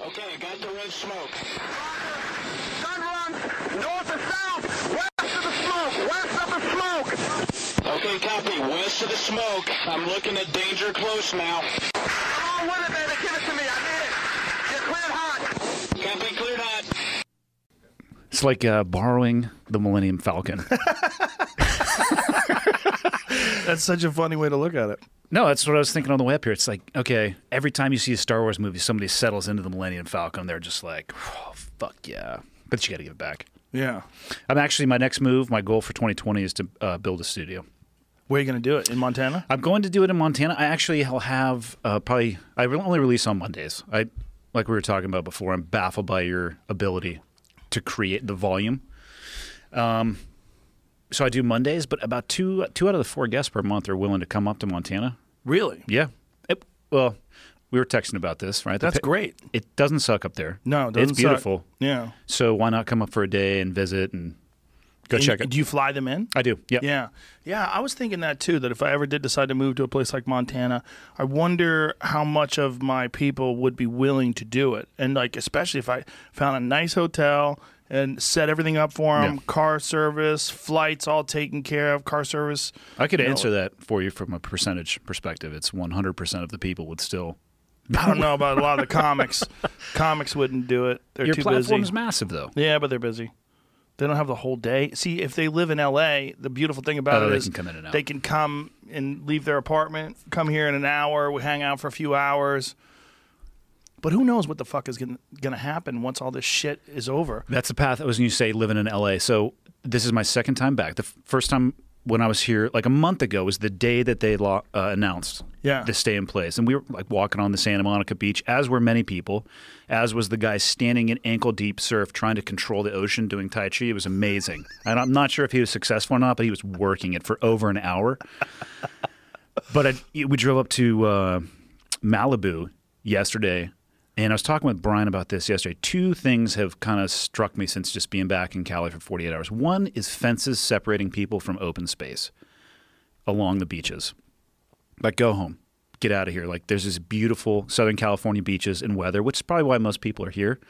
Okay, got the red smoke. Gun run, north or south, west of the smoke, west of the smoke. Okay, copy. West of the smoke. I'm looking at danger close now. Come on with it, baby. Give it to me. I need it. You're cleared hot. Copy, cleared hot. It's like uh, borrowing the Millennium Falcon. That's such a funny way to look at it. No, that's what I was thinking on the way up here. It's like, okay, every time you see a Star Wars movie, somebody settles into the Millennium Falcon. They're just like, oh, fuck yeah. But you got to give it back. Yeah. I'm actually, my next move, my goal for 2020 is to uh, build a studio. Where are you going to do it? In Montana? I'm going to do it in Montana. I actually will have uh, probably I will only release on Mondays. I like we were talking about before. I'm baffled by your ability to create the volume. Um, so I do Mondays, but about two two out of the four guests per month are willing to come up to Montana. Really? Yeah. It, well, we were texting about this, right? The That's great. It doesn't suck up there. No, it doesn't it's suck. beautiful. Yeah. So why not come up for a day and visit and go And check it? Do you fly them in? I do. Yeah. Yeah. Yeah, I was thinking that too, that if I ever did decide to move to a place like Montana, I wonder how much of my people would be willing to do it. And like especially if I found a nice hotel and set everything up for them, Yeah. car service, flights all taken care of, car service. I could You know, answer that for you from a percentage perspective. It's 100% of the people would still I don't know about a lot of the comics. comics wouldn't do it. They're Your too busy. is massive, though. Yeah, but they're busy. They don't have the whole day. See, if they live in LA, the beautiful thing about Oh, it they is can come in and out. they can come and leave their apartment, come here in an hour, we hang out for a few hours. But who knows what the fuck is going to happen once all this shit is over? That's the path. I was when you say living in LA. So this is my second time back. The f- first time when I was here, like a month ago, was the day that they lo- uh, announced Yeah. the stay in place, and we were like walking on the Santa Monica beach, as were many people, as was the guy standing in ankle deep surf trying to control the ocean doing tai chi. It was amazing, and I'm not sure if he was successful or not, but he was working it for over an hour. but I, we drove up to uh, Malibu yesterday, and I was talking with Brian about this yesterday. Two things have kind of struck me since just being back in Cali for 48 hours. One is fences separating people from open space along the beaches. Like, go home, get out of here. Like, there's this beautiful Southern California beaches and weather, which is probably why most people are here,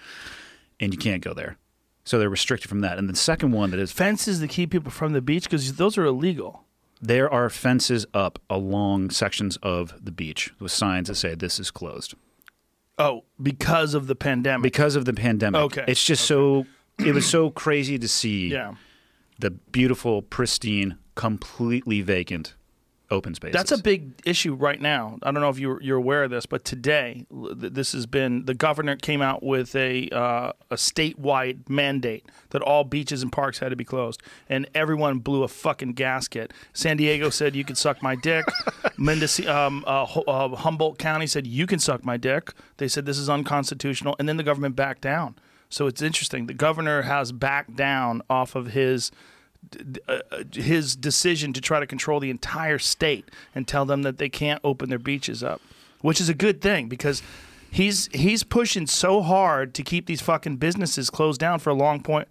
and you can't go there. So they're restricted from that. And the second one that is Fences to keep people from the beach because those are illegal. there are fences up along sections of the beach with signs that say this is closed. Oh, because of the pandemic. because of the pandemic. Okay. It's just so it was so crazy to see yeah. the beautiful, pristine, completely vacant open spaces. That's a big issue right now. I don't know if you're, you're aware of this, but today this has been the governor came out with a uh, a statewide mandate that all beaches and parks had to be closed, and everyone blew a fucking gasket. San Diego said you can suck my dick. Mendocino, um, uh, uh, Humboldt County said you can suck my dick. They said this is unconstitutional, and then the government backed down. So it's interesting. The governor has backed down off of his his decision to try to control the entire state and tell them that they can't open their beaches up, which is a good thing because he's he's pushing so hard to keep these fucking businesses closed down for a long point.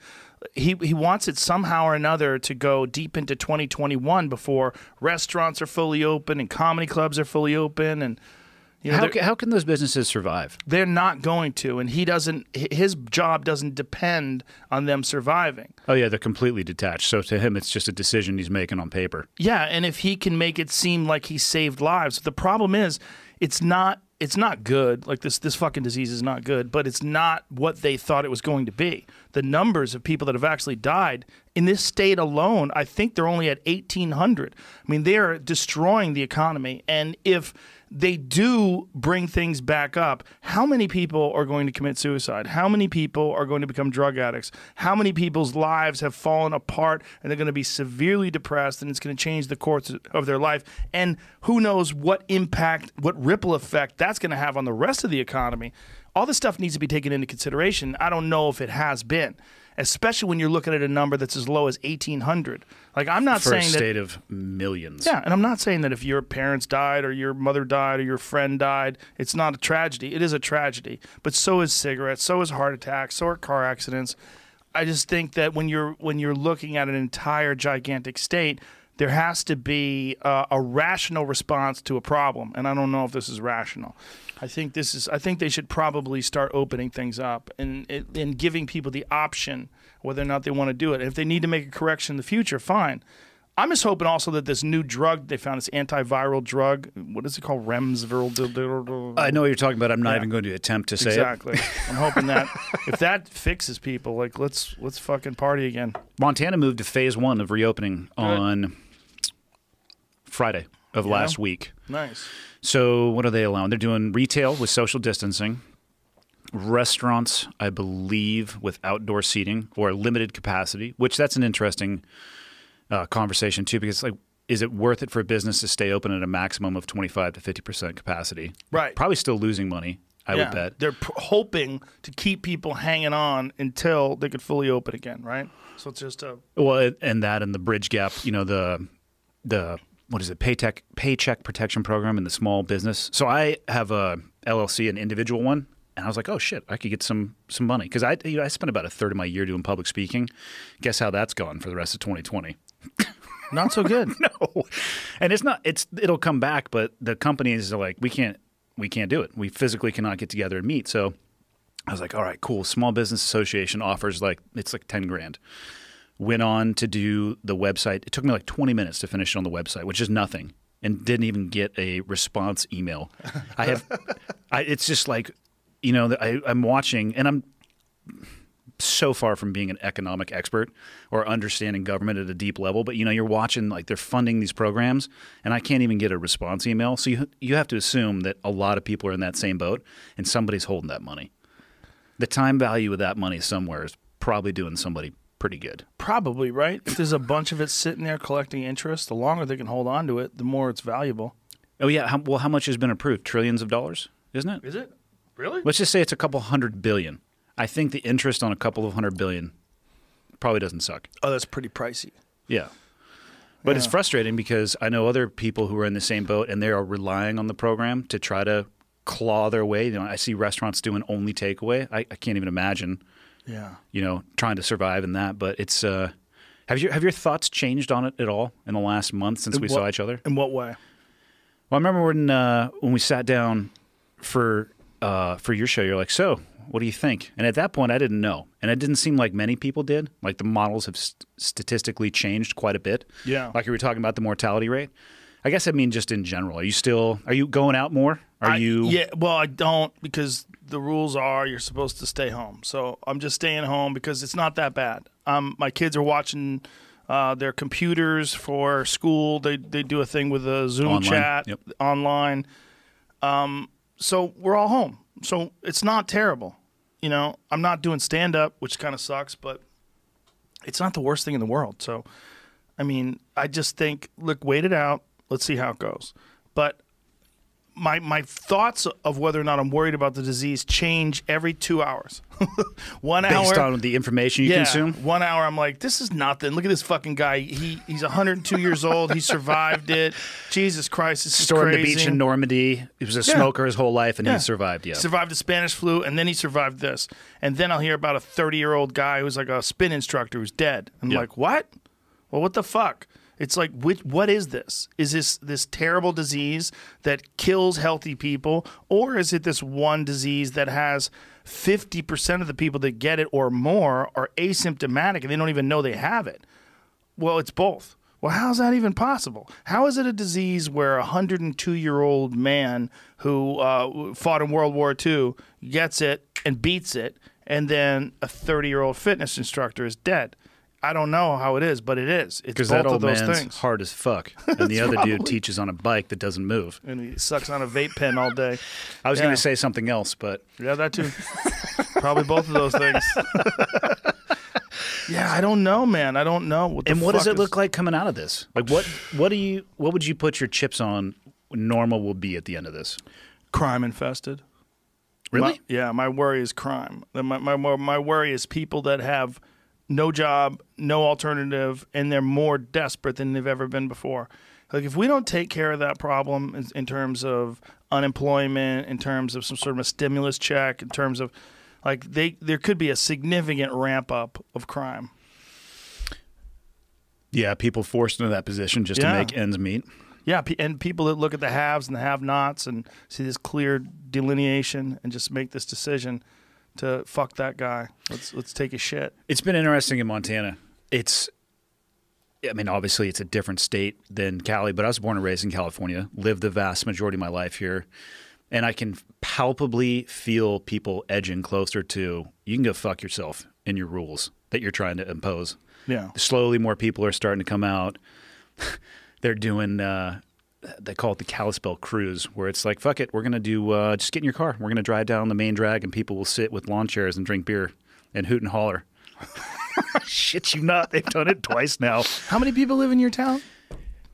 He he wants it somehow or another to go deep into 2021 before restaurants are fully open and comedy clubs are fully open and you know how, they're- how can those businesses survive? they're not going to and he doesn't his job doesn't depend on them surviving. Oh yeah, they're completely detached. So to him, it's just a decision he's making on paper. Yeah, and if he can make it seem like he saved lives, the problem is it's not it's not good. Like this this fucking disease is not good, but it's not what they thought it was going to be. The numbers of people that have actually died in this state alone, I think they're only at 1800. I mean, they are destroying the economy and if they do bring things back up. How many people are going to commit suicide? How many people are going to become drug addicts? How many people's lives have fallen apart and they're going to be severely depressed and it's going to change the course of their life? And who knows what impact, what ripple effect that's going to have on the rest of the economy? All this stuff needs to be taken into consideration. I don't know if it has been, especially when you're looking at a number that's as low as 1800. Like, I'm not For a saying that. state of millions. Yeah, and I'm not saying that if your parents died or your mother died or your friend died, it's not a tragedy. It is a tragedy. But so is cigarettes, so is heart attacks, so are car accidents. I just think that when you're when you're looking at an entire gigantic state, there has to be uh, a rational response to a problem, and I don't know if this is rational. I think this is. I think they should probably start opening things up and and giving people the option whether or not they want to do it. And if they need to make a correction in the future, fine. I'm just hoping also that this new drug they found, this antiviral drug, what is it called? Remsville. I know what you're talking about. I'm not even going to attempt to say exactly. it. Exactly. I'm hoping that if that fixes people, like let's let's fucking party again. Montana moved to phase one of reopening on Friday of Yeah. last week. Nice. So what are they allowing? They're doing retail with social distancing, restaurants, I believe, with outdoor seating or limited capacity. Which that's an interesting uh, conversation too, because like, is it worth it for a business to stay open at a maximum of twenty five to fifty percent capacity? Right. Probably still losing money. I Yeah. would bet. They're hoping to keep people hanging on until they could fully open again, right? So it's just a Well, and that and the bridge gap, you know, the the what is it, paycheck paycheck protection program in the small business. So I have a LLC, an individual one, and I was like, oh shit, I could get some some money because I you know, I spent about a third of my year doing public speaking. Guess how that's gone for the rest of 2020? not so good. no, and it's not. It's it'll come back, but the companies are like, we can't we can't do it. We physically cannot get together and meet. So I was like, all right, cool. Small Business Association offers like it's like ten grand. Went on to do the website. It took me like twenty minutes to finish it on the website, which is nothing, and didn't even get a response email. I have, I, it's just like, you know, I, I'm watching, and I'm so far from being an economic expert or understanding government at a deep level but you know you're watching like they're funding these programs and I can't even get a response email so you you have to assume that a lot of people are in that same boat and somebody's holding that money the time value of that money somewhere is probably doing somebody pretty good Probably right. If there's a bunch of it sitting there collecting interest, the longer they can hold on to it, the more it's valuable. oh yeah how, well how much has been approved trillions of dollars isn't it Is it really? let's just say it's a couple hundred billion I think the interest on a couple of hundred billion probably doesn't suck Oh, that's pretty pricey. Yeah. But it's frustrating because I know other people who are in the same boat and they are relying on the program to try to claw their way. You know, I see restaurants doing only takeaway. I, I can't even imagine, Yeah. you know, trying to survive in that. But it's uh have your have your thoughts changed on it at all in the last month since we what- saw each other? In what way? Well, I remember when uh, when we sat down for uh, for your show, you're like, "So, what do you think?" And at that point, I didn't know, and it didn't seem like many people did. Like the models have st- statistically changed quite a bit. Yeah. Like you were talking about the mortality rate. I guess I mean just in general. Are you still? Are you going out more? Are I- you? Yeah. Well, I don't because the rules are you're supposed to stay home. So I'm just staying home because it's not that bad. Um, my kids are watching uh, their computers for school. They they do a thing with a Zoom Online, chat yep. online. Um, so we're all home. So it's not terrible. You know, I'm not doing stand up, which kind of sucks, but it's not the worst thing in the world. So, I mean, I just think, look, wait it out. Let's see how it goes. But my my thoughts of whether or not I'm worried about the disease change every two hours. one hour Based on the information you yeah, consume. one hour I'm like, this is nothing. Look at this fucking guy. He he's 102 years old. He survived it. Jesus Christ, this is Stormed the beach in Normandy. He was a Yeah. smoker his whole life, and Yeah. he survived. Yeah. Survived the Spanish flu, and then he survived this. And then I'll hear about a 30 year old guy who's like a spin instructor who's dead. I'm like, what? Well, what the fuck? It's like, which, what is this? Is this this terrible disease that kills healthy people, or is it this one disease that has 50% of the people that get it or more are asymptomatic and they don't even know they have it? Well, it's both. Well, how's that even possible? How is it a disease where a 102 year old man who uh, fought in World War II gets it and beats it, and then a 30 year old fitness instructor is dead? I don't know how it is, but it is. It's both that old of those man's things. hard as fuck, and the other probably- dude teaches on a bike that doesn't move. And he sucks on a vape pen all day. I was Yeah. going to say something else, but Yeah, that too. Probably both of those things. yeah, I don't know, man. I don't know. What the and what does it look like coming out of this? Like what what do you what would you put your chips on? Normal will be at the end of this. Crime infested. Really? My- yeah, my worry is crime. My my my worry is people that have no job, no alternative, and they're more desperate than they've ever been before. Like if we don't take care of that problem in, in terms of unemployment, in terms of some sort of a stimulus check, in terms of like they there could be a significant ramp up of crime. Yeah, people forced into that position just Yeah. to make ends meet. Yeah, and people that look at the haves and the have-nots and see this clear delineation and just make this decision to fuck that guy. Let's let's take a shit. It's been interesting in Montana. It's, I mean, obviously it's a different state than Cali, but I was born and raised in California, lived the vast majority of my life here. And I can palpably feel people edging closer to you can go fuck yourself in your rules that you're trying to impose. Yeah. Slowly, more people are starting to come out. They're doing, uh, they call it the Kalispell Cruise, where it's like, fuck it, we're going to do, uh, just get in your car. We're going to drive down the main drag, and people will sit with lawn chairs and drink beer and hoot and holler. Shit you not. They've done it twice now. How many people live in your town?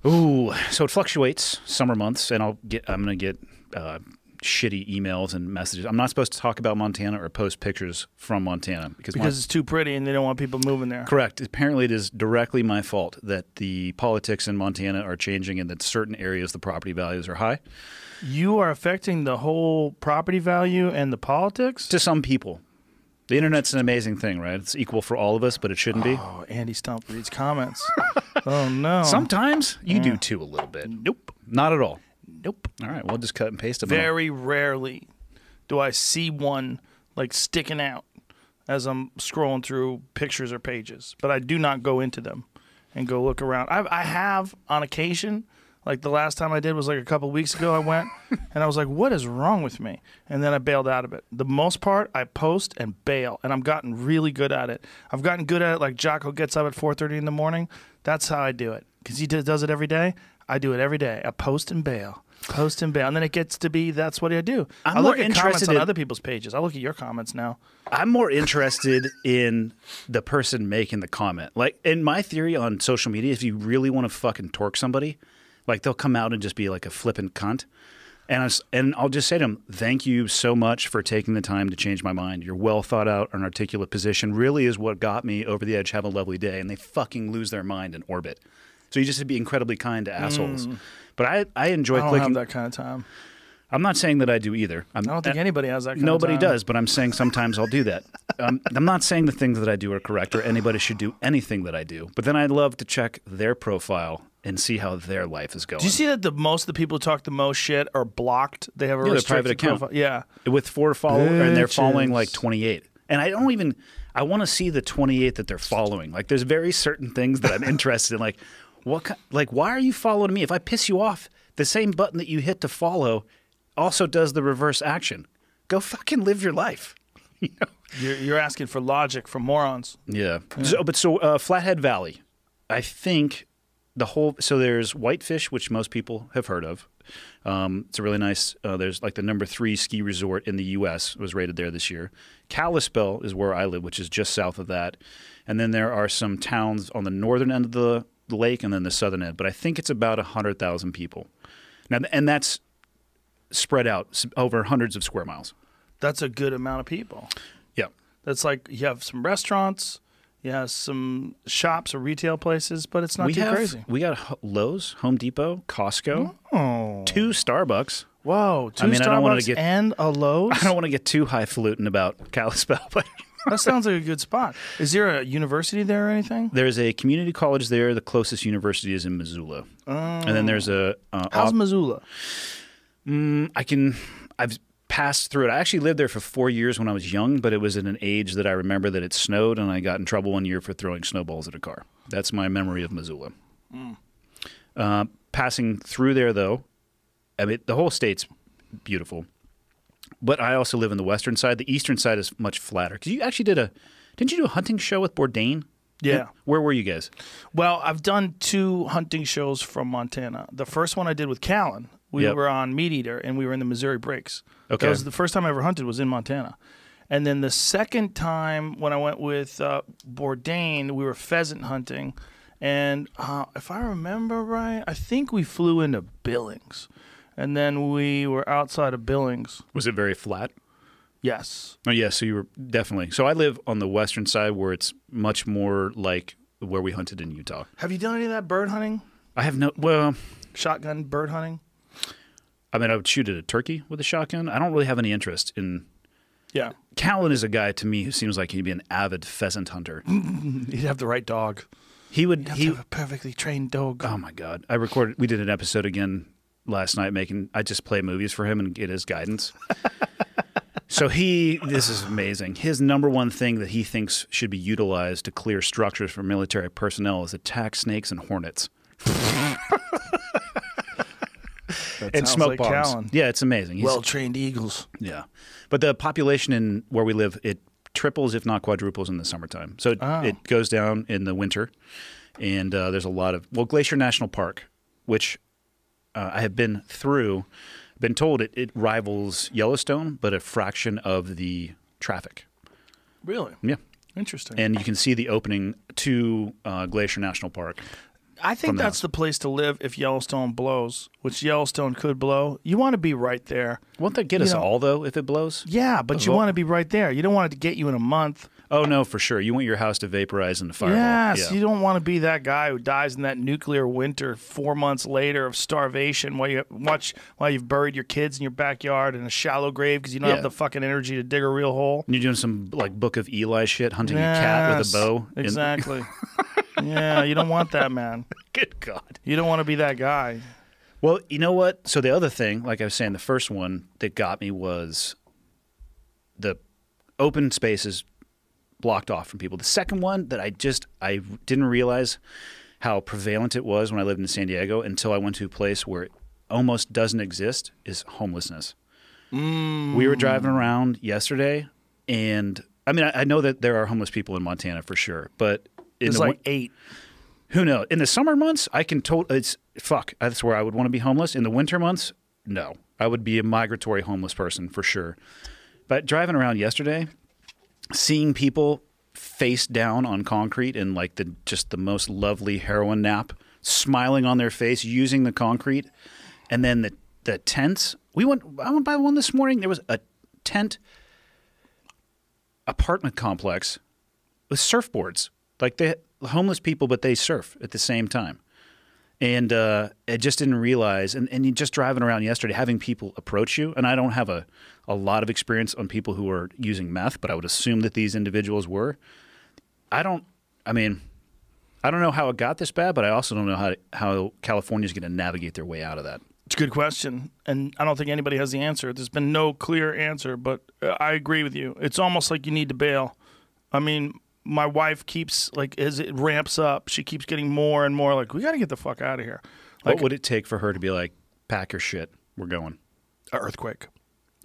Ooh, so it fluctuates summer months, and I'll get. I'm gonna get uh, shitty emails and messages. I'm not supposed to talk about Montana or post pictures from Montana because, Because it's too pretty and they don't want people moving there. correct. Apparently, it is directly my fault that the politics in Montana are changing, and that certain areas the property values are high You are affecting the whole property value and the politics. to some people. The internet's an amazing thing, right? It's equal for all of us, but it shouldn't be. Oh, Andy Stumpf reads comments. oh no. Sometimes you do mm. too a little bit. Nope, not at all. Nope. All right, we'll just cut and paste them. Very rarely do I see one like sticking out as I'm scrolling through pictures or pages, but I do not go into them and go look around. I, I have on occasion, like the last time I did was like a couple weeks ago. I went and I was like, "What is wrong with me?" And then I bailed out of it. The most part, I post and bail, and I've gotten really good at it. I've gotten good at it. Like Jocko gets up at 4:30 in the morning. That's how I do it because he does it every day. I do it every day. I post and bail. Post and bail, and then it gets to be that's what I do. I'm I look more at comments interested on in- other people's pages. I look at your comments now. I'm more interested in the person making the comment. Like in my theory on social media, if you really want to fucking torque somebody, like they'll come out and just be like a flippant cunt. And I and I'll just say to them, "Thank you so much for taking the time to change my mind. Your well thought out and articulate position really is what got me over the edge. Have a lovely day." And they fucking lose their mind in orbit. So you just have to be incredibly kind to assholes. But I, I enjoy I don't clicking. have that kind of time. I'm not saying that I do either. I'm, I don't think anybody has that. Kind Nobody of time. does, but I'm saying sometimes I'll do that. Um, I'm not saying the things that I do are correct or anybody should do anything that I do, but then I'd love to check their profile and see how their life is going. Do you see that the most of the people who talk the most shit are blocked? They have a Yeah, private account. profile. Yeah. With four followers, and they're following like 28. And I don't even, I want to see the 28 that they're following. Like, there's very certain things that I'm interested in. Like, what, ki- like, why are you following me? If I piss you off, the same button that you hit to follow also does the reverse action. Go fucking live your life. You know? You're, you're asking for logic from morons. Yeah. So, but so uh, Flathead Valley, I think the whole so there's Whitefish, which most people have heard of. Um, it's a really nice. Uh, there's like the number three ski resort in the U.S. was rated there this year. Kalispell is where I live, which is just south of that, and then there are some towns on the northern end of the lake and then the southern end. But I think it's about hundred thousand people. Now, and that's spread out over hundreds of square miles. That's a good amount of people. Yeah. That's like you have some restaurants, you have some shops or retail places, but it's not we too have crazy. we got Lowe's, Home Depot, Costco, oh. two Starbucks. whoa! Two I mean, I Starbucks don't wanna get- and a Lowe's. I don't want to get too highfalutin about Kalispell, but that sounds like a good spot. Is there a university there or anything? there's a community college there. The closest university is in Missoula, and then there's a. Uh, How's op- Missoula? I can. I've passed through it. I actually lived there for four years when I was young, but it was at an age that I remember that it snowed, and I got in trouble one year for throwing snowballs at a car. That's my memory of Missoula. Uh, passing through there, though, I mean, the whole state's beautiful, but I also live in the western side. The eastern side is much flatter. Because you actually did a, didn't you do a hunting show with Bourdain? Yeah. Where were you guys? Well, I've done two hunting shows from Montana. The first one I did with Callen. We Yep. were on Meat Eater and we were in the Missouri Breaks. Okay. That was the first time I ever hunted was in Montana. And then the second time when I went with uh, Bourdain, we were pheasant hunting. And uh, if I remember right, I think we flew into Billings. And then we were outside of Billings. Was it very flat? Yes. Oh yeah, so you were definitely. So I live on the western side where it's much more like where we hunted in Utah. Have you done any of that bird hunting? I have no. Well, Shotgun bird hunting? I mean, I would shoot at a turkey with a shotgun. I don't really have any interest in. Yeah. Callen is a guy to me who seems like he'd be an avid pheasant hunter. He'd have the right dog. He would You have he to have a perfectly trained dog. Oh my god! I recorded. We did an episode again last night. Making I just play movies for him and get his guidance. so he, this is amazing. His number one thing that he thinks should be utilized to clear structures for military personnel is attack snakes and hornets That and smoke like bombs. Callen. Yeah, it's amazing. He's, Well trained eagles. yeah, but the population in where we live it triples, if not quadruples, in the summertime. So it, Oh. it goes down in the winter, and uh, there's a lot of well Glacier National Park, which uh, I have been through, been told it, it rivals Yellowstone, but a fraction of the traffic. Really? Yeah, Interesting. and you can see the opening to uh, Glacier National Park. I think the that's the place to live if Yellowstone blows, which Yellowstone could blow. You want to be right there. Won't that get You us know- all though if it blows? Yeah, but you want to be right there. You don't want it to get you in a month. Oh no, for sure. You want your house to vaporize in the fireball. Yes, yeah. you don't want to be that guy who dies in that nuclear winter four months later of starvation while you watch while you've buried your kids in your backyard in a shallow grave because you don't Yeah. have the fucking energy to dig a real hole. And you're doing some like Book of Eli shit, hunting a cat with a bow. Exactly. yeah, you don't want that, man. Good God. You don't want to be that guy. Well, you know what? So the other thing, like I was saying, the first one that got me was the open spaces blocked off from people. The second one that I just I didn't realize how prevalent it was when I lived in San Diego until I went to a place where it almost doesn't exist is homelessness. Mm. We were driving around yesterday, and I mean I, I know that there are homeless people in Montana for sure, but It's the like eight. who knows? In the summer months, I can total. It's fuck. That's where I would want to be homeless. In the winter months, no. I would be a migratory homeless person for sure. But driving around yesterday, seeing people face down on concrete in like the just the most lovely heroin nap, smiling on their face, using the concrete, and then the the tents. We went. I went by one this morning. There was a tent apartment complex with surfboards. Like they homeless people, but they surf at the same time. And uh, I just didn't realize, and, and just driving around yesterday, having people approach you, and I don't have a, a lot of experience on people who are using meth, but I would assume that these individuals were. I don't, I mean, I don't know how it got this bad, but I also don't know how, how California's going to navigate their way out of that. It's a good question, and I don't think anybody has the answer. There's been no clear answer, but uh, I agree with you. It's almost like you need to bail. I mean, my wife keeps like as it ramps up, she keeps getting more and more like we got to get the fuck out of here. Like what would it take for her to be like, pack your shit, we're going? an earthquake.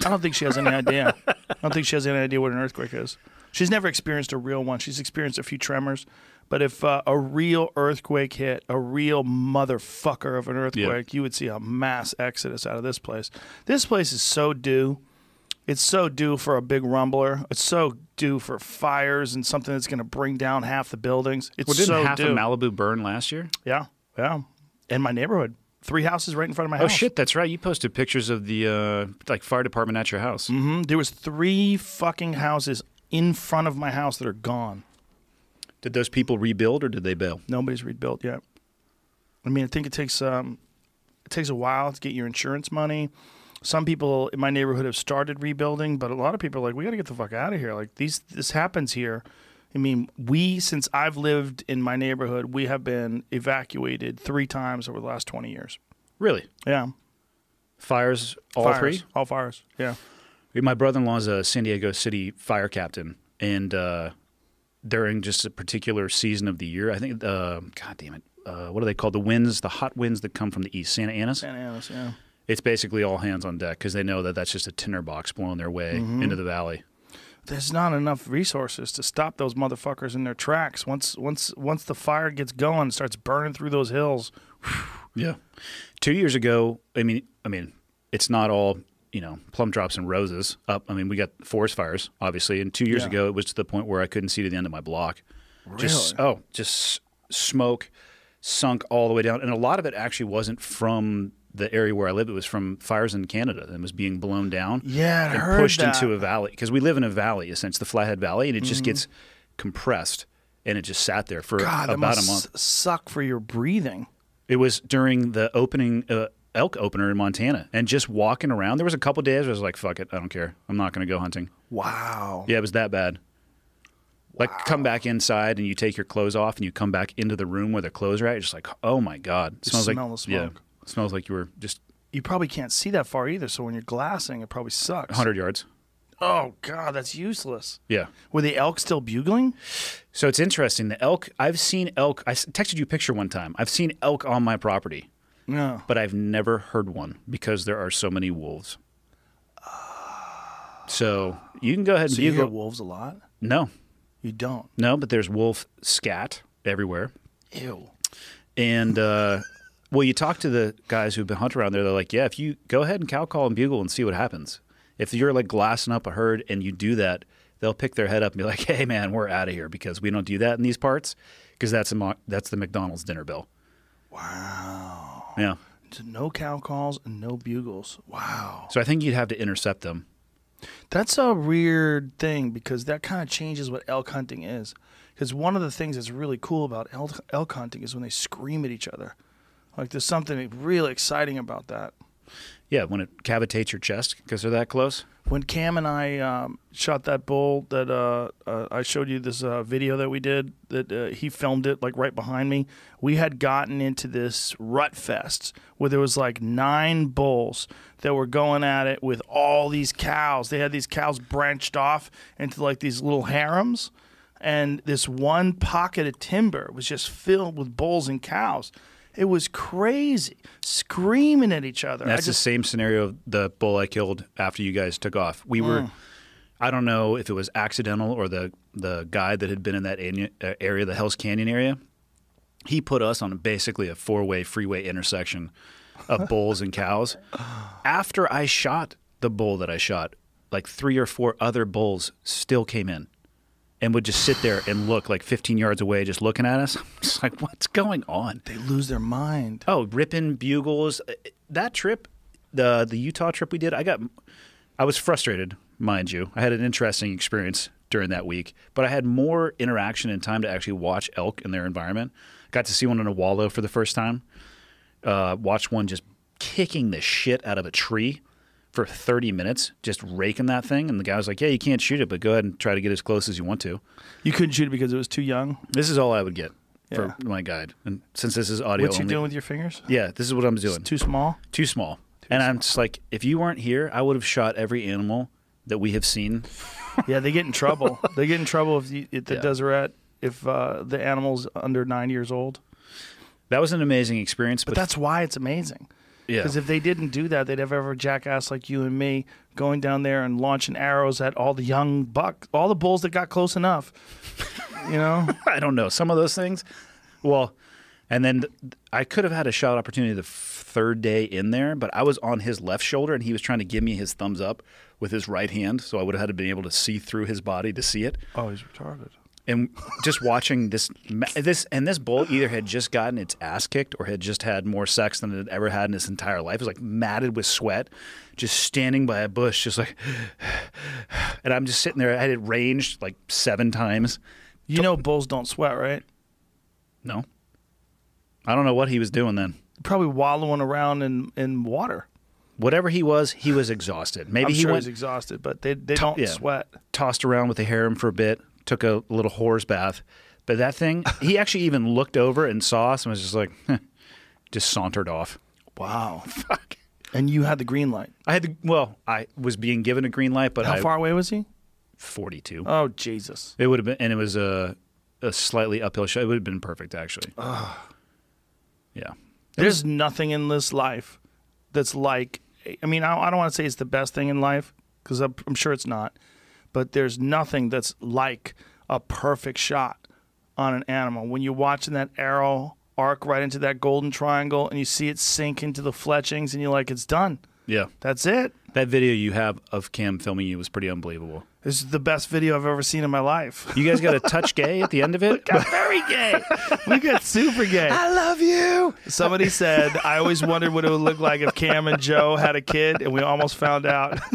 I don't think she has any idea. I don't think she has any idea what an earthquake is. She's never experienced a real one. She's experienced a few tremors, but if uh, a real earthquake hit, a real motherfucker of an earthquake, you would see a mass exodus out of this place. This place is so due. It's so due for a big rumbler. It's so due for fires and something that's going to bring down half the buildings. It's Well, didn't so half due. of Malibu burn last year? yeah, yeah. In my neighborhood, three houses right in front of my Oh house. Oh shit, that's right. You posted pictures of the uh, like fire department at your house. Mm -hmm. There was three fucking houses in front of my house that are gone. Did those people rebuild or did they bail? Nobody's rebuilt yet. I mean, I think it takes um, it takes a while to get your insurance money. Some people in my neighborhood have started rebuilding, but a lot of people are like, "We got to get the fuck out of here." Like these, this happens here. I mean, we since I've lived in my neighborhood, we have been evacuated three times over the last twenty years. Really? Yeah, Fires, all fires, three? all fires. Yeah, My brother-in-law is a San Diego City fire captain. And uh, during just a particular season of the year, I think, uh, God damn it, uh, what are they called? The winds, the hot winds that come from the east, Santa Ana's? Santa Ana's. Yeah. It's basically all hands on deck because they know that that's just a tinderbox blowing their way Mm-hmm. into the valley. there's not enough resources to stop those motherfuckers in their tracks. Once once once the fire gets going, starts burning through those hills. Yeah. Two years ago, I mean, I mean, it's not all you know plum drops and roses up. I mean, we got forest fires, obviously, and two years Yeah. ago, it was to the point where I couldn't see to the end of my block. Just Really? oh, just smoke sunk all the way down, and a lot of it actually wasn't from the area where I live. It was from fires in Canada and was being blown down. Yeah, I and heard pushed that. into a valley because we live in a valley, essentially the Flathead Valley, and it just Mm-hmm. gets compressed. And it just sat there for God, about a month. suck for your breathing. It was during the opening uh, elk opener in Montana, and just walking around. There was a couple days where I was like, "Fuck it, I don't care. I'm not going to go hunting." Wow. Yeah, it was that bad. Like come back inside and you take your clothes off and you come back into the room where the clothes are at. You're just like, oh my god, it You smells smell like the smoke. it smells like you were just You probably can't see that far either. So when you're glassing, it probably sucks. 100 yards. Oh god, that's useless. Yeah. Were the elk still bugling? So it's interesting. The elk. I've seen elk. I texted you a picture one time. I've seen elk on my property, No. but I've never heard one because there are so many wolves. So you can go ahead and So you hear wolves a lot? No, You don't. no, but there's wolf scat everywhere. Ew. And uh, well, you talk to the guys who've been hunting around there. They're like, yeah, if you go ahead and cow call and bugle and see what happens. If you're like glassing up a herd and you do that, they'll pick their head up and be like, hey man, we're out of here because we don't do that in these parts because that's a mo- that's the McDonald's dinner bill. Wow. Yeah. So no cow calls and no bugles. Wow. So I think you'd have to intercept them. That's a weird thing because that kind of changes what elk hunting is. Because one of the things that's really cool about elk, elk hunting is when they scream at each other. Like there's something really exciting about that. Yeah, when it cavitates your chest because they're that close. When Cam and I um, shot that bull, that uh, uh, I showed you this uh, video that we did, that uh, he filmed it like right behind me. We had gotten into this rut fest where there was like nine bulls that were going at it with all these cows. They had these cows branched off into like these little harems, and this one pocket of timber was just filled with bulls and cows. It was crazy, screaming at each other. That's just the same scenario of the bull I killed after you guys took off. We Mm. were, I don't know if it was accidental or the the guy that had been in that uh, area, the Hell's Canyon area. He put us on basically a four way freeway intersection of bulls and cows. After I shot the bull that I shot, like three or four other bulls still came in and would just sit there and look like 15 yards away, just looking at us. Just like, what's going on? they lose their mind. Oh, ripping bugles. That trip, the the Utah trip we did, I got, I was frustrated, mind you. I had an interesting experience during that week, but I had more interaction and time to actually watch elk in their environment. Got to see one in a wallow for the first time. Uh, watched one just kicking the shit out of a tree for 30 minutes, just raking that thing. And the guy was like, "Yeah, you can't shoot it, but go ahead and try to get as close as you want to." You couldn't shoot it because it was too young. This is all I would get for my guide, and since this is audio What's you doing with your fingers? yeah, this is what I'm doing. Too small. too small. and I'm just like, if you weren't here, I would have shot every animal that we have seen. yeah, they get in trouble. they get in trouble if, you, if the Yeah. Deseret if uh, the animal's under nine years old. That was an amazing experience. But But, that's why it's amazing. Yeah, Because if they didn't do that, they'd have ever jackass like you and me going down there and launching arrows at all the young buck, all the bulls that got close enough. You know, I don't know some of those things. Well, and then th- I could have had a shot opportunity the f- third day in there, but I was on his left shoulder and he was trying to give me his thumbs up with his right hand, so I would have had to been able to see through his body to see it. oh, he's retarded. And just watching this this and this bull either had just gotten its ass kicked or had just had more sex than it had ever had in its entire life. It was like matted with sweat, just standing by a bush, just like. And I'm just sitting there. I had it ranged like seven times. You know, bulls don't sweat, right? No, I don't know what he was doing then. Probably wallowing around in, in water. Whatever he was, he was exhausted. Maybe I'm he sure went exhausted, but they, they don't yeah. sweat. tossed around with the harem for a bit, took a little whore's bath. But that thing, he actually even looked over and saw us and was just like, "Huh," just sauntered off. Wow. Fuck. And you had the green light. I had to, well, I was being given a green light, but How I, far away was he? 42. Oh, Jesus. It would have been, and it was a, a slightly uphill shot. It would have been perfect, actually. Yeah. There's nothing in this life that's like, I mean, I, I don't want to say it's the best thing in life because I'm, I'm sure it's not, but there's nothing that's like a perfect shot on an animal. When you're watching that arrow arc right into that golden triangle and you see it sink into the fletchings and you're like, it's done. Yeah. That's it. That video you have of Cam filming you was pretty unbelievable. This is the best video I've ever seen in my life. You guys got a touch gay at the end of it? We got very gay. We got super gay. I love you. Somebody said, I always wondered what it would look like if Cam and Joe had a kid, and we almost found out.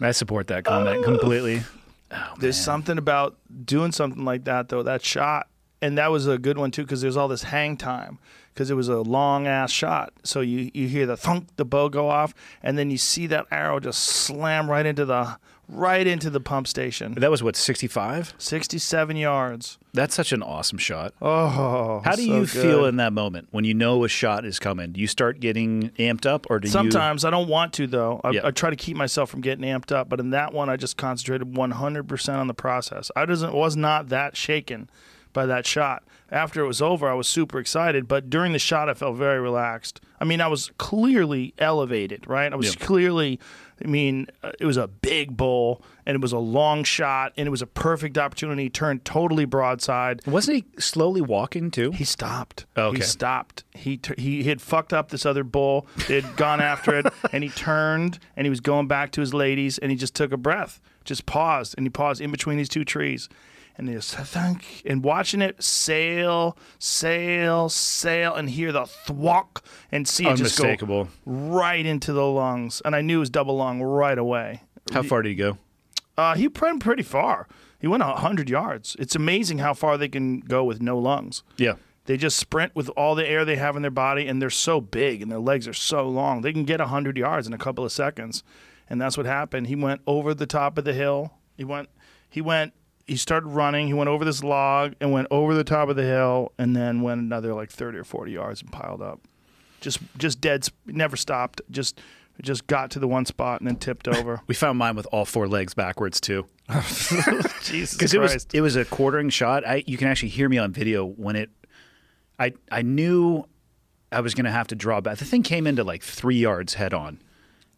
I support that comment completely. Oh, there's something about doing something like that, though, that shot. And that was a good one, too, because there's all this hang time, because it was a long ass shot. So you, you hear the thunk, the bow go off, and then you see that arrow just slam right into the right into the pump station. That was what 65. 67 yards. That's such an awesome shot. Oh, How do so you feel in that moment when you know a shot is coming? Do you start getting amped up, or do you? Sometimes I don't want to though. I, Yeah. I try to keep myself from getting amped up, but in that one, I just concentrated 100% on the process. I doesn't was not that shaken by that shot. After it was over, I was super excited, but during the shot, I felt very relaxed. I mean, I was clearly elevated, right? I was Yeah. clearly. I mean, uh, it was a big bull, and it was a long shot, and it was a perfect opportunity. Turned totally broadside. Wasn't he slowly walking too? He stopped. Oh, okay. He stopped. He he had fucked up this other bull. They had gone after it, and he turned and he was going back to his ladies, and he just took a breath, just paused, and he paused in between these two trees, and he just thank and watching it sail, sail, sail, and hear the thwack and see it just go right into the lungs, and I knew it was double lung right away. How far did he go? Uh, he went pretty far. He went hundred yards. It's amazing how far they can go with no lungs. Yeah. They just sprint with all the air they have in their body, and they're so big and their legs are so long. They can get 100 yards in a couple of seconds. And that's what happened. He went over the top of the hill. He went, he went, he started running. He went over this log and went over the top of the hill and then went another like 30 or 40 yards and piled up. Just, just dead, never stopped. Just, just got to the one spot and then tipped over. We found mine with all four legs backwards too. Jesus because it was Christ. it was a quartering shot. I you can actually hear me on video when it. I I knew I was going to have to draw back. The thing came into like three yards head on,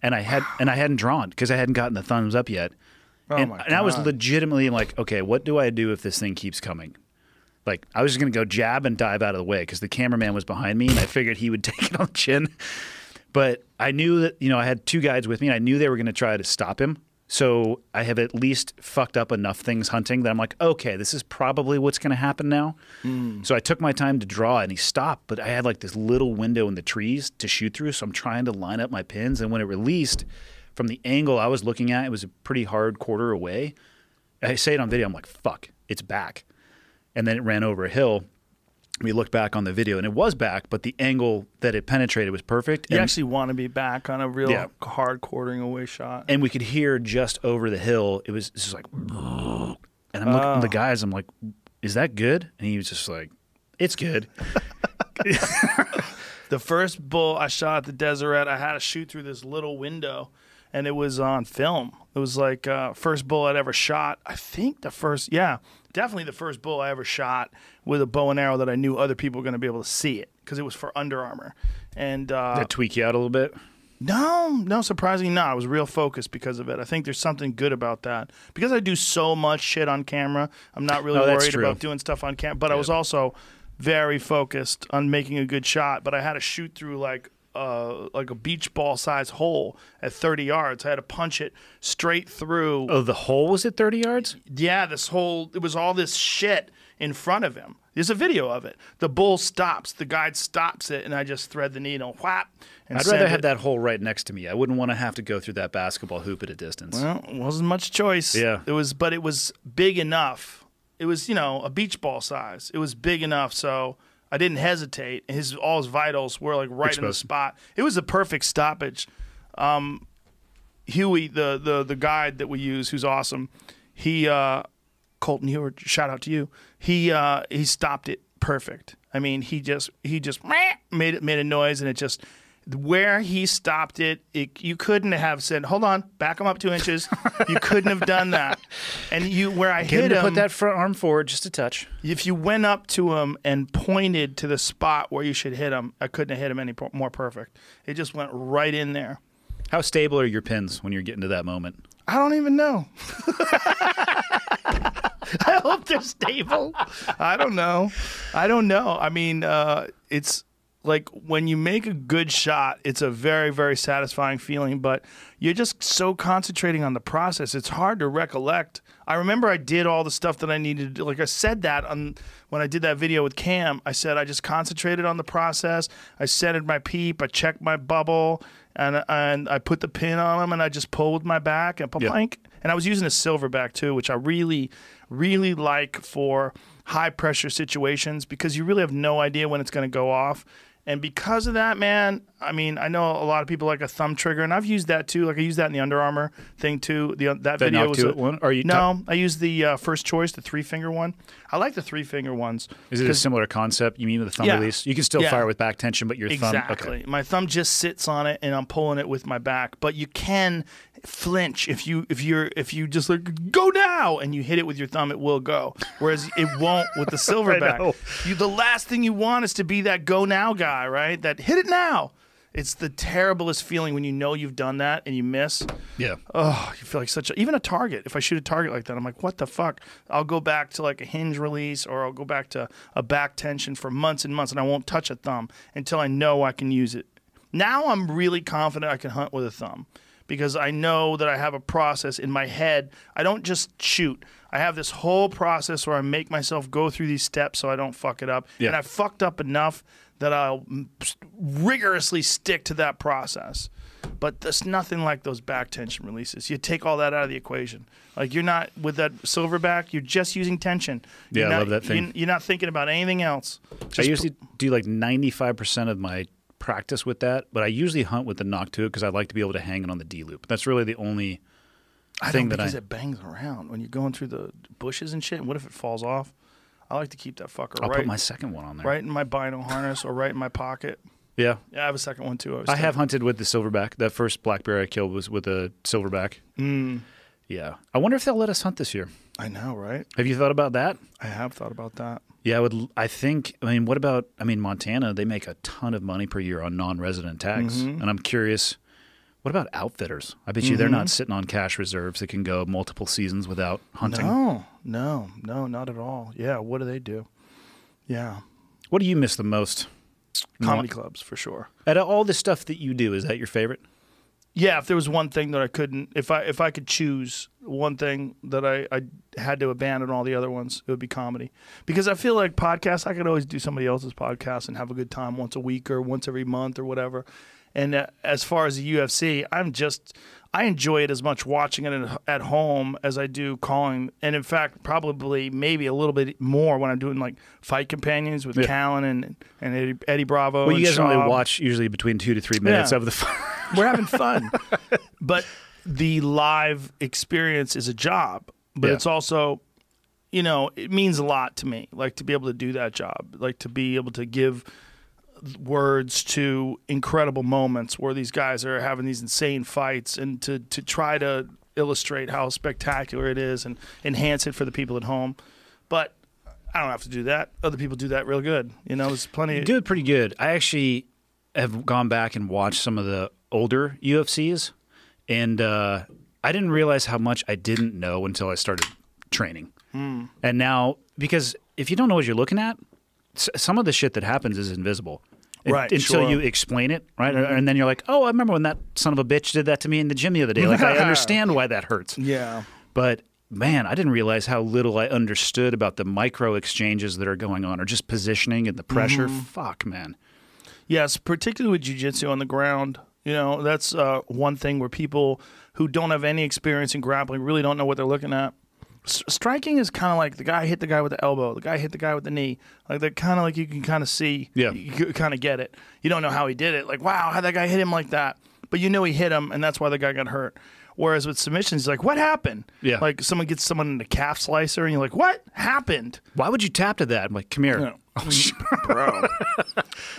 and I had and I hadn't drawn because I hadn't gotten the thumbs up yet. Oh and, Oh my and I was legitimately like, okay, what do I do if this thing keeps coming? Like I was just going to go jab and dive out of the way because the cameraman was behind me, and I figured he would take it on the chin. But I knew that you know I had two guides with me, and I knew they were going to try to stop him. So I have at least fucked up enough things hunting that I'm like, okay, this is probably what's going to happen now. Hmm. So I took my time to draw, and he stopped. But I had like this little window in the trees to shoot through, so I'm trying to line up my pins. And when it released, from the angle I was looking at, it was a pretty hard quarter away. I say it on video. I'm like, fuck, it's back. And then it ran over a hill. We looked back on the video, and it was back, but the angle that it penetrated was perfect. You and, actually want to be back on a real Yeah. hard quartering away shot. and we could hear just over the hill. It was just like, and I'm looking at the oh. guys. I'm like, is that good? And he was just like, it's good. The first bull I shot at the Deseret, I had to shoot through this little window, and it was on film. It was like uh, first bull I'd ever shot. I think the first, yeah, definitely the first bull I ever shot with a bow and arrow that I knew other people were going to be able to see it because it was for Under Armour. And uh, that tweak you out a little bit. no, no, surprisingly not. I was real focused because of it. I think there's something good about that. Because I do so much shit on camera, I'm not really that's worried true. about doing stuff on camera. But I was also very focused on making a good shot. But I had to shoot through like uh, like a beach ball size hole at 30 yards. I had to punch it straight through. Oh, the hole was at 30 yards. Yeah, this whole it was all this shit in front of him. There's a video of it. The bull stops, the guide stops it, and I just thread the needle, whap. And I'd rather have it- that hole right next to me. I wouldn't want to have to go through that basketball hoop at a distance. Well, it wasn't much choice. Yeah. It was, but it was big enough. It was, you know, a beach ball size. It was big enough, so I didn't hesitate. His all his vitals were like right in the spot. It was the perfect stoppage. Um, Huey, the the the guide that we use, who's awesome, he uh, Colton Hewer, shout out to you. He uh, he stopped it perfect. I mean, he just he just made it made a noise, and it just where he stopped it, it you couldn't have said, "Hold on, back him up two inches." you couldn't have done that. And you where I Get hit him to him, put that front arm forward just a touch. if you went up to him and pointed to the spot where you should hit him, I couldn't have hit him any more perfect. It just went right in there. How stable are your pins when you're getting to that moment? I don't even know. I hope they're stable. I don't know. I don't know. I mean, uh, it's like when you make a good shot, it's a very, very satisfying feeling, but you're just so concentrating on the process. It's hard to recollect. I remember I did all the stuff that I needed to do. Like I said that on when I did that video with Cam, I said I just concentrated on the process. I centered my peep, I checked my bubble, and and I put the pin on them, and I just pulled my back and Yeah. plank. And I was using a silverback too, which I really, really like for high pressure situations because you really have no idea when it's going to go off. And because of that, man, I mean, I know a lot of people like a thumb trigger, and I've used that too. Like I used that in the Under Armour thing too. The that, video was a- one? Are you no, I used the uh, first choice, the three finger one. I like the three finger ones. Is it a similar concept? You mean with the thumb Yeah. release? You can still Yeah. fire with back tension, but your thumb. Exactly. Okay. My thumb just sits on it, and I'm pulling it with my back. But you can flinch if you if you're if you just like go now and you hit it with your thumb, it will go. Whereas it won't with the silverback. You the last thing you want is to be that go now guy, right? That hit it now. It's the terriblest feeling when you know you've done that and you miss. Yeah. Oh, you feel like such a even a target. If I shoot a target like that, I'm like, what the fuck? I'll go back to like a hinge release or I'll go back to a back tension for months and months and I won't touch a thumb until I know I can use it. Now I'm really confident I can hunt with a thumb because I know that I have a process in my head. I don't just shoot. I have this whole process where I make myself go through these steps so I don't fuck it up. Yeah. And I fucked up enough that I'll rigorously stick to that process. But there's nothing like those back tension releases. You take all that out of the equation. Like you're not with that silverback. You're just using tension. Yeah, You're I not, love that thing. You're, you're not thinking about anything else. I Just usually do like 95% of my practice with that, but I usually hunt with the Noctua because I like to be able to hang it on the D loop. That's really the only I thing that because I. it bangs around when you're going through the bushes and shit. And what if it falls off? I like to keep that fucker I'll right, put my second one on there. right in my bino harness or right in my pocket. Yeah. Yeah, I have a second one too. was I have hunted with the silverback. That first black bear I killed was with a silverback. Mm. Yeah. I wonder if they'll let us hunt this year. I know, right? Have you thought about that? I have thought about that. Yeah, I would. I think. I mean, what about? I mean, Montana. They make a ton of money per year on non-resident tax, Mm-hmm. and I'm curious. What about outfitters? I bet you they're not sitting on cash reserves that can go multiple seasons without hunting. No, no, no, not at all. Yeah, what do they do? Yeah, What do you miss the most? comedy clubs for sure. Out of all the stuff that you do, is that your favorite? Yeah, if there was one thing that I couldn't, if I if I could choose one thing that I, I had to abandon all the other ones, it would be comedy. Because I feel like podcasts, I could always do somebody else's podcast and have a good time once a week or once every month or whatever. And uh, as far as the UFC, I'm just I enjoy it as much watching it at, home as I do calling. And in fact, probably maybe a little bit more when I'm doing like fight companions with Yeah. Callen and and Eddie, Eddie Bravo. Well, you guys only watch usually between two to three minutes Yeah. of the. fight. we're having fun. but the live experience is a job, but Yeah. it's also, you know, it means a lot to me. Like to be able to do that job, like to be able to give words to incredible moments where these guys are having these insane fights and to, to try to illustrate how spectacular it is and enhance it for the people at home. But I don't have to do that. Other people do that real good. You know, there's plenty. You do it pretty good. I actually have gone back and watched some of the older UFCs, and uh, I didn't realize how much I didn't know until I started training. And now, because if you don't know what you're looking at, some of the shit that happens is invisible. Right, until sure. You explain it, right? And then you're like, "Oh, I remember when that son of a bitch did that to me in the gym the other day. Like, I understand why that hurts." yeah. But man, I didn't realize how little I understood about the micro exchanges that are going on, or just positioning and the pressure. Mm-hmm. Fuck, man. Yes, particularly with jujitsu on the ground. You know, that's uh, one thing where people who don't have any experience in grappling really don't know what they're looking at. S- striking is kind of like the guy hit the guy with the elbow, the guy hit the guy with the knee. Like they're kind of like you can kind of see, Yeah. you kind of get it. You don't know how he did it. Like, wow, how that guy hit him like that? But you know he hit him, and that's why the guy got hurt. Whereas with submissions, it's like, what happened? Yeah. Like someone gets someone in a calf slicer, and you're like, what happened? Why would you tap to that? I'm like, come here. Yeah. bro.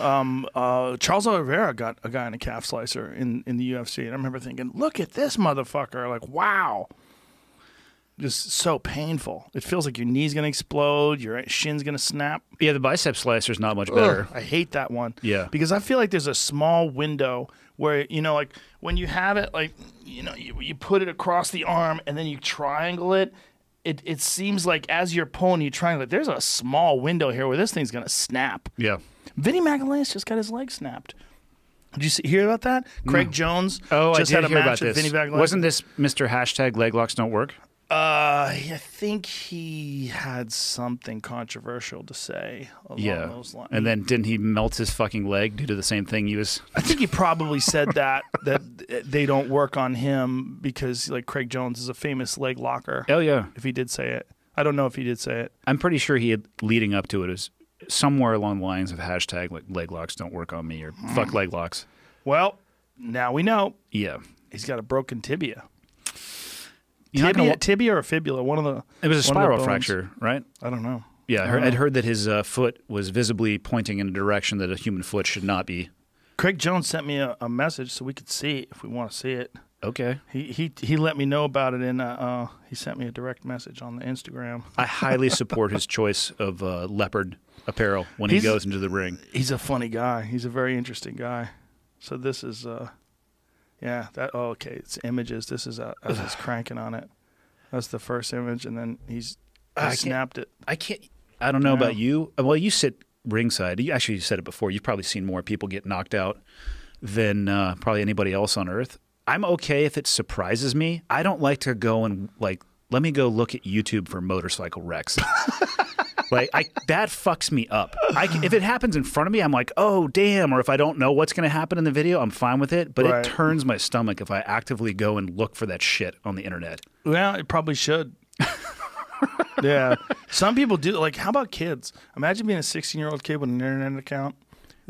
um, uh, Charles Oliveira got a guy in a calf slicer in, in the UFC, and I remember thinking, "Look at this motherfucker!" Like, wow, just so painful. It feels like your knee's gonna explode, your shin's gonna snap. Yeah, the bicep slicer is not much better. Ugh, I hate that one. Yeah. because I feel like there's a small window where you know, like when you have it, like you know, you, you put it across the arm and then you triangle it. It, it seems like as you're pulling, you triangle like, There's a small window here where this thing's gonna snap. Yeah. Vinny Magalhaes just got his leg snapped. Did you see, hear about that? Craig Jones Oh, just I did had a hear match about with this. Vinny. Wasn't this Mr. Hashtag leg locks don't work? Uh, I think he had something controversial to say along Yeah. those lines. And then didn't he melt his fucking leg due to the same thing he was? I think he probably said that that they don't work on him because like Craig Jones is a famous leg locker. Oh yeah. If he did say it, I don't know if he did say it. I'm pretty sure he had leading up to it was somewhere along the lines of hashtag like leg locks don't work on me or fuck leg locks. Well, now we know Yeah. he's got a broken tibia. You're Tibia, wa- tibia or fibula? One of the. it was a one of the spiral fracture, right? I don't know. Yeah, I heard, I'd heard that his uh, foot was visibly pointing in a direction that a human foot should not be. Craig Jones sent me a, a message so we could see it if we want to see it. Okay. He he he let me know about it and uh, uh he sent me a direct message on the Instagram. I highly support his choice of uh, leopard apparel when he goes into the ring. He's a funny guy. He's a very interesting guy. So this is uh yeah, that oh, okay, it's images. This is uh, as he's cranking on it. That's the first image and then he's he I snapped it. I can't. I don't know Yeah. about you. Well, you sit ringside. You actually said it before. You've probably seen more people get knocked out than uh, probably anybody else on earth. I'm okay if it surprises me. I don't like to go and like let me go look at YouTube for motorcycle wrecks. like I that fucks me up. I c if it happens in front of me, I'm like, oh damn. Or if I don't know what's going to happen in the video, I'm fine with it. But Right. it turns my stomach if I actively go and look for that shit on the internet. Well, it probably should. yeah. Some people do. Like, how about kids? Imagine being a 16 year old kid with an internet account.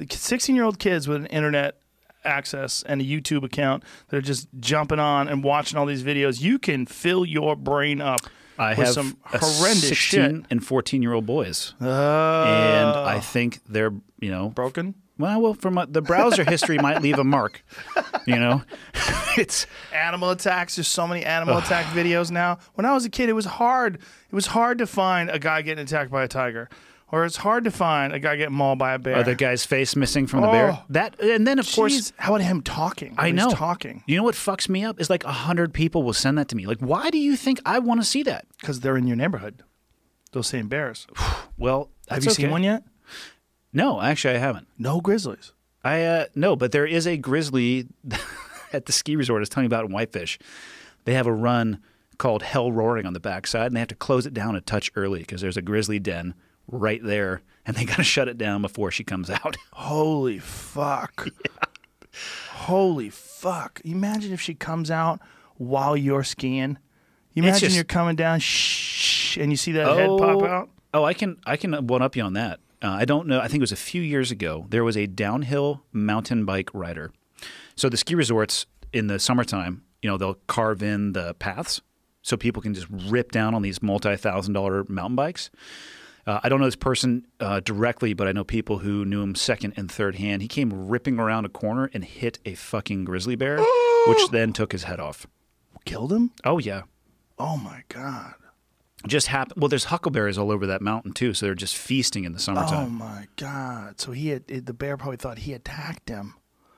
16 year old kids with an internet access and a YouTube account that are just jumping on and watching all these videos. You can fill your brain up I with have some horrendous 16 shit. and 14 year old boys. Uh, and I think they're you know broken. well well from my, the browser history might leave a mark you know it's Animal attacks. There's so many animal attack videos now. When I was a kid, it was hard. It was hard to find a guy getting attacked by a tiger, or it's hard to find a guy getting mauled by a bear. uh, the guy's face missing from the bear Oh. that and then of course how about him talking? I know he's talking you know what fucks me up is like a hundred people will send that to me like why do you think I want to see that because they're in your neighborhood. Those same bears. well Have you seen one yet? no actually I haven't No grizzlies. I uh, no but there is a grizzly at the ski resort I was telling you about in Whitefish they have a run called Hell Roaring on the backside, and they have to close it down a touch early because there's a grizzly den right there, and they got to shut it down before she comes out. Holy fuck. Holy fuck. Imagine if she comes out while you're skiing. You imagine just- you're coming down shh, and you see that head pop out. Oh, I can I can one up you on that. Uh, I don't know. I think it was a few years ago. There was a downhill mountain bike rider. So the ski resorts in the summertime, you know, they'll carve in the paths so people can just rip down on these multi-thousand dollar mountain bikes. Uh, I don't know this person uh, directly, but I know people who knew him second and third hand. He came ripping around a corner and hit a fucking grizzly bear, which then took his head off. Killed him? Oh yeah, Oh my god. just happened. Well, there's huckleberries all over that mountain too, so they're just feasting in the summertime. Oh my god. So he had it, the bear probably thought he attacked him.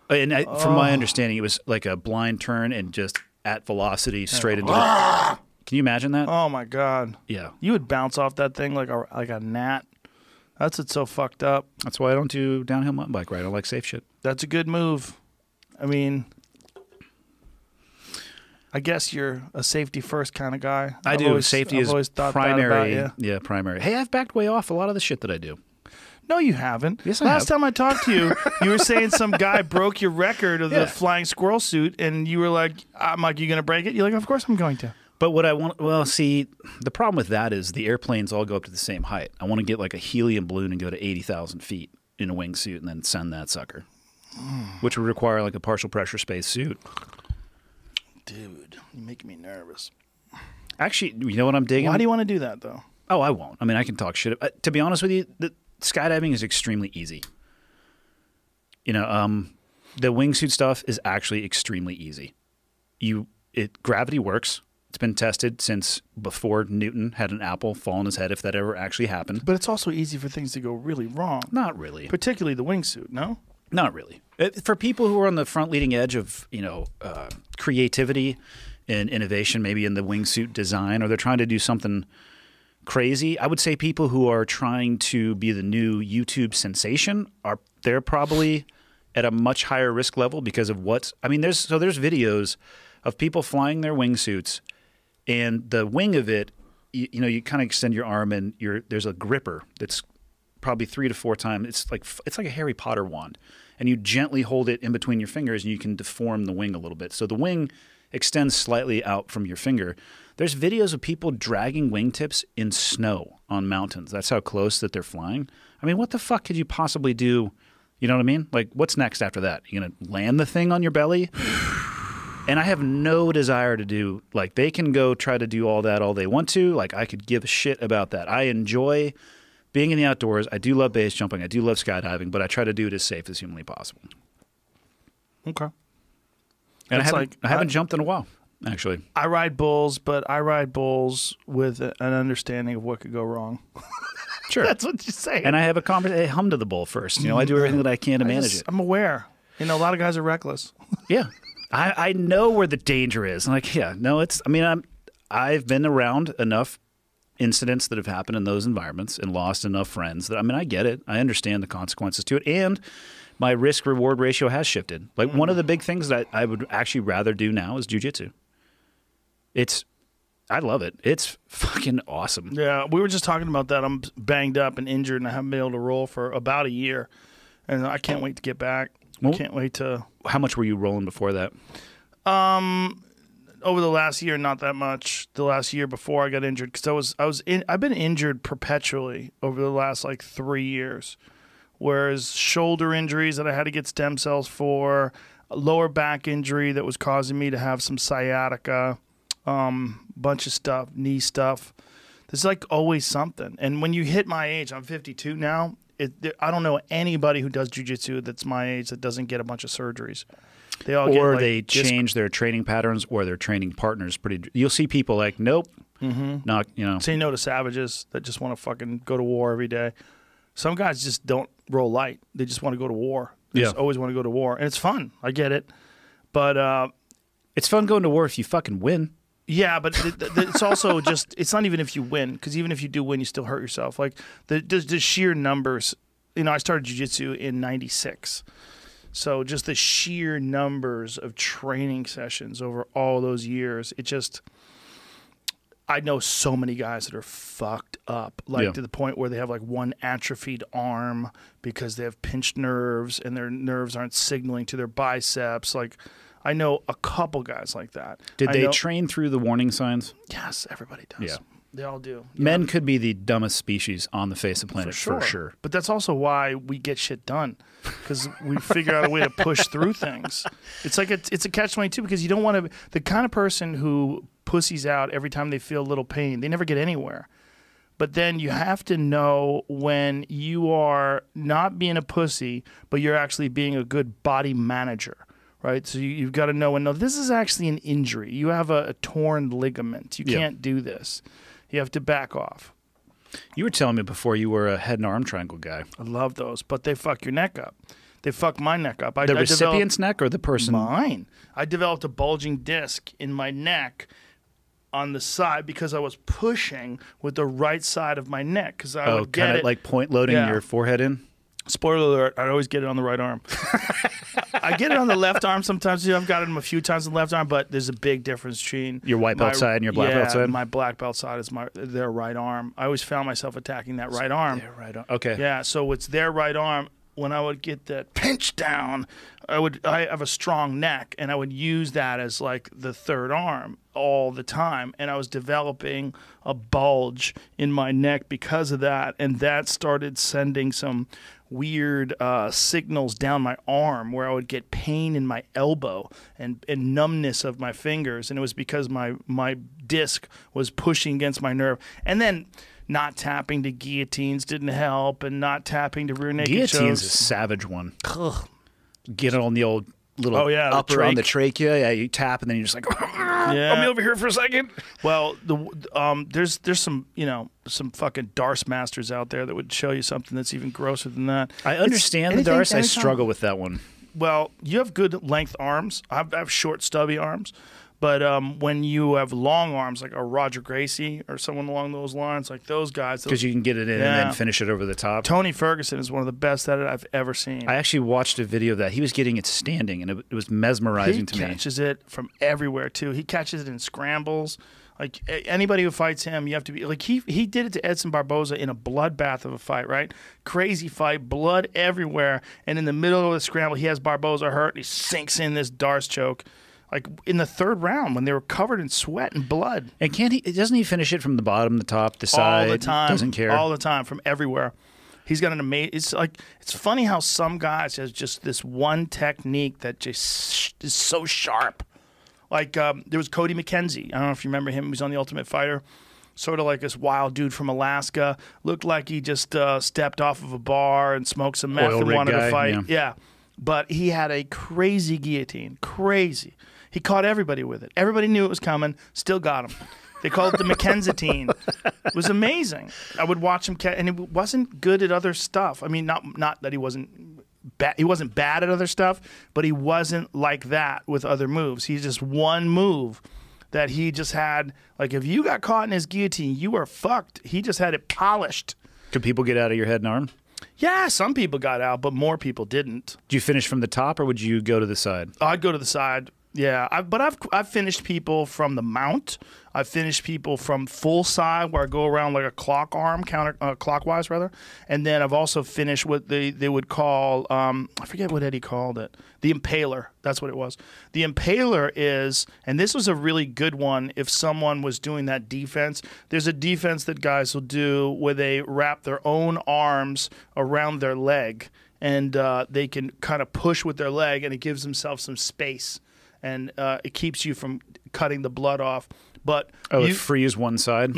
And I, from Oh. my understanding, it was like a blind turn and just at velocity straight into. the... Can you imagine that? Oh my god. Yeah, You would bounce off that thing like a like a gnat. That's what's so fucked up. that's why I don't do downhill mountain bike ride. I like safe shit. That's a good move. I mean, I guess you're a safety first kind of guy. I I've do. always- Safety I've is always thought primary. About you. Yeah, primary. Hey, I've backed way off a lot of the shit that I do. No, you haven't. Yes, I Last have. time I talked to you, you were saying some guy broke your record of Yeah. the flying squirrel suit, and you were like, "I'm like, you gonna break it?" You're like, "Of course I'm going to." But what I want, well, see, the problem with that is the airplanes all go up to the same height. I want to get like a helium balloon and go to 80,000 feet in a wingsuit and then send that sucker, which would require like a partial pressure space suit. Dude, you're making me nervous. Actually, you know what I'm digging? Why do you want to do that though? Oh, I won't. I mean, I can talk shit. Uh, to be honest with you, the skydiving is extremely easy. You know, um, the wingsuit stuff is actually extremely easy. You, it gravity works. It's been tested since before Newton had an apple fall on his head, if that ever actually happened. But it's also easy for things to go really wrong, Not really. particularly the wingsuit. No. Not really. For people who are on the front leading edge of you know uh, creativity and innovation, maybe in the wingsuit design, or they're trying to do something crazy, I would say people who are trying to be the new YouTube sensation are they're probably at a much higher risk level because of what's. I mean, there's so there's videos of people flying their wingsuits, and the wing of it, you, you know, you kind of extend your arm and you're there's a gripper that's probably three to four times. It's like it's like a Harry Potter wand, and you gently hold it in between your fingers, and you can deform the wing a little bit. So the wing extends slightly out from your finger. There's videos of people dragging wingtips in snow on mountains. That's how close that they're flying. I mean, what the fuck could you possibly do? You know what I mean? Like, what's next after that? You gonna land the thing on your belly? And I have no desire to do like they can go try to do all that all they want to. Like I could give a shit about that. I enjoy being in the outdoors. I do love base jumping. I do love skydiving, but I try to do it as safe as humanly possible. Okay. And I haven't, like- I haven't I- jumped in a while, actually. I ride bulls, but I ride bulls with an understanding of what could go wrong. Sure. That's what you say. and I have a conversation. hum to the bull first. You know, I do everything that I can to I manage just- it. I'm aware. You know, a lot of guys are reckless. Yeah, I, I know where the danger is. I'm like, yeah, no, it's. I mean, I'm. I've been around enough incidents that have happened in those environments and lost enough friends that I mean, I get it. I understand the consequences to it, and my risk reward ratio has shifted. Like one of the mm. big things that I would actually rather do now is jujitsu. It's. I love it. It's fucking awesome. Yeah, we were just talking about that. I'm banged up and injured, and I haven't been able to roll for about a year, and I can't wait to get back. Well- can't wait to. How much were you rolling before that? Um, Over the last year, not that much. The last year before I got injured, because I was I was in. I've been injured perpetually over the last like three years. Whereas shoulder injuries that I had to get stem cells for, a lower back injury that was causing me to have some sciatica, um, bunch of stuff, knee stuff. There's like always something. And when you hit my age, I'm 52 now. It, I don't know anybody who does jujitsu that's my age that doesn't get a bunch of surgeries. They all get, or like, they disc- change their training patterns or their training partners pretty you'll see people like nope Mm-hmm. not you know Say no to savages that just want to fucking go to war every day. Some guys just don't roll light. They just want to go to war. They just Yeah. always want to go to war, and it's fun. I get it, but uh, it's fun going to war if you fucking win yeah, but th- th- th- it's also just it's not even if you win because even if you do win, you still hurt yourself. Like the the, the sheer numbers. You know, I started jujitsu in '96. So just the sheer numbers of training sessions over all those years, it just I know so many guys that are fucked up, like Yeah. to the point where they have like one atrophied arm because they have pinched nerves and their nerves aren't signaling to their biceps. Like I know a couple guys like that. did I they know- train through the warning signs Yes, everybody does. Yeah. They all do. men could be the dumbest species on the face of the planet for sure, But that's also why we get shit done because we figure out a way to push through things. It's like a, it's a catch twenty two because you don't want to the kind of person who pussies out every time they feel a little pain. They never get anywhere. But then you have to know when you are not being a pussy, but you're actually being a good body manager, right? So you, you've got to know and know this is actually an injury. You have a, a torn ligament. You Yeah. can't do this. You have to back off. you were telling me before you were a head and arm triangle guy I love those, but they fuck your neck up. They fuck my neck up. I, the I recipient's neck or the person mine. I developed a bulging disc in my neck on the side because I was pushing with the right side of my neck because I oh would get it. like point loading Yeah. your forehead in Spoiler alert: I'd always get it on the right arm. I get it on the left arm sometimes. too. I've got it a few times on the left arm, but there's a big difference between Your white belt my- side and your black yeah, belt side? My black belt side is my their right arm. I always found myself attacking that right arm. Yeah, right on. okay Yeah, so it's their right arm. When I would get that pinch down, I would I have a strong neck, and I would use that as like the third arm all the time. And I was developing a bulge in my neck because of that, and that started sending some weird uh, signals down my arm where I would get pain in my elbow and, and numbness of my fingers, and it was because my my disc was pushing against my nerve, and then. Not tapping to guillotines didn't help, and not tapping to rear naked guillotine's a savage one. Get it on the old little Oh, yeah, the upper on the trachea yeah you tap and then you're just like Yeah. let me over here for a second Well, the um, there's there's some you know some fucking Darce masters out there that would show you something that's even grosser than that. I It's understand the anything- Darce. I struggle with that one. Well, you have good length arms. I have, I have short, stubby arms. But um, when you have long arms, like a Roger Gracie or someone along those lines, like those guys, Because you can get it in and then finish it over the top. Tony Ferguson is one of the best at it I've ever seen. I actually watched a video of that. He was getting it standing, and it, it was mesmerizing he to me. He catches it from everywhere too. He catches it in scrambles. Like anybody who fights him, you have to be like he he did it to Edson Barboza in a bloodbath of a fight, right? Crazy fight, blood everywhere, and in the middle of the scramble, he has Barboza hurt. And he sinks in this Darce choke. Like in the third round when they were covered in sweat and blood And can't he? Doesn't he finish it from the bottom, the top, the side? all the time. Doesn't care. all the time from everywhere. He's got an amazing. It's like it's funny how some guys has just this one technique that just is so sharp. Like um, there was Cody McKenzie. I don't know if you remember him. He was on the Ultimate Fighter. Sort of like this wild dude from Alaska. Looked like he just uh, stepped off of a bar and smoked some meth Oil and wanted guy, to fight. yeah. yeah, but he had a crazy guillotine. Crazy. He caught everybody with it. Everybody knew it was coming. Still got him. They called it the Mackenzatine. It was amazing. I would watch him, and he wasn't good at other stuff. I mean, not not that he wasn't bad. He wasn't bad at other stuff, but he wasn't like that with other moves. He's just one move that he just had. Like if you got caught in his guillotine, you were fucked. He just had it polished. Could people get out of your head and arm? Yeah, some people got out, but more people didn't. Do you finish from the top, or would you go to the side? I'd go to the side. Yeah, I, but I've I've finished people from the mount. I've finished people from full side where I go around like a clock arm, counter uh, clockwise rather, and then I've also finished what they they would call um, I forget what Eddie called it, the impaler. That's what it was. The impaler is, and this was a really good one. If someone was doing that defense, there's a defense that guys will do where they wrap their own arms around their leg, and uh, they can kind of push with their leg, and it gives themselves some space and uh, it keeps you from cutting the blood off. But Oh, you, it frees one side.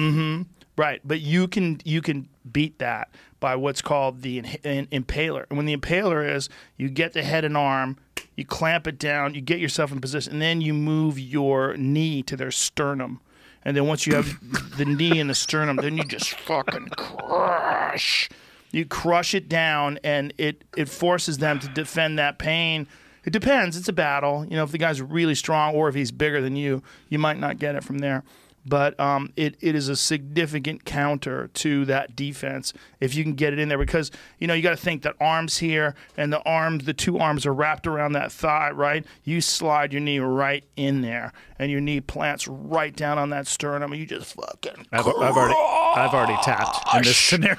right, but you can you can beat that by what's called the in, in, impaler. And when the impaler is, you get the head and arm, you clamp it down, you get yourself in position, and then you move your knee to their sternum. And then once you have the knee and the sternum, then you just fucking crush. You crush it down, and it it forces them to defend that pain. It depends. It's a battle. You know, if the guy's really strong or if he's bigger than you, you might not get it from there. But um, it, it is a significant counter to that defense if you can get it in there because you know you got to think that arms here and the arms, the two arms are wrapped around that thigh, right? You slide your knee right in there, and your knee plants right down on that sternum, and you just fucking. I've, I've already, I've already tapped in this scenario.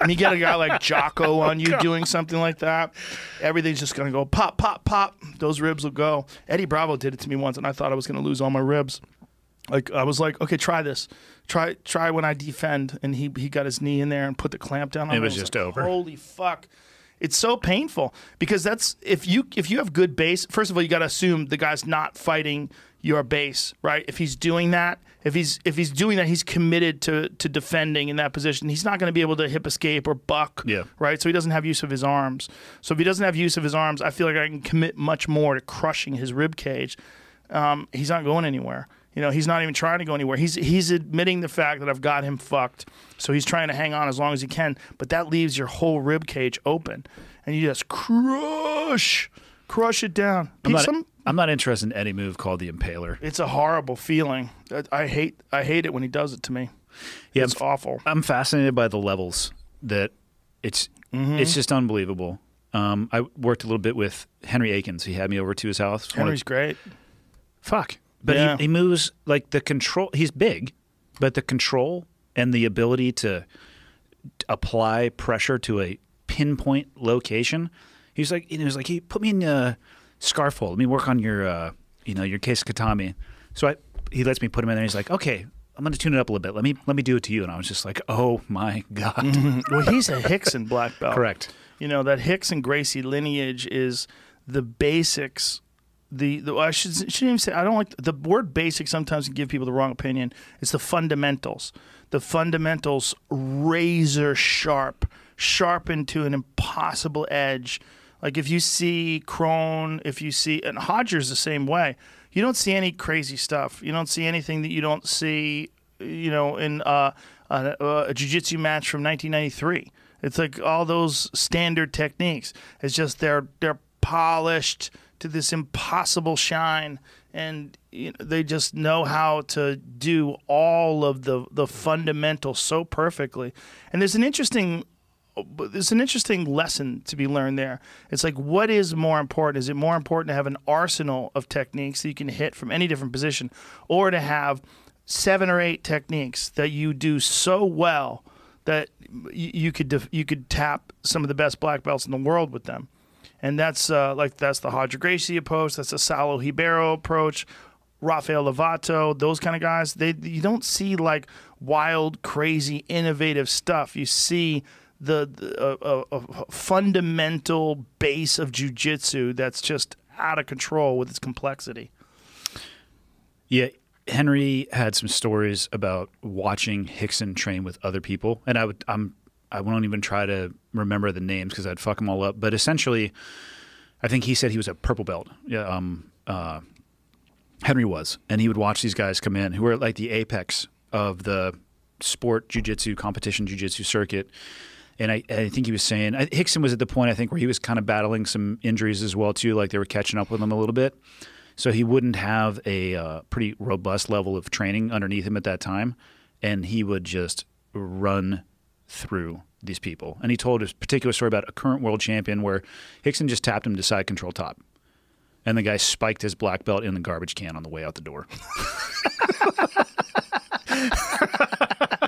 And you get a guy like Jocko oh, on you doing something like that, everything's just gonna go pop, pop, pop. Those ribs will go. Eddie Bravo did it to me once, and I thought I was gonna lose all my ribs. Like I was like, okay, try this. Try try when I defend, and he he got his knee in there and put the clamp down. on It was I just like, over. Holy fuck! It's so painful because that's if you if you have good base. First of all, you got to assume the guy's not fighting your base, right? If he's doing that, if he's if he's doing that, he's committed to to defending in that position. He's not going to be able to hip escape or buck, Yeah. right? So he doesn't have use of his arms. So if he doesn't have use of his arms, I feel like I can commit much more to crushing his rib cage. Um, he's not going anywhere. You know, he's not even trying to go anywhere. He's he's admitting the fact that I've got him fucked. So he's trying to hang on as long as he can. But that leaves your whole rib cage open, and you just crush, crush it down. Some- I'm not interested in any move called the Impaler. it's a horrible feeling. I, I hate I hate it when he does it to me. Yeah, It's awful. I'm fascinated by the levels that it's Mm-hmm. it's just unbelievable. Um, I worked a little bit with Henry Akins. He had me over to his house. One of- Henry's great. fuck, but Yeah. he, he moves like the control. He's big, but the control and the ability to apply pressure to a pinpoint location. He's like, he was like, he put me in a scarf hole. Let me work on your, uh, you know, your kesa gatame. So I, he lets me put him in there. And he's like, okay, I'm going to tune it up a little bit. Let me let me do it to you. And I was just like, oh my god, Well, he's a Rickson black belt. correct. You know that Rickson Gracie lineage is the basics. The, the I should shouldn't even say I don't like the word basic. Sometimes can give people the wrong opinion. It's the fundamentals. The fundamentals razor sharp, sharpened to an impossible edge. Like if you see Kron, if you see and Hodger's the same way. You don't see any crazy stuff. You don't see anything that you don't see, you know, in uh, a, a jiu-jitsu match from 1993. It's like all those standard techniques. It's just they're they're polished to this impossible shine, and you know, they just know how to do all of the the fundamentals so perfectly. And there's an interesting but there's an interesting lesson to be learned there. It's like, what is more important? Is it more important to have an arsenal of techniques that you can hit from any different position, or to have seven or eight techniques that you do so well that you, could you could tap some of the best black belts in the world with them? and that's uh, like that's the Hodger Gracie approach. That's the Saulo Ribeiro approach. Rafael Lovato, those kind of guys. They you don't see like wild, crazy, innovative stuff. You see the, the a, a, fundamental base of jujitsu that's just out of control with its complexity. Yeah, Henry had some stories about watching Rickson train with other people, and I would I'm I won't even try to remember the names because I'd fuck them all up. But essentially, I think he said he was a purple belt. Yeah, um, uh, Henry was, and he would watch these guys come in who were like the apex of the sport jujitsu competition jujitsu circuit. And I, I think he was saying I, Rickson was at the point I think where he was kind of battling some injuries as well too, like they were catching up with him a little bit. So he wouldn't have a uh, pretty robust level of training underneath him at that time, and he would just run through these people. And he told a particular story about a current world champion where Rickson just tapped him to side control top. And the guy spiked his black belt in the garbage can on the way out the door.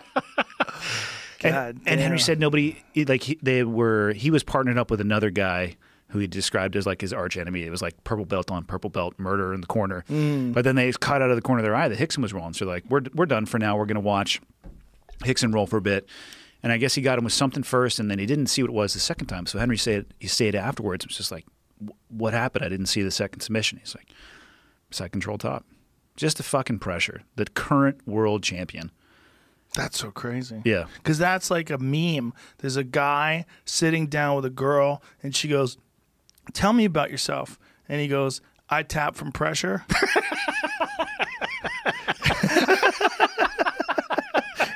and, God and Henry said nobody like he, they were he was partnered up with another guy who he described as like his arch enemy. It was like purple belt on purple belt murder in the corner. Mm. But then they caught out of the corner of their eye that Rickson was rolling. So they're like we're we're done for now. We're going to watch Rickson roll for a bit. And I guess he got him with something first, and then he didn't see what it was the second time. So Henry said he stayed afterwards. It was just like, what happened? I didn't see the second submission. He's like, side control top. Just the fucking pressure. The current world champion. That's so crazy. Yeah. Because that's like a meme. There's a guy sitting down with a girl, and she goes, Tell me about yourself. And he goes, I tap from pressure.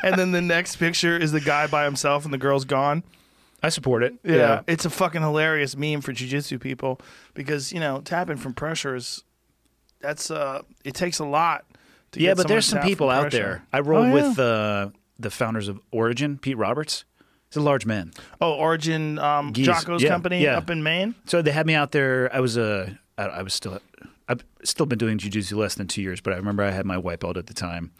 and then the next picture is the guy by himself, and the girl's gone. I support it. Yeah. It's a fucking hilarious meme for jujitsu people because, you know, tapping from pressure is, that's, uh, it takes a lot. Yeah, but there's some people out there. I rolled Oh, yeah. with uh, the founders of Origin, Pete Roberts. He's a large man. Oh, Origin um, Geese. Jocko's Yeah, company yeah. up in Maine. So they had me out there. I was a. I I was still. I've still been doing jujitsu less than two years, but I remember I had my white belt at the time,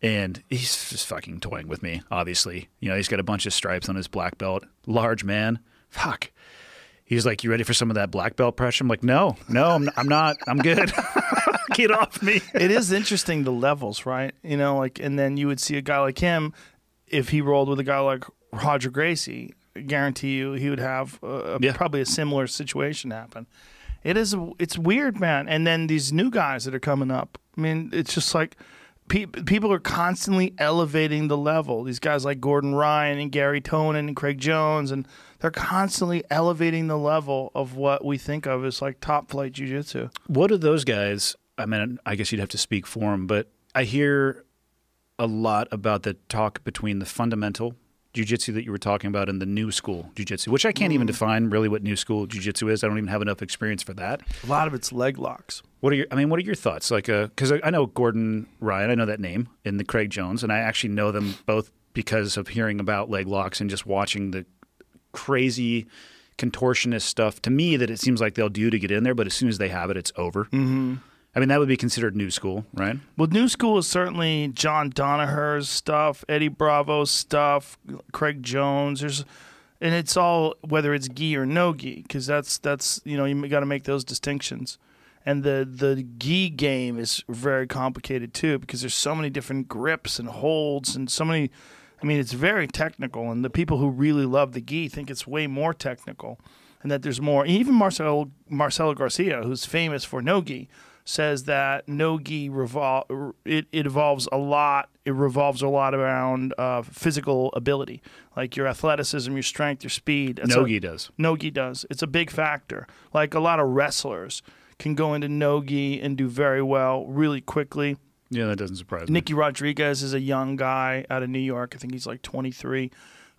and he's just fucking toying with me. Obviously, you know, he's got a bunch of stripes on his black belt. Large man. Fuck. He's like, "You ready for some of that black belt pressure?" I'm like, "No, no, I'm, I'm not. I'm good. Get off me." it is interesting the levels, right? You know, like, and then you would see a guy like him if he rolled with a guy like Roger Gracie. I guarantee you, he would have uh, Yeah. probably a similar situation happen. It is, it's weird, man. And then these new guys that are coming up. I mean, it's just like pe- people are constantly elevating the level. These guys like Gordon Ryan and Garry Tonon and Craig Jones, and they're constantly elevating the level of what we think of as like top flight jujitsu. What do those guys? I mean, I guess you'd have to speak for them, but I hear a lot about the talk between the fundamental jujitsu that you were talking about and the new school jujitsu, which I can't even define really what new school jujitsu is. I don't even have enough experience for that. A lot of it's leg locks. What are your? I mean, what are your thoughts? Like, because I, I know Gordon Ryan, I know that name, and the Craig Jones, and I actually know them both because of hearing about leg locks and just watching the crazy contortionist stuff. To me, that it seems like they'll do to get in there, but as soon as they have it, it's over. Mm-hmm. I mean, that would be considered new school, right? Well, new school is certainly John Danaher's stuff, Eddie Bravo's stuff, Craig Jones. There's, and it's all whether it's gi or no gi, because that's that's you know you got to make those distinctions. And the the gi game is very complicated too, because there's so many different grips and holds and so many. I mean, it's very technical, and the people who really love the gi think it's way more technical, and that there's more. Even Marcelo Marcelo Garcia, who's famous for no gi, says that nogi revol- it, it evolves a lot. It revolves a lot around uh, physical ability, like your athleticism, your strength, your speed. That's No a- does. Nogi does. It's a big factor. Like a lot of wrestlers can go into nogi and do very well really quickly. Yeah, that doesn't surprise me. Nicky Rodriguez is a young guy out of New York. I think he's like 23,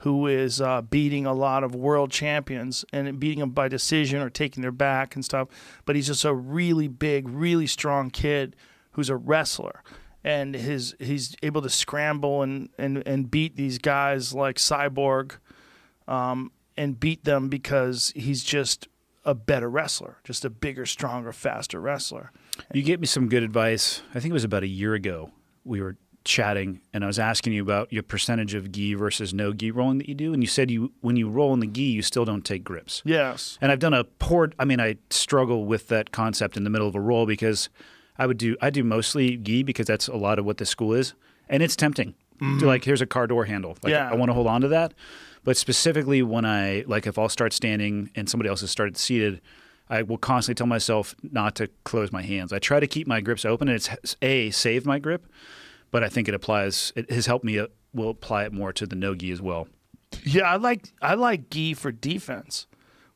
who is uh, beating a lot of world champions and beating them by decision or taking their back and stuff. But he's just a really big, really strong kid who's a wrestler. And his he's able to scramble and, and, and beat these guys like Cyborg um, and beat them because he's just a better wrestler, just a bigger, stronger, faster wrestler. You gave me some good advice. I think it was about a year ago. We were chatting, and I was asking you about your percentage of gi versus no gi rolling that you do, and you said you when you roll in the gi, you still don't take grips. Yes. And I've done a poor. I mean, I struggle with that concept in the middle of a roll because I would do I do mostly gi because that's a lot of what the school is, and it's tempting to like here's a car door handle. Like Yeah. I want to hold on to that, but specifically when I like if I'll start standing and somebody else has started seated. I will constantly tell myself not to close my hands. I try to keep my grips open, and it's a save my grip, but I think it applies. It has helped me. Uh, will apply it more to the no gi as well. Yeah, I like I like gi for defense.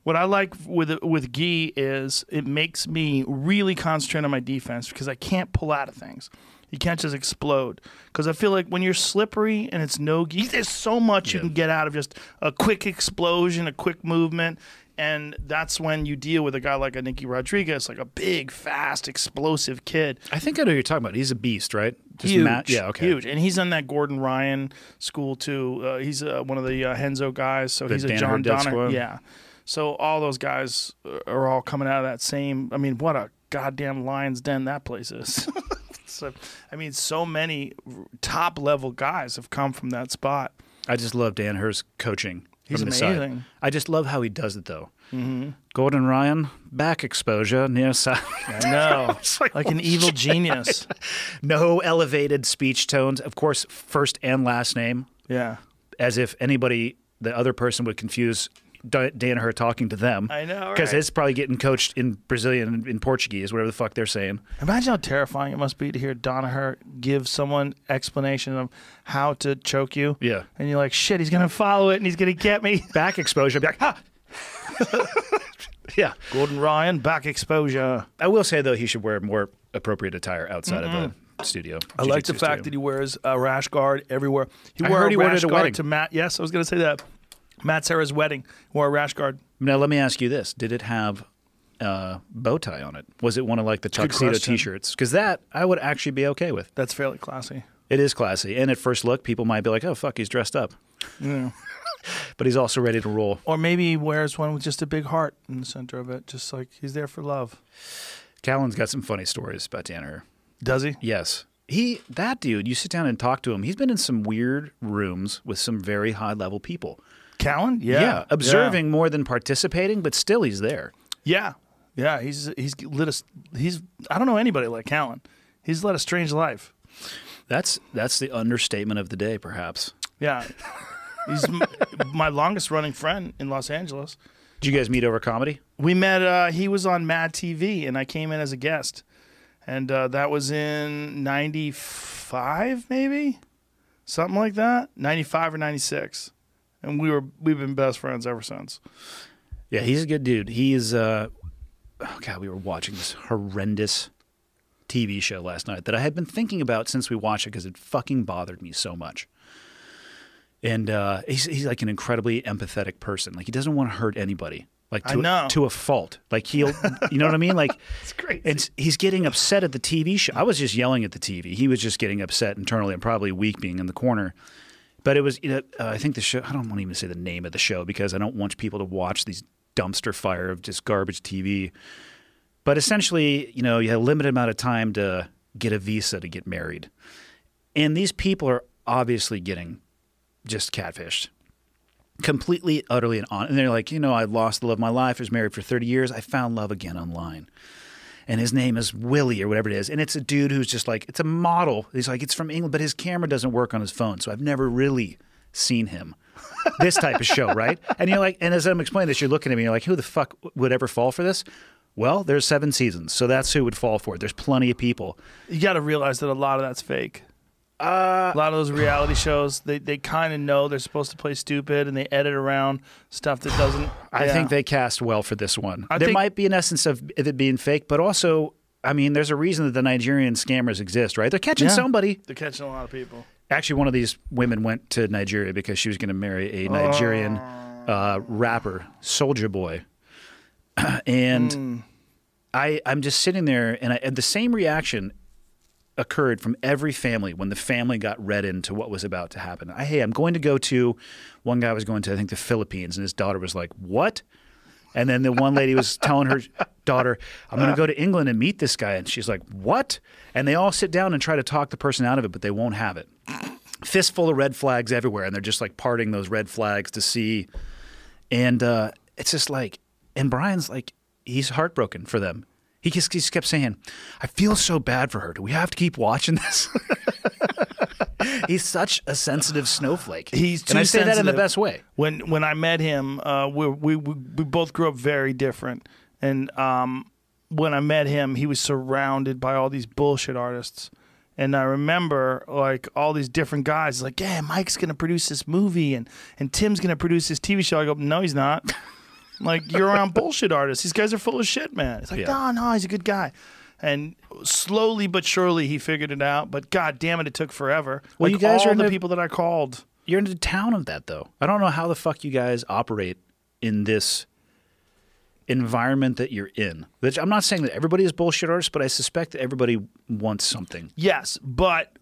What I like with with gi is it makes me really concentrate on my defense because I can't pull out of things. You can't just explode because I feel like when you're slippery and it's no gi, there's so much you can get out of just a quick explosion, a quick movement, and that's when you deal with a guy like a Nicky Rodriguez, like a big, fast, explosive kid. I think I know who you're talking about. He's a beast, right? Just huge, ma- yeah, okay. huge, and he's on that Gordon Ryan school too. Uh, he's uh, one of the uh, Renzo guys, so The he's a John Danaher. Squad? Yeah, so all those guys uh, are all coming out of that same. I mean, what a goddamn lion's den that place is. so, I mean, so many top level guys have come from that spot. I just love Danaher's coaching. He's the side. amazing. I just love how he does it, though. Mm-hmm. Gordon Ryan, back exposure near side. I know, like, like an evil genius. no elevated speech tones. Of course, first and last name, Yeah, as if anybody, the other person, would confuse Danaher talking to them. I know, because right? it's probably getting coached in Brazilian in Portuguese, whatever the fuck they're saying. Imagine how terrifying it must be to hear Danaher give someone explanation of how to choke you. Yeah. And you're like, shit, he's gonna follow it and he's gonna get me. Back exposure, be like, ha. yeah. Gordon Ryan, back exposure. I will say though, he should wear more appropriate attire outside of the studio. I like the jiu-jitsu fact studio. that he wears a rash guard everywhere. He I wore heard a he wore it rash guard wedding. to Matt. Yes, I was gonna say that. Matt Serra's wedding wore a rash guard. Now let me ask you this: Did it have a bow tie on it? Was it one of like the tuxedo. T-shirts? Because that I would actually be okay with. That's fairly classy. It is classy, and at first look, people might be like, "Oh fuck, he's dressed up," Yeah. but he's also ready to roll. Or maybe he wears one with just a big heart in the center of it, just like he's there for love. Callen's got some funny stories about Danaher. Does he? Yes, he that dude. You sit down and talk to him. He's been in some weird rooms with some very high level people. Callen? Yeah. Yeah. observing more than participating, but still he's there. Yeah. Yeah. He's he's lit a he's I don't know anybody like Callen. He's led a strange life. That's that's the understatement of the day, perhaps. Yeah. He's my longest running friend in Los Angeles. Did you guys meet over comedy? We met. Uh, he was on Mad TV, and I came in as a guest, and uh, that was in '95, maybe something like that. '95 or '96, and we were we've been best friends ever since. Yeah, he's a good dude. He's uh oh god, we were watching this horrendous TV show last night that I had been thinking about since we watched it because it fucking bothered me so much. And uh, he's he's like an incredibly empathetic person. Like he doesn't want to hurt anybody. Like I to, know. to a fault. Like he'll, you know what I mean? Like It's great. and he's getting upset at the TV show. I was just yelling at the TV. He was just getting upset internally and probably weak being in the corner. But it was, you know, uh, I think the show, I don't want to even say the name of the show because I don't want people to watch these dumpster fire of just garbage TV. But essentially, you know, you have a limited amount of time to get a visa to get married. And these people are obviously getting just catfished completely, utterly, and on. And they're like, you know, I lost the love of my life. I was married for 30 years. I found love again online. And his name is Willie or whatever it is. And it's a dude who's just like, it's a model. He's like, it's from England, but his camera doesn't work on his phone. So I've never really seen him. this type of show, right? And you're like, and as I'm explaining this, you're looking at me, you're like, who the fuck would ever fall for this? Well, there's seven seasons. So that's who would fall for it. There's plenty of people. You got to realize that a lot of that's fake. Uh, a lot of those reality shows, they, they kind of know they're supposed to play stupid and they edit around stuff that doesn't. I Yeah. think they cast well for this one. I there think- might be an essence of it being fake, but also, I mean, there's a reason that the Nigerian scammers exist, right? They're catching Yeah. somebody. they're catching a lot of people. Actually, one of these women went to Nigeria because she was going to marry a Nigerian Oh. uh, rapper, Soldier Boy, and Hmm. I, I'm just sitting there, and, I, and the same reaction occurred from every family when the family got read into what was about to happen. I, hey, I'm going to go to. One guy was going to, I think, the Philippines, and his daughter was like, "What?" And then the one lady was telling her daughter, I'm going to go to England and meet this guy. And she's like, What? And they all sit down and try to talk the person out of it, but they won't have it. Fistful of red flags everywhere. And they're just like parting those red flags to see. And uh, it's just like, and Brian's like, he's heartbroken for them. He just, he just kept saying, I feel so bad for her. Do we have to keep watching this? he's such a sensitive snowflake. He's and I too say that in the best way. when when I met him, uh, we, we we we both grew up very different, and um, when I met him, he was surrounded by all these bullshit artists. And I remember like all these different guys, like, yeah, Mike's gonna produce this movie, and and Tim's gonna produce this TV show. I go, no, he's not. like you're around bullshit artists. These guys are full of shit, man. It's like, Yeah. no, no, he's a good guy. And slowly but surely he figured it out. But god damn it, it took forever. Well, like you guys all are the the- people that I called. You're in the town of that, though. I don't know how the fuck you guys operate in this environment that you're in. Which I'm not saying that everybody is bullshit artists, but I suspect that everybody wants something. Yes, but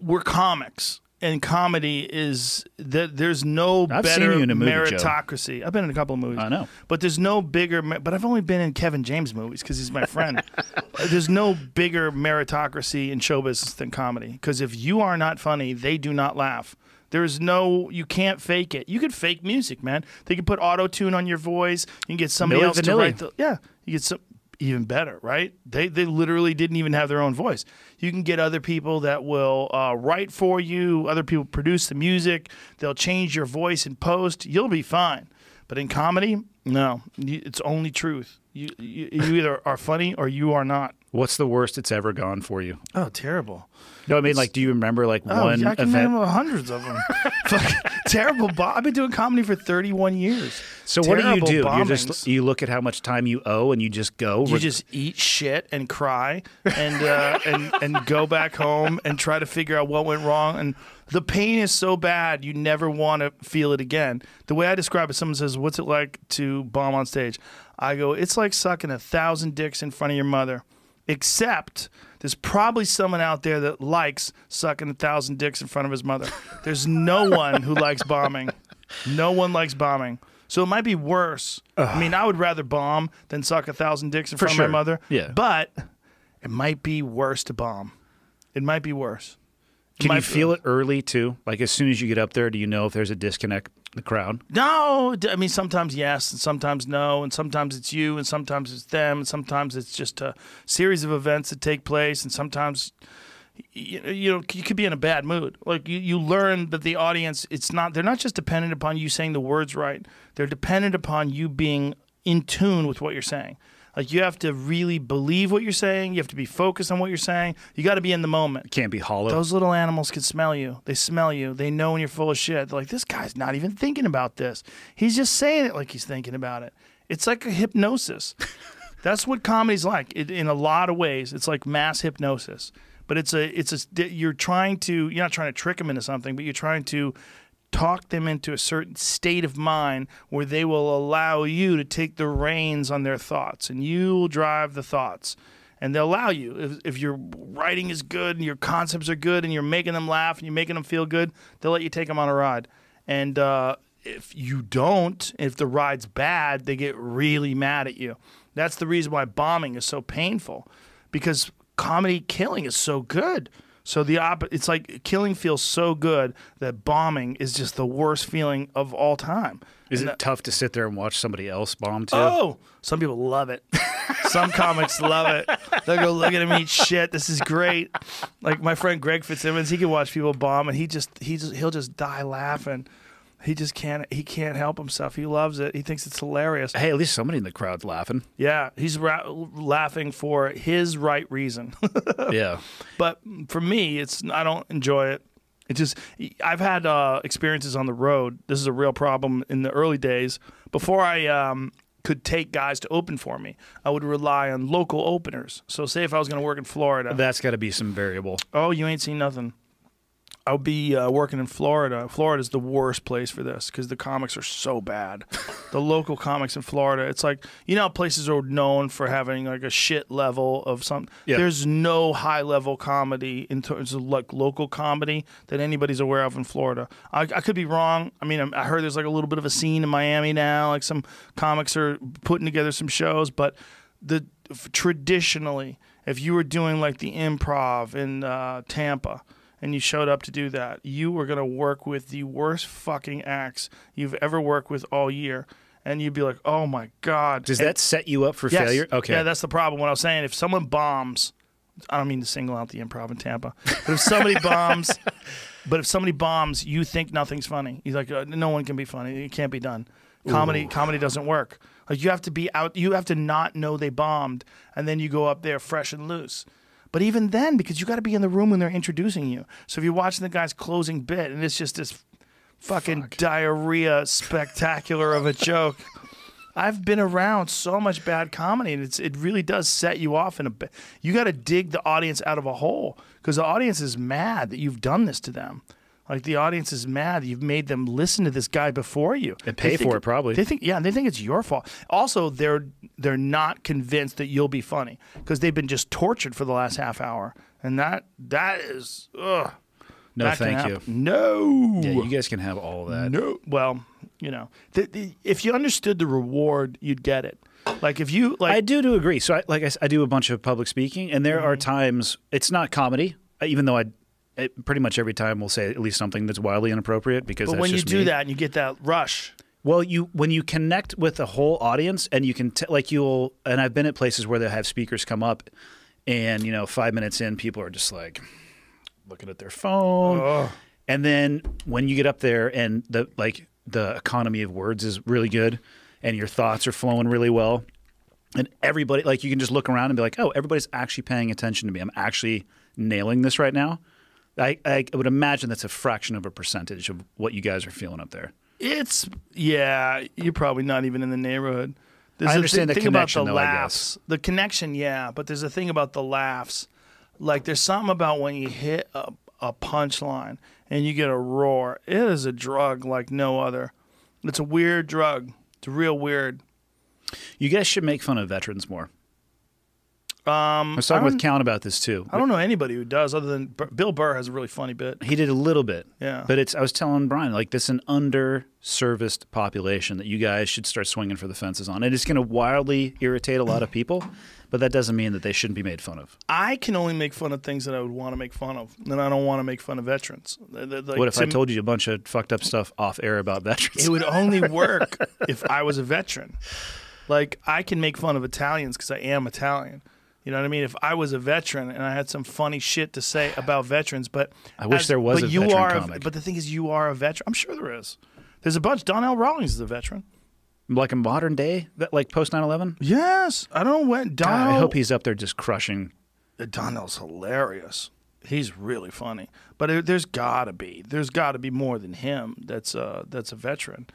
we're comics, and comedy is that there's no I've better you in a movie, Joe. meritocracy. I've been in a couple of movies. I know. but there's no bigger. But I've only been in Kevin James movies because he's my friend. Uh, there's no bigger meritocracy in show business than comedy. Because if you are not funny, they do not laugh. There's no, you can't fake it. You could fake music, man. They could put auto tune on your voice. You can get somebody Milli else to Vanilli. write the, yeah, you get some even better, right? They they literally didn't even have their own voice. You can get other people that will uh, write for you. Other people produce the music. They'll change your voice in post. You'll be fine. But in comedy, no, it's only truth. You, you you either are funny or you are not. What's the worst it's ever gone for you? Oh, terrible. No, I mean, like, do you remember like Oh, one yeah, I can event? name hundreds of them. Fuck, terrible. Bo- I've been doing comedy for 31 years. So what do you Terrible do? You just you look at how much time you owe and you just go. You just eat shit and cry and uh, and and go back home and try to figure out what went wrong. And the pain is so bad you never want to feel it again. The way I describe it, someone says, "What's it like to bomb on stage?" I go, "It's like sucking a thousand dicks in front of your mother." Except there's probably someone out there that likes sucking a thousand dicks in front of his mother. There's no one who likes bombing. No one likes bombing. So it might be worse. I mean, I would rather bomb than suck a thousand dicks in front sure. of my mother. Yeah. But it might be worse to bomb. It might be worse. Can you feel it early too? Like as soon as you get up there, do you know if there's a disconnect in the crowd? No, I mean sometimes yes, and sometimes no, and sometimes it's you, and sometimes it's them, and sometimes it's just a series of events that take place, and sometimes you, you know you could be in a bad mood. Like you, you learn that the audience, it's not they're not just dependent upon you saying the words right; they're dependent upon you being in tune with what you're saying. Like you have to really believe what you're saying. You have to be focused on what you're saying. You got to be in the moment. Can't be hollow. Those little animals can smell you. They smell you. They know when you're full of shit. They're like, this guy's not even thinking about this. He's just saying it like he's thinking about it. It's like a hypnosis. That's what comedy's like. It, in a lot of ways, it's like mass hypnosis. But it's a, it's a, you're trying to, you're not trying to trick them into something, but you're trying to talk them into a certain state of mind where they will allow you to take the reins on their thoughts and you'll drive the thoughts. And they'll allow you. If, if your writing is good and your concepts are good and you're making them laugh and you're making them feel good they'll let you take them on a ride. And uh, if you don't if the ride's bad they get really mad at you. That's the reason why bombing is so painful because comedy killing is so good so the op- it's like killing feels so good that bombing is just the worst feeling of all time Is And it tough to sit there and watch somebody else bomb too? Oh, some people love it. some comics love it. They'll go look at him eat shit. This is great. Like my friend Greg Fitzsimmons, he can watch people bomb, and he just he just he'll just die laughing. He just can't he can't help himself. He loves it. He thinks it's hilarious. Hey, at least somebody in the crowd's laughing. Yeah, he's ra- laughing for his right reason. yeah. but for me, it's I don't enjoy it. It just I've had uh, experiences on the road. This is a real problem in the early days. Before I um, could take guys to open for me, I would rely on local openers. So say if I was going to work in Florida, That's got to be some variable. oh you ain't seen nothing. I'll be uh, working in Florida. Florida's the worst place for this because the comics are so bad. the local comics in Florida, it's like you know places are known for having like a shit level of something. Yeah. There's no high level comedy in terms of like local comedy that anybody's aware of in Florida. I, I could be wrong. I mean, I'm- heard there's like a little bit of a scene in Miami now. Like some comics are putting together some shows, but the traditionally, if you were doing like the improv in uh, Tampa and you showed up to do that, you were gonna work with the worst fucking acts you've ever worked with all year, and you'd be like, "Oh my god!" Does And- that set you up for Yes. failure? Okay. Yeah, that's the problem. What I was saying, if someone bombs, I don't mean to single out the improv in Tampa, but if somebody bombs, but if somebody bombs, you think nothing's funny. You're like, uh, no one can be funny. It can't be done. Comedy, comedy doesn't work. Like you have to be out. You have to not know they bombed, and then you go up there fresh and loose. But even then, because you got to be in the room when they're introducing you. So if you're watching the guy's closing bit, and it's just this fucking diarrhea spectacular of a joke. I've been around so much bad comedy, and it's it really does set you off in a. ba- You got to dig the audience out of a hole because the audience is mad that you've done this to them. Like the audience is mad you've made them listen to this guy before you And pay think- for it, probably. They think yeah, they think it's your fault. Also, they're they're not convinced that you'll be funny because they've been just tortured for the last half hour, and that that is ugh. no, that thank you. No. Yeah, you guys can have all that. No. Well, you know, the, the, if you understood the reward, you'd get it. Like if you like, I do to agree. So, I, like I do a bunch of public speaking, and there Mm-hmm. are times it's not comedy, even though I it, pretty much every time we'll say at least something that's wildly inappropriate because but when you do me. that and you get that rush, Well, you when you connect with the whole audience, and you can t- like you'll, and I've been at places where they have speakers come up, and you know, five minutes in, people are just like looking at their phone, and then when you get up there and the like the economy of words is really good, and your thoughts are flowing really well, and everybody like you can just look around and be like, oh, everybody's actually paying attention to me. I'm actually nailing this right now. I, I would imagine that's a fraction of a percentage of what you guys are feeling up there. it's yeah, you're probably not even in the neighborhood. There's I understand thi- the thing about connection, the though, I laughs. The connection, yeah, but there's a thing about the laughs. Like there's something about when you hit a, a punchline and you get a roar. It is a drug like no other. It's a weird drug. It's real weird. You guys should make fun of veterans more. Um, I was talking I with Count about this too. I don't know anybody who does other than Bill Burr has a really funny bit. He did a little bit, Yeah. But it's I was telling Brian like this is an underserviced population that you guys should start swinging for the fences on. And it's going to wildly irritate a lot of people, but that doesn't mean that they shouldn't be made fun of. I can only make fun of things that I would want to make fun of, and I don't want to make fun of veterans. Like, what if I told you a bunch of fucked up stuff off air about veterans? It would only work if I was a veteran. Like I can make fun of Italians because I am Italian. You know what I mean? If I was a veteran and I had some funny shit to say about veterans, but I wish there was but a you veteran are. comic. but the thing is, you are a veteran. I'm sure there is. There's a bunch. Donnell Rawlings is a veteran. like a modern day, that like post 9/11. Yes, I don't know when God, Donnell. I hope he's up there just crushing. Donnell's hilarious. He's really funny. But it, there's got to be. There's got to be more than him. That's uh that's a veteran.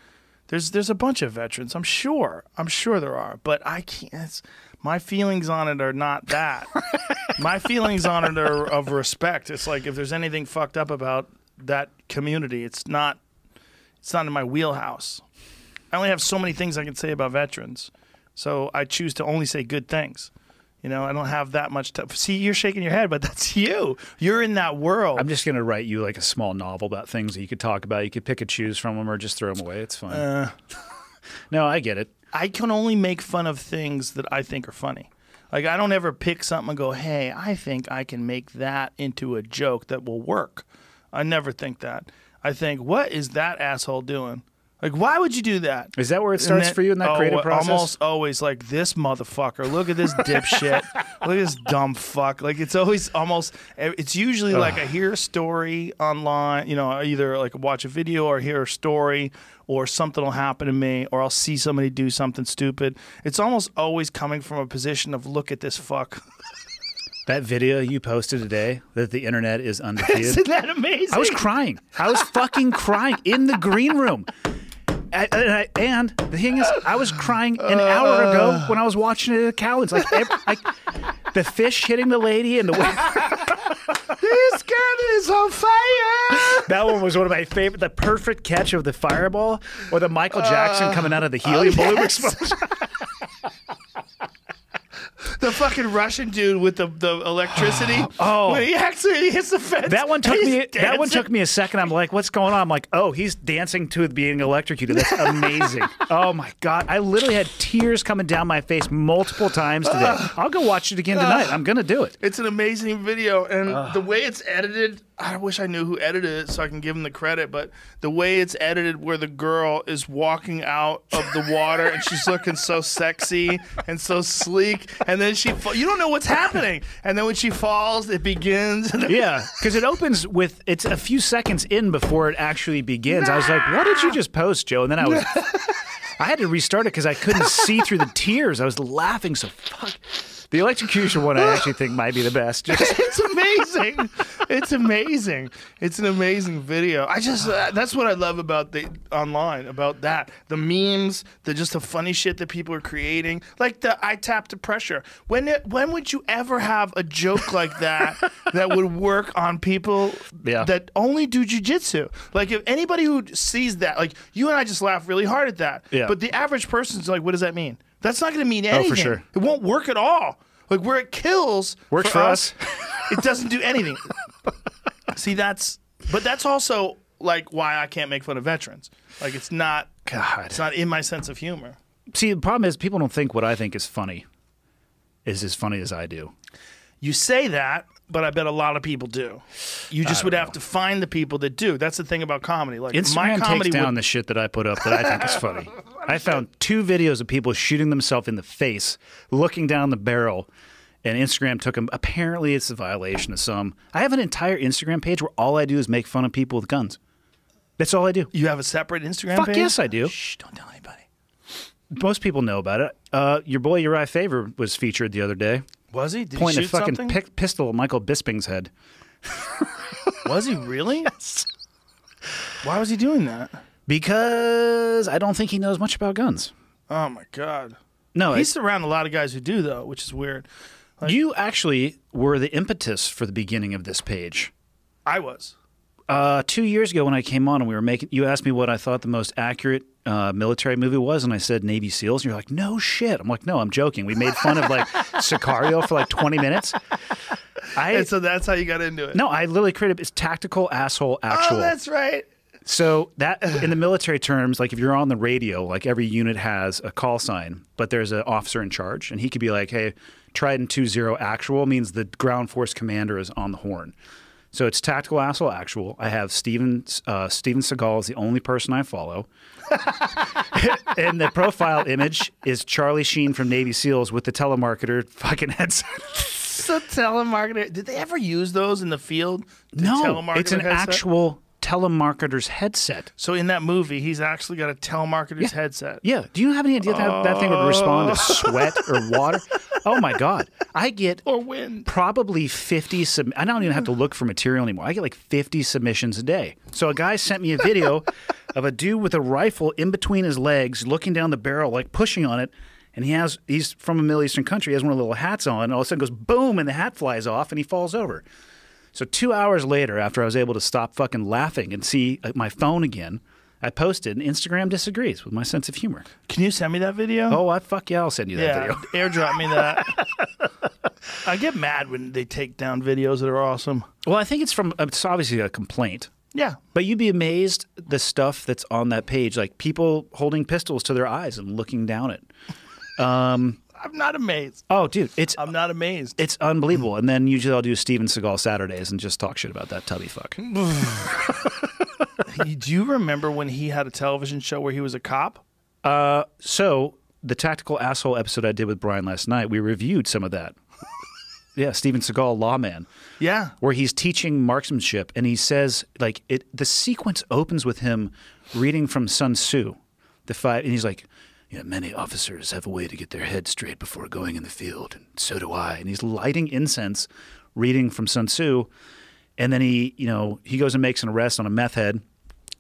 There's there's a bunch of veterans. I'm sure. I'm sure there are. But I can't. My feelings on it are not that. my feelings on it are of respect. It's like if there's anything fucked up about that community, it's not. It's not in my wheelhouse. I only have so many things I can say about veterans, so I choose to only say good things. You know, I don't have that much time. See, you're shaking your head, but that's you. You're in that world. I'm just going to write you like a small novel about things that you could talk about. You could pick and choose from them or just throw them away. It's fine. Uh. no, I get it. I can only make fun of things that I think are funny. Like I don't ever pick something and go, "Hey, I think I can make that into a joke that will work." I never think that. I think, "What is that asshole doing?" Like, why would you do that? Is that where it starts then- for you in that oh, creative process? Almost always like this motherfucker. Look at this dipshit. Look at this dumb fuck. Like it's always almost. It's usually like I hear a story online. You know, I either like watch a video or hear a story, or something will happen to me, or I'll see somebody do something stupid. It's almost always coming from a position of look at this fuck. That video you posted today that the internet is undefeated. Isn't that amazing? I was crying. I was fucking crying in the green room. I- And, I, and the thing is, I was crying an hour ago when I was watching it at Callen's. Like, ev- like the fish hitting the lady and the way. This girl is on fire. That one was one of my favorite. The perfect catch of the fireball, or the Michael Jackson uh, coming out of the helium oh, balloon yes. explosion. the fucking Russian dude with the, the electricity. Oh. when he actually hits the fence. That one took me. That one took me a second. I'm like, what's going on? I'm like, oh, he's dancing to being electrocuted. That's amazing. oh my god, I literally had tears coming down my face multiple times today. I'll go watch it again tonight. I'm gonna do it. It's an amazing video, and the way it's edited, I wish I knew who edited it so I can give him the credit. But the way it's edited, where the girl is walking out of the water and she's looking so sexy and so sleek, and then she, fa- you don't know what's happening, and then when she falls, it begins. Yeah, because it opens with it's a few seconds in before it actually begins. I was like, what did you just post, Joe? And then I was. I had to restart it because I couldn't see through the tears. I was laughing so fuck. The electrocution one, I actually think might be the best. Just, it's amazing. It's amazing. It's an amazing video. I just uh, that's what I love about the online about that. The memes, the just the funny shit that people are creating, like the I tap to pressure. When it, when would you ever have a joke like that that would work on people Yeah. that only do jujitsu? Like if anybody who sees that, like you and I just laugh really hard at that. Yeah. But the average person's like, what does that mean? That's not going to mean anything. Oh, for sure. It won't work at all. Like where it kills Works for us. it doesn't do anything. See, that's but that's also like why I can't make fun of veterans. Like it's not God. it's not in my sense of humor. See, the problem is people don't think what I think is funny is as funny as I do. You say that, but I bet a lot of people do. You just would have to find the people that do. That's the thing about comedy. Like my Instagram comedy takes down would, the shit that I put up that I think is funny. I found two videos of people shooting themselves in the face, looking down the barrel, and Instagram took them. Apparently, it's a violation of some. I have an entire Instagram page where all I do is make fun of people with guns. That's all I do. you have a separate Instagram page? Fuck page? yes, I do. Shh, don't tell anybody. Most people know about it. Uh, your boy Urijah Faber was featured the other day, Was he? Did pointing he a fucking pic- pistol at Michael Bisping's head. Was he really? Yes. Why was he doing that? Because I don't think he knows much about guns. Oh my god. No, He's around a lot of guys who do though, which is weird. you actually were the impetus for the beginning of this page. I was. Uh, two years ago, when I came on and we were making, you asked me what I thought the most accurate uh, military movie was, and I said Navy SEALs. And you're like, no shit. I'm like, no, I'm joking. We made fun of like Sicario for like 20 minutes. I And so that's how you got into it. no, I literally created it's tactical asshole actual. Oh, that's right. So that in the military terms, like if you're on the radio, like every unit has a call sign, but there's an officer in charge, and he could be like, "Hey, Trident two zero actual means the ground force commander is on the horn." So it's tactical asshole actual. I have Steven uh, Steven Seagal is the only person I follow, and the profile image is Charlie Sheen from Navy SEALs with the telemarketer fucking headset. So telemarketer. Did they ever use those in the field? The No, it's an headset? actual telemarketer's headset. So in that movie, he's actually got a telemarketer's headset. Yeah. Do you have any idea that that thing would respond to oh. sweat or water? Oh my God. I get Or wind. probably 50 sub- I don't even have to look for material anymore. I get like 50 submissions a day. So a guy sent me a video of a dude with a rifle in between his legs looking down the barrel like pushing on it and he has he's from a Middle Eastern country. He has one of the little hats on and all of a sudden goes boom and the hat flies off and he falls over. So 2 hours later after I was able to stop fucking laughing and see uh, my phone again, I posted and Instagram disagrees with my sense of humor. Can you send me that video? Oh, I fuck yeah, I'll send you that video. Airdrop me that. I get mad when they take down videos that are awesome. Well, I think it's from it's obviously a complaint. Yeah. But you'd be amazed the stuff that's on that page, like people holding pistols to their eyes and looking down it. I'm not amazed. Oh, dude, it's I'm not amazed. it's unbelievable. And then usually I'll do Steven Seagal Saturdays and just talk shit about that tubby fuck. Do you remember when he had a television show where he was a cop? Uh, so the tactical asshole episode I did with Brian last night, we reviewed some of that. yeah, Steven Seagal, lawman. Yeah. where he's teaching marksmanship and he says like it the sequence opens with him reading from Sun Tzu the five and he's like you know, many officers have a way to get their head straight before going in the field and so do I and he's lighting incense reading from Sun Tzu and then he you know he goes and makes an arrest on a meth head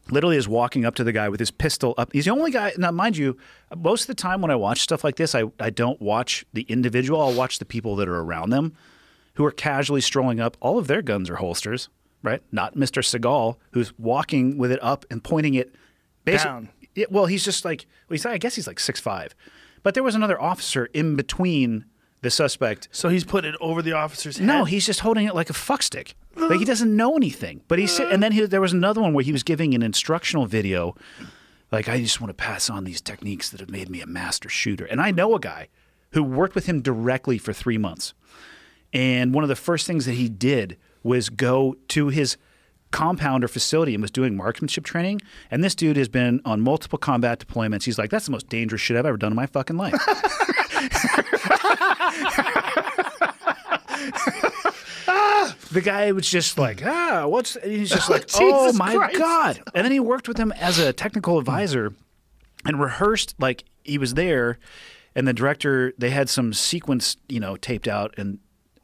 literally is walking up to the guy with his pistol up. He's the only guy. Now, mind you, most of the time when I watch stuff like this, I, I don't watch the individual. I'll watch the people that are around them. who are casually strolling up. All of their guns are holsters, right? Not Mr. Seagal, who's walking with it up and pointing it basically. Down. Yeah, well, he's just like, well, he's, I guess he's like six five, but there was another officer in between the suspect. So he's put it over the officer's head. No, he's just holding it like a fuck stick. Like he doesn't know anything. But he's and then he, there was another one where he was giving an instructional video. Like I just want to pass on these techniques that have made me a master shooter. And I know a guy who worked with him directly for three months. And one of the first things that he did was go to his compound or facility and was doing marksmanship training. And this dude has been on multiple combat deployments. He's like, that's the most dangerous shit I've ever done in my fucking life. the guy was just like, ah, what's? and He's just like, oh my Christ. god! And then he worked with him as a technical advisor and rehearsed like he was there. And the director, they had some sequence, you know, taped out, and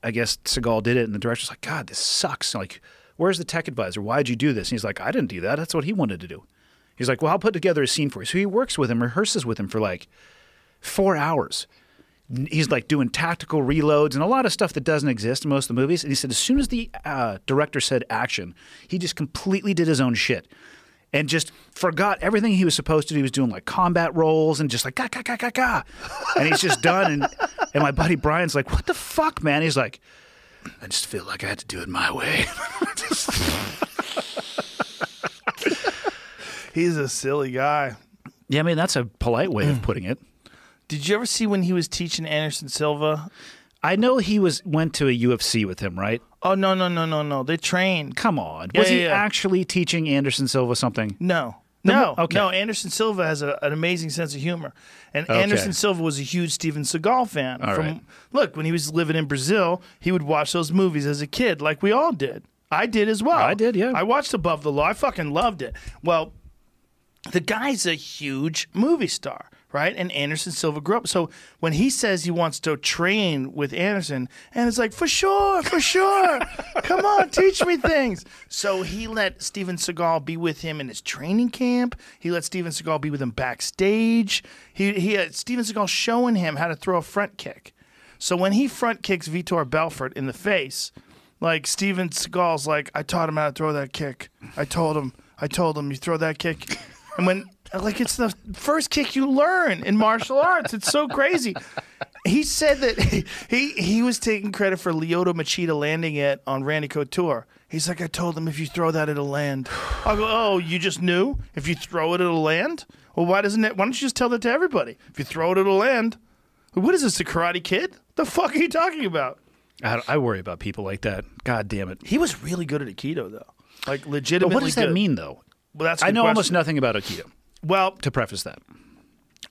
I guess Seagal did it. And the director's like, God, this sucks. Like, where's the tech advisor? Why'd you do this? And he's like, I didn't do that. That's what he wanted to do. He's like, Well, I'll put together a scene for you. So he works with him, rehearses with him for like four hours he's like doing tactical reloads and a lot of stuff that doesn't exist in most of the movies. And he said as soon as the uh, director said action, he just completely did his own shit and just forgot everything he was supposed to do. He was doing like combat rolls and just like ga ga ga ga ga, and he's just done. And and my buddy Brian's like, "What the fuck, man?" He's like, "I just feel like I had to do it my way." He's a silly guy. yeah, I mean that's a polite way of mm. putting it. Did you ever see when he was teaching Anderson Silva? I know he was went to a UFC with him, right? Oh no no no no no! They trained. Come on, Yeah, was he yeah, yeah. actually teaching Anderson Silva something? No. No, No, okay. no. Anderson Silva has a, an amazing sense of humor, and Okay. Anderson Silva was a huge Steven Seagal fan. All from right. look, when he was living in Brazil, he would watch those movies as a kid, like we all did. I did as well. I did, yeah. I watched Above the Law. I fucking loved it. Well, the guy's a huge movie star, right? And Anderson Silva grew up. So when he says he wants to train with Anderson, and it's like, for sure, for sure. Come on, teach me things. So he let Steven Seagal be with him in his training camp. He let Steven Seagal be with him backstage. He, he had Steven Seagal showing him how to throw a front kick. So when he front kicks Vitor Belfort in the face, like Steven Seagal's like, I taught him how to throw that kick. I told him, I told him, you throw that kick. And when, like, it's the first kick you learn in martial arts. It's so crazy. He said that he, he, he was taking credit for Lyoto Machida landing it on Randy Couture. He's like, I told him if you throw that, it'll land. I go, oh, you just knew? If you throw it, it'll land? Well, why doesn't it? Why don't you just tell that to everybody? If you throw it, it'll land. What is this, the Karate Kid? The fuck are you talking about? I, I worry about people like that. God damn it. He was really good at Aikido, though. Like But legitimately. what does that good. mean, though? Well, that's I know almost nothing about Aikido. Well, To preface that,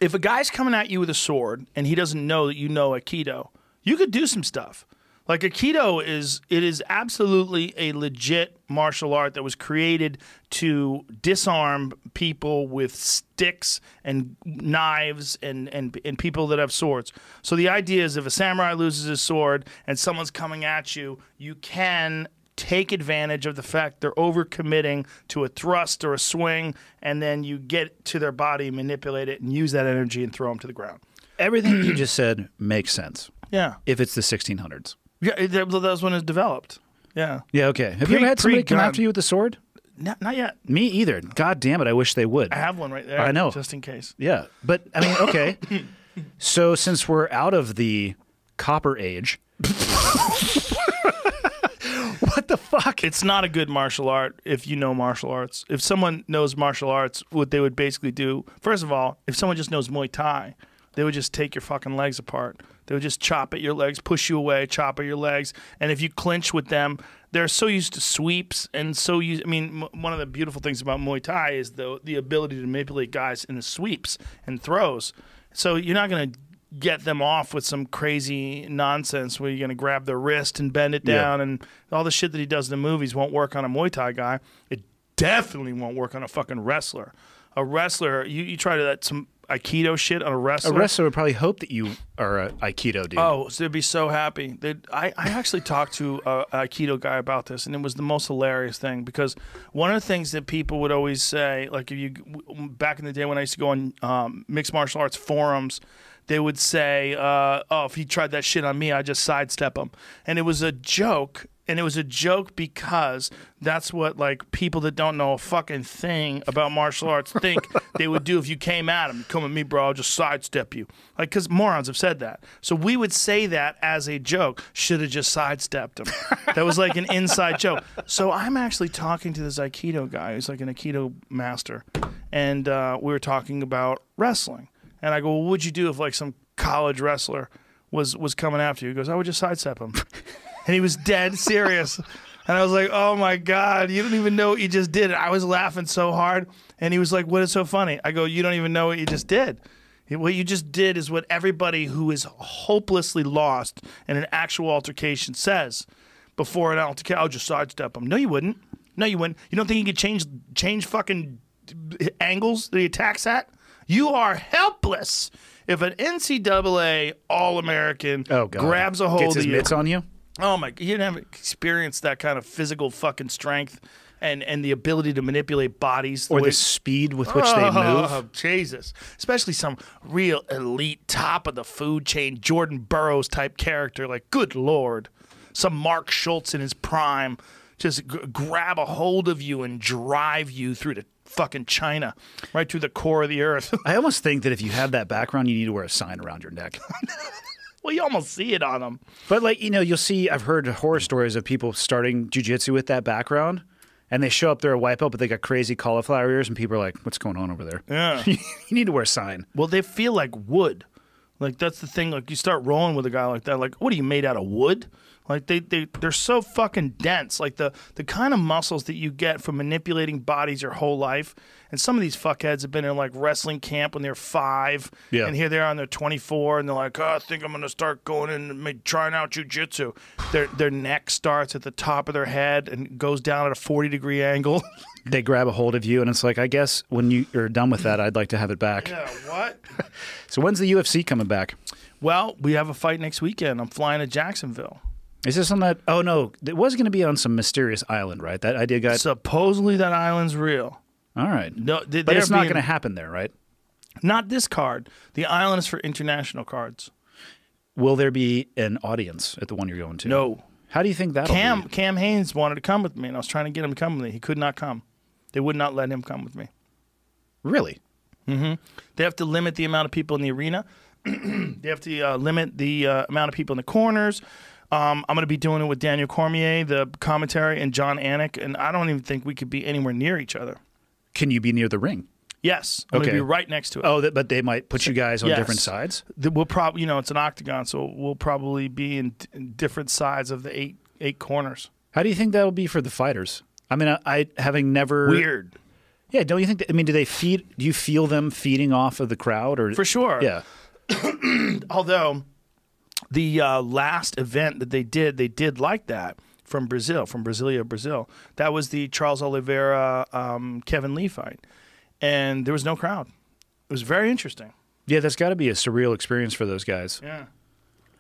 if a guy's coming at you with a sword and he doesn't know that you know Aikido, you could do some stuff. Like Aikido is it is absolutely a legit martial art that was created to disarm people with sticks and knives and, and and people that have swords. So the idea is if a samurai loses his sword and someone's coming at you, you can take advantage of the fact they're overcommitting to a thrust or a swing, and then you get to their body, manipulate it, and use that energy and throw them to the ground. everything you just said makes sense Yeah, if it's the 1600s. yeah, that was when it was developed. Yeah, Yeah, okay. Have you ever had somebody come after you with a sword? not, not yet. Me either. God damn it, I wish they would. I have one right there. I know. just in case. Yeah, but I mean, okay. so since we're out of the copper age, fuck? It's not a good martial art if you know martial arts. If someone knows martial arts, what they would basically do, first of all, if someone just knows Muay Thai, they would just take your fucking legs apart. They would just chop at your legs, push you away, chop at your legs. And if you clinch with them, they're so used to sweeps and so used. I mean, m- one of the beautiful things about Muay Thai is the the ability to manipulate guys in the sweeps and throws. So you're not going to get them off with some crazy nonsense where you're going to grab their wrist and bend it Yeah. down and all the shit that he does in the movies won't work on a Muay Thai guy. It definitely won't work on a fucking wrestler. A wrestler, you, you try to let some aikido shit on a wrestler. A wrestler would probably hope that you are a Aikido dude. Oh, so they'd be so happy. They'd, I, I actually talked to a, a Aikido guy about this, and it was the most hilarious thing because one of the things that people would always say, like if you back in the day when I used to go on um, mixed martial arts forums, they would say, uh, "Oh, if he tried that shit on me, I just sidestep him," and it was a joke. And it was a joke because that's what like people that don't know a fucking thing about martial arts think they would do if you came at them. Come at me, bro. I'll just sidestep you. Like because morons have said that. So we would say that as a joke. Should have just sidestepped him. that was like an inside joke. So I'm actually talking to this Aikido guy who's like an Aikido master, and uh, we were talking about wrestling. And I go, well, what would you do if like some college wrestler was was coming after you? He goes, I would just sidestep him. and he was dead serious. And I was like, oh my God, you don't even know what you just did. I was laughing so hard. And he was like, what is so funny? I go, you don't even know what you just did. What you just did is what everybody who is hopelessly lost in an actual altercation says before an altercation. I'll just sidestep him. No, you wouldn't. No, you wouldn't. You don't think you could change change fucking angles that he attacks at? You are helpless if an NCAA All American Oh, God. grabs a hold Gets of his you. mitts on you. Oh my! God, you didn't have experienced that kind of physical fucking strength and and the ability to manipulate bodies Or way- the speed with which they oh, move. Oh, Jesus! Especially some real elite, top of the food chain, Jordan Burroughs type character. Like, good lord, some Mark Schultz in his prime, just g- grab a hold of you and drive you through the fucking China, right through the core of the earth. I almost think that if you have that background, you need to wear a sign around your neck. well, you almost see it on them. But like you know, you'll see. I've heard horror stories of people starting jujitsu with that background, and they show up there a wipeout, but they got crazy cauliflower ears, and people are like, "What's going on over there?" Yeah. you need to wear a sign. Well, they feel like wood. Like that's the thing. Like you start rolling with a guy like that. Like, what are you made out of wood? Like they they they're so fucking dense. Like the the kind of muscles that you get from manipulating bodies your whole life. And some of these fuckheads have been in like wrestling camp when they're five, Yeah. and here they are on their twenty four, and they're like, oh, I think I'm gonna start going in and make, trying out jujitsu. Their their neck starts at the top of their head and goes down at a forty degree angle. They grab a hold of you, and it's like, I guess when you, you're done with that, I'd like to have it back. yeah, what? So when's the UFC coming back? Well, we have a fight next weekend. I'm flying to Jacksonville. Is this on that? Oh no, it was going to be on some mysterious island, right? That idea got. Supposedly that island's real. all right, No, they, but it's not being- going to happen there, right? Not this card. The island is for international cards. Will there be an audience at the one you're going to? No. How do you think that? Cam Cam Hanes wanted to come with me, and I was trying to get him to come with me. He could not come. They would not let him come with me. Really? Mm-hmm. they have to limit the amount of people in the arena. they have to uh, limit the uh, amount of people in the corners. Um, I'm going to be doing it with Daniel Cormier, the commentary, and Jon Anik, and I don't even think we could be anywhere near each other. Can you be near the ring? Yes, I'm Okay. going to be right next to it. Oh, but they might put you guys on Yes. different sides. We'll probably, you know, it's an octagon, so we'll probably be in, in different sides of the eight eight corners. How do you think that'll be for the fighters? I mean, I, I having never Weird, Yeah, don't you think? That, I mean, do they feed? Do you feel them feeding off of the crowd, or for sure. Yeah, Although the uh, last event that they did, they did like that from Brazil, from Brasilia, Brazil. That was the Charles Oliveira um, Kevin Lee fight, and there was no crowd. It was very interesting. yeah. That's got to be a surreal experience for those guys. Yeah.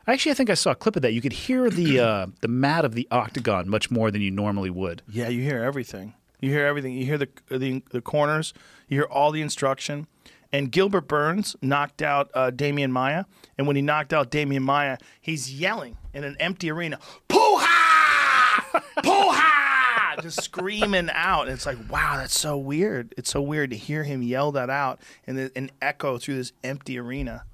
Actually, I think I saw a clip of that. You could hear the uh, the mat of the octagon much more than you normally would. Yeah, you hear everything. You hear everything. You hear the the, the corners. You hear all the instruction. And Gilbert Burns knocked out uh, Demian Maia, and when he knocked out Demian Maia, he's yelling in an empty arena, "Poo-ha! Poo-ha!" just screaming out. And it's like, wow, that's so weird. It's so weird to hear him yell that out and and echo through this empty arena.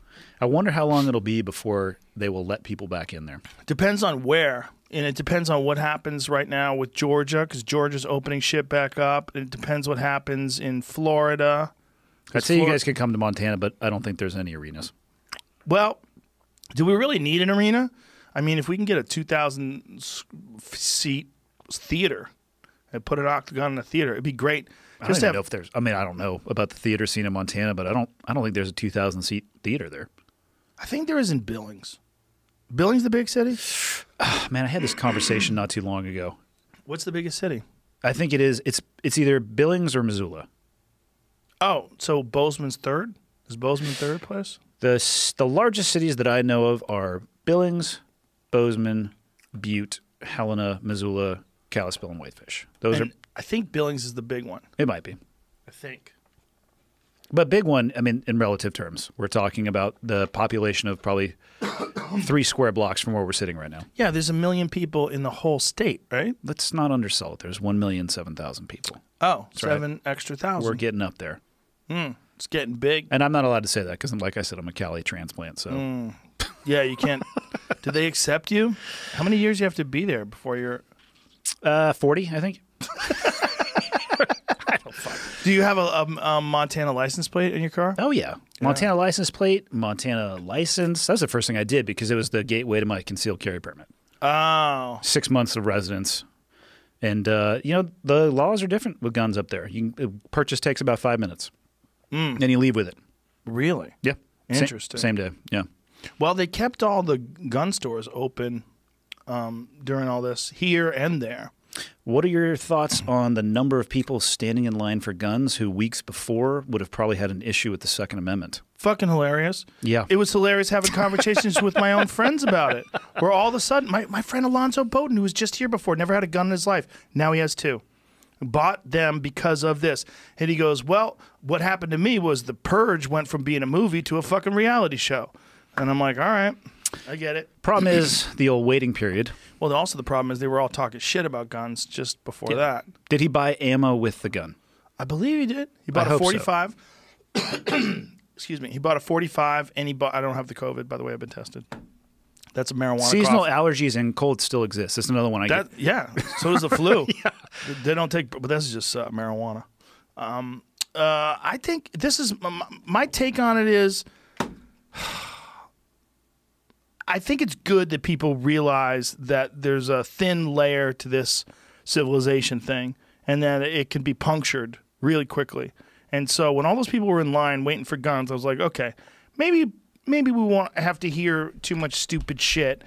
I wonder how long it'll be before they will let people back in there. Depends on where, and it depends on what happens right now with Georgia, because Georgia's opening shit back up. It depends what happens in Florida. I'd say you guys could come to Montana, but I don't think there's any arenas. Well, do we really need an arena? I mean, if we can get a 2,000 seat theater and put an octagon in a theater, it'd be great. I don't have, know if there's. I mean, I don't know about the theater scene in Montana, but I don't. I don't think there's a 2,000 seat theater there. I think there is in Billings. Billings, the big city. Oh, Man, I had this conversation not too long ago. What's the biggest city? I think it is. It's it's either Billings or Missoula. Oh, so Bozeman's third. Is Bozeman third place? The the largest cities that I know of are Billings, Bozeman, Butte, Helena, Missoula, Kalispell, and Whitefish. Those And are I think Billings is the big one. it might be. I think. But big one, I mean, in relative terms, we're talking about the population of probably three square blocks from where we're sitting right now. Yeah, there's a million people in the whole state, right? Let's not undersell it. There's 1,007,000 people. Oh, right. seven extra thousand. We're getting up there. It's getting big. And I'm not allowed to say that because, like I said, I'm a Cali transplant. So Mm. Yeah, you can't. Do they accept you? How many years you have to be there before you're? uh, 40, I think. Do you have a, a, a Montana license plate in your car? Oh, yeah. Montana license plate, Montana license. That was the first thing I did because it was the gateway to my concealed carry permit. Oh, Six months of residence. And, uh, you know, the laws are different with guns up there. You can, uh, purchase takes about five minutes. Mm. Then you leave with it. really? Yeah. Interesting. Same day. Yeah. Well, they kept all the gun stores open um, during all this here and there. What are your thoughts on the number of people standing in line for guns who weeks before would have probably had an issue with the Second Amendment? Fucking hilarious. Yeah. It was hilarious having conversations with my own friends about it. Where all of a sudden, my, my friend Alonzo Bodden, who was just here before, never had a gun in his life. Now he has two. Bought them because of this. And he goes, Well, what happened to me was the purge went from being a movie to a fucking reality show. And I'm like, All right, I get it. Problem is the old waiting period. Well, also the problem is they were all talking shit about guns just before that. Did he buy ammo with the gun? I believe he did. He bought a hope so. 45. Excuse me. He bought a 45 and he bought, I don't have the COVID, by the way, I've been tested. That's a marijuana. Seasonal cough. allergies and cold still exist. That's another one I That get. yeah. So does the flu. yeah. They don't take, but this is just uh, marijuana. Um, uh, I think this is my, my take on it is. I think it's good that people realize that there's a thin layer to this civilization thing, and that it can be punctured really quickly. And so when all those people were in line waiting for guns, I was like, okay, maybe maybe we won't have to hear too much stupid shit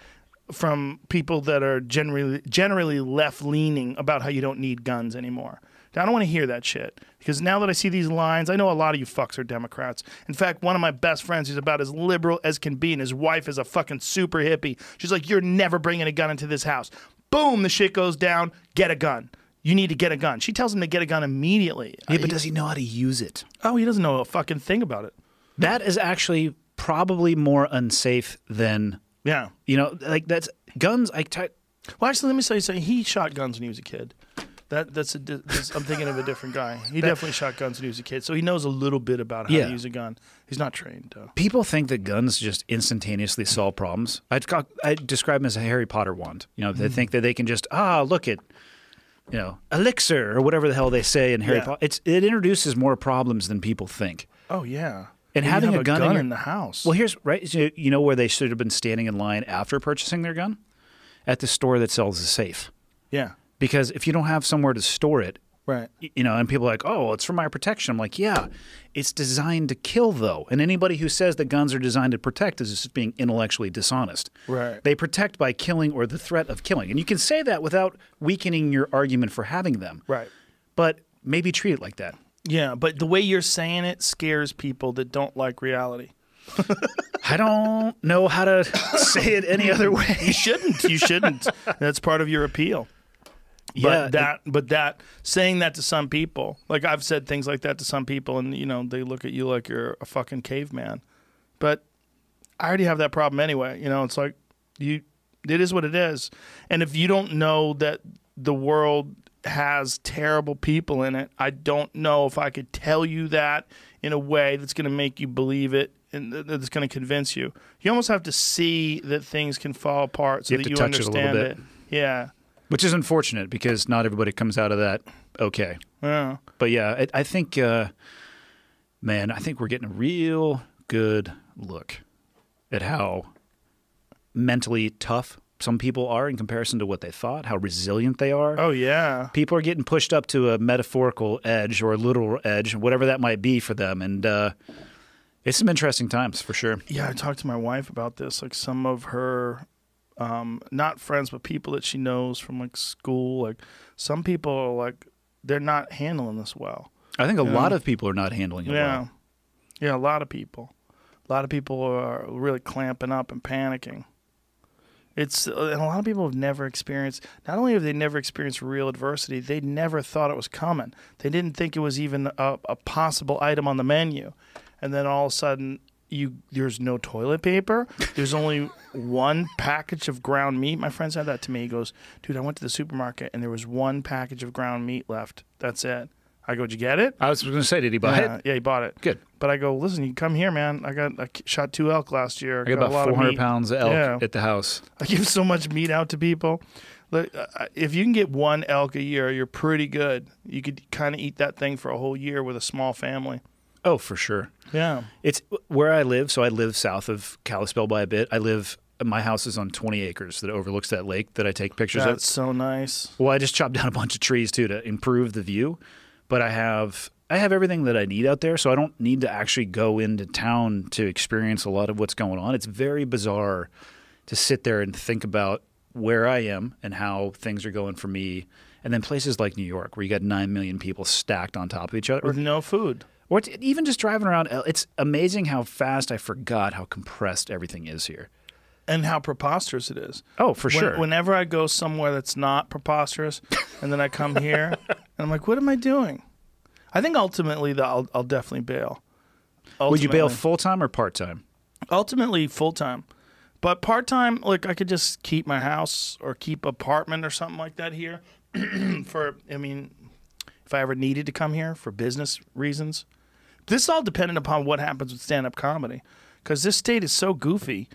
from people that are generally generally left leaning about how you don't need guns anymore. I don't want to hear that shit because now that I see these lines, I know a lot of you fucks are Democrats. In fact, one of my best friends who's about as liberal as can be, and his wife is a fucking super hippie. She's like, "You're never bringing a gun into this house." Boom, the shit goes down. Get a gun. You need to get a gun. She tells him to get a gun immediately. Yeah, but does he know how to use it? oh, he doesn't know a fucking thing about it. That is actually probably more unsafe than Yeah. you know, like that's guns. I t- Well, actually, let me say something. He shot guns when he was a kid. That that's a. this- I'm thinking of a different guy. He definitely shot guns when he was a kid, so he knows a little bit about how Yeah. to use a gun. He's not trained though. people think that guns just instantaneously solve problems. I I describe them as a Harry Potter wand. You know, they Mm-hmm. think that they can just ah look at you know elixir or whatever the hell they say in Harry Yeah. Potter. It's it introduces more problems than people think. Oh yeah. And you having a gun in your- the house. Well, here's right. so You know where they should have been standing in line after purchasing their gun? At the store that sells the safe. yeah. Because if you don't have somewhere to store it, Right. you know, and people are like, oh, it's for my protection. I'm like, yeah, it's designed to kill, though. And anybody who says that guns are designed to protect is just being intellectually dishonest. Right. They protect by killing or the threat of killing. And you can say that without weakening your argument for having them. Right. But maybe treat it like that. Yeah, but the way you're saying it scares people that don't like reality. I don't know how to say it any other way. You shouldn't. You shouldn't. That's part of your appeal. But Yeah, that, but that, saying that to some people, like I've said things like that to some people, and you know they look at you like you're a fucking caveman. But I already have that problem anyway. You know, it's like you, it is what it is. And if you don't know that the world has terrible people in it, I don't know if I could tell you that in a way that's going to make you believe it and that's going to convince you. You almost have to see that things can fall apart so You that you touch it a little understand bit. it. Yeah. Which is unfortunate because not everybody comes out of that okay. Yeah. But yeah, I, I think, uh, man, I think we're getting a real good look at how mentally tough some people are in comparison to what they thought, how resilient they are. Oh yeah. People are getting pushed up to a metaphorical edge or a literal edge, whatever that might be for them. And uh, it's some interesting times for sure. Yeah, I talked to my wife about this. Like some of her, um, not friends, but people that she knows from like school. Like some people are like they're not handling this well. I think a lot of people are not handling it Yeah. well. Yeah, a lot of people. A lot of people are really clamping up and panicking. It's uh, and a lot of people have never experienced. Not only have they never experienced real adversity, they never thought it was coming. They didn't think it was even a, a possible item on the menu, and then all of a sudden, you there's no toilet paper. There's only one package of ground meat. My friend said that to me. He goes, "Dude, I went to the supermarket and there was one package of ground meat left. That's it." I go, "Did you get it?" I was going to say, did he buy yeah, it? yeah, he bought it. Good. But I go, listen, you come here, man. I got I shot two elk last year. I got a lot about 400 pounds of elk Yeah. at the house. I give so much meat out to people. Look, if you can get one elk a year, you're pretty good. You could kind of eat that thing for a whole year with a small family. Oh, for sure. Yeah. It's where I live. So I live south of Kalispell by a bit. I live. My house is on 20 acres that overlooks that lake that I take pictures That's of. That's so nice. Well, I just chopped down a bunch of trees too to improve the view, but I have I have everything that I need out there, so I don't need to actually go into town to experience a lot of what's going on. It's very bizarre to sit there and think about where I am and how things are going for me. And then places like New York, where you got nine million people stacked on top of each other, With no food. or even just driving around. It's amazing how fast I forgot how compressed everything is here. And how preposterous it is. Oh, for When- sure. Whenever I go somewhere that's not preposterous, and then I come here, and I'm like, what am I doing? I think ultimately, that I'll, I'll definitely bail. Would you bail full time or part time? ultimately full time. But part time, like I could just keep my house or keep apartment or something like that here. for I mean, if I ever needed to come here for business reasons, this is all dependent upon what happens with stand up comedy, because this state is so goofy.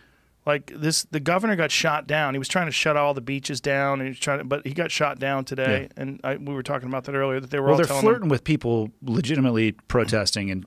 Like this, the governor got shot down. He was trying to shut all the beaches down, and he was trying to, but he got shot down today. And I, we were talking about that earlier. That they were Well, all they're flirting with people legitimately protesting and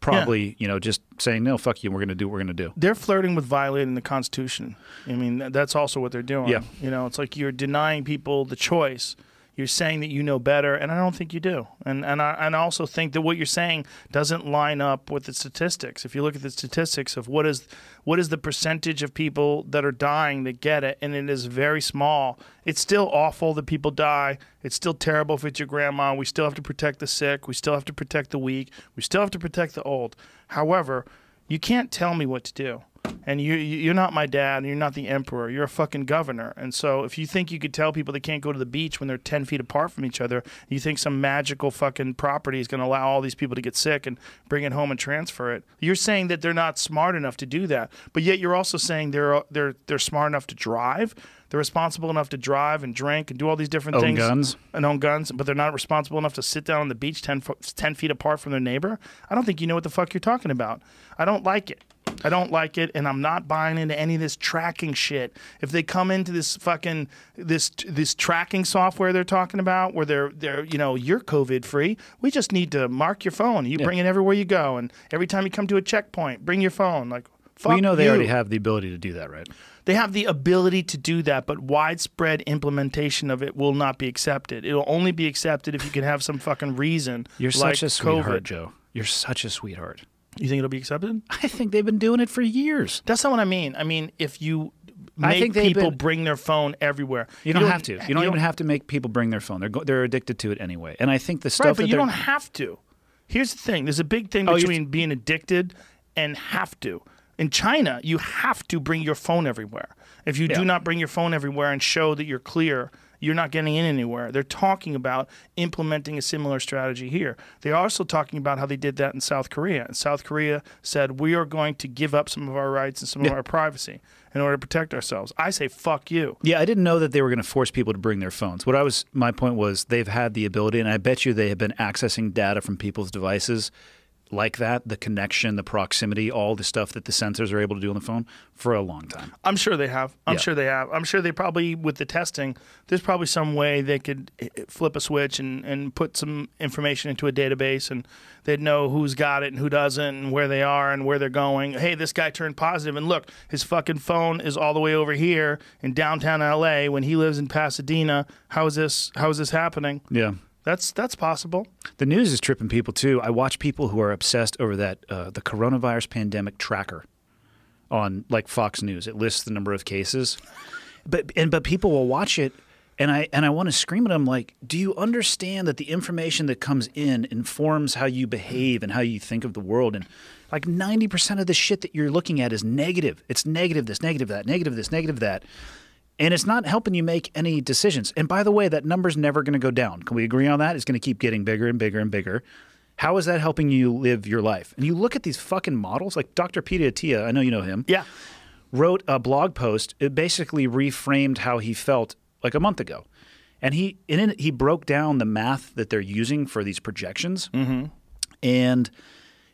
probably, you know, just saying, no, fuck you, we're going to do what we're going to do. they're flirting with violating the Constitution. I mean, that's also what they're doing. Yeah. You know, it's like you're denying people the choice. You're saying that you know better, and I don't think you do. And and I, and I also think that what you're saying doesn't line up with the statistics. If you look at the statistics of what is what is the percentage of people that are dying that get it, and it is very small. It's still awful that people die. It's still terrible if it's your grandma. We still have to protect the sick. We still have to protect the weak. We still have to protect the old. However, you can't tell me what to do. And you, you- you're not my dad, and you're not the emperor. You're a fucking governor. And so, if you think you could tell people they can't go to the beach when they're 10 feet apart from each other, you think some magical fucking property is going to allow all these people to get sick and bring it home and transfer it. You're saying that they're not smart enough to do that. But yet, you're also saying they're, they're, they're smart enough to drive. They're responsible enough to drive and drink and do all these different Own things. guns. And own guns, but they're not responsible enough to sit down on the beach 10, 10 feet apart from their neighbor. I don't think you know what the fuck you're talking about. I don't like it. I don't like it, and I'm not buying into any of this tracking shit. If they come into this fucking this this tracking software they're talking about, where they're they're you know you're COVID free, we just need to mark your phone. You bring it everywhere you go, and every time you come to a checkpoint, bring your phone. Like fuck you know they you. already have the ability to do that, right? They have the ability to do that, but widespread implementation of it will not be accepted. It'll only be accepted if you can have some fucking reason. You're like such a sweetheart, COVID. Joe. You're such a sweetheart. You think it'll be accepted? I think they've been doing it for years. That's not what I mean. I mean, if you I make think people been- bring their phone everywhere, You don't, have to. You don't even have to make people bring their phone. They're go- they're addicted to it anyway. And I think the stuff Right, but you don't have to. Here's the thing: there's a big thing Oh, between being addicted and have to. In China, you have to bring your phone everywhere. If you Yeah. do not bring your phone everywhere and show that you're clear, you're not getting in anywhere. They're talking about implementing a similar strategy here. They're also talking about how they did that in South Korea. And South Korea said, we are going to give up some of our rights and some of our privacy in order to protect ourselves. I say, fuck you. Yeah, I didn't know that they were going to force people to bring their phones. What I was, my point was, they've had the ability, and I bet you they have been accessing data from people's devices like that, the connection, the proximity, all the stuff that the sensors are able to do on the phone for a long time. I'm sure they have. I'm Yeah. sure they have. I'm sure they probably, with the testing, there's probably some way they could eh, eh, flip a switch and, and put some information into a database and they'd know who's got it and who doesn't and where they are and where they're going. Hey, this guy turned positive and look, his fucking phone is all the way over here in downtown LA when he lives in Pasadena. How is this how is this happening? Yeah. That's that's possible. The news is tripping people too. I watch people who are obsessed over that uh, the coronavirus pandemic tracker on like Fox News. It lists the number of cases, but and but people will watch it And I and I want to scream at them like, "Do you understand that the information that comes in informs how you behave and how you think of the world?" And like ninety percent of the shit that you're looking at is negative. It's negative this, negative that, negative this, negative that, and it's not helping you make any decisions. And by the way, that number's never going to go down. Can we agree on that? It's going to keep getting bigger and bigger and bigger. How is that helping you live your life? And you look at these fucking models, like Dr. Peter Attia, I know you know him Yeah. wrote a blog post. It basically reframed how he felt like a month ago, and he in it he broke down the math that they're using for these projections, Mm -hmm. and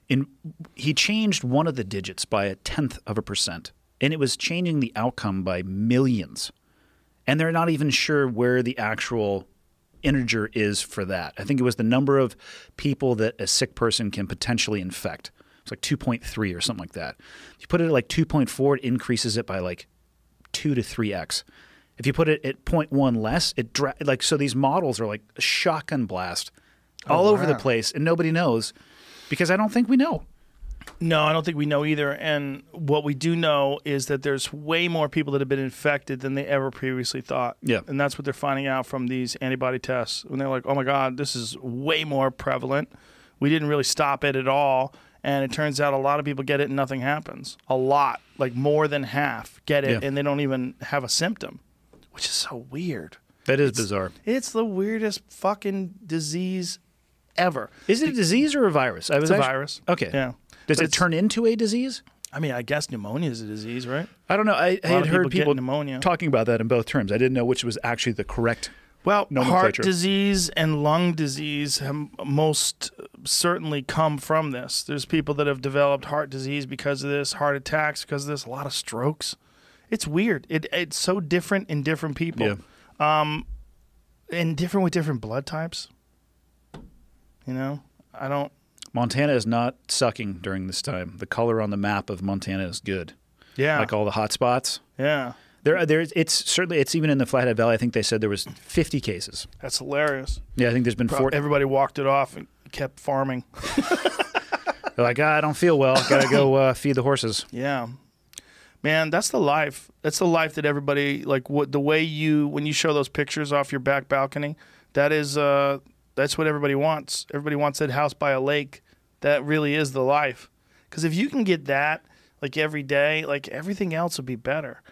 in he changed one of the digits by a tenth of a percent, and it was changing the outcome by millions, and they're not even sure where the actual integer is for that. I think it was the number of people that a sick person can potentially infect. It's like 2.3 or something like that. If you put it at like 2.4, it increases it by like 2 to 3x. If you put it at 0.1 less, it dra- like so these models are like a shotgun blast oh, all over the place and nobody knows because I don't think we know. No, I don't think we know either. And what we do know is that there's way more people that have been infected than they ever previously thought. Yeah. And that's what they're finding out from these antibody tests. When they're like, oh my God, this is way more prevalent. We didn't really stop it at all. And it turns out a lot of people get it and nothing happens. A lot, like more than half, get it Yeah. and they don't even have a symptom, which is so weird. That is bizarre. It's the weirdest fucking disease ever. Is it a disease or a virus? I was It's a actu- virus. Okay. Yeah. Does But it turn into a disease? I mean, I guess pneumonia is a disease, right? I don't know. I, I had heard people pneumonia. talking about that in both terms. I didn't know which was actually the correct. Well, heart disease and lung disease have most certainly come from this. There's people that have developed heart disease because of this, heart attacks because of this, a lot of strokes. It's weird. It, it's so different in different people. Yeah. Um, and different with different blood types. You know? I don't Montana is not sucking during this time. The color on the map of Montana is good. Yeah. Like all the hot spots. yeah. There, there's, it's certainly, it's even in the Flathead Valley. I think they said there was 50 cases. That's hilarious. Yeah, I think there's been four. Everybody walked it off and kept farming. They're like, ah, I don't feel well. Got to go uh, feed the horses. Yeah. Man, that's the life. That's the life that everybody like what the way you when you show those pictures off your back balcony, that is uh that's what everybody wants. Everybody wants that house by a lake. That really is the life. Cuz if you can get that like every day, like everything else would be better.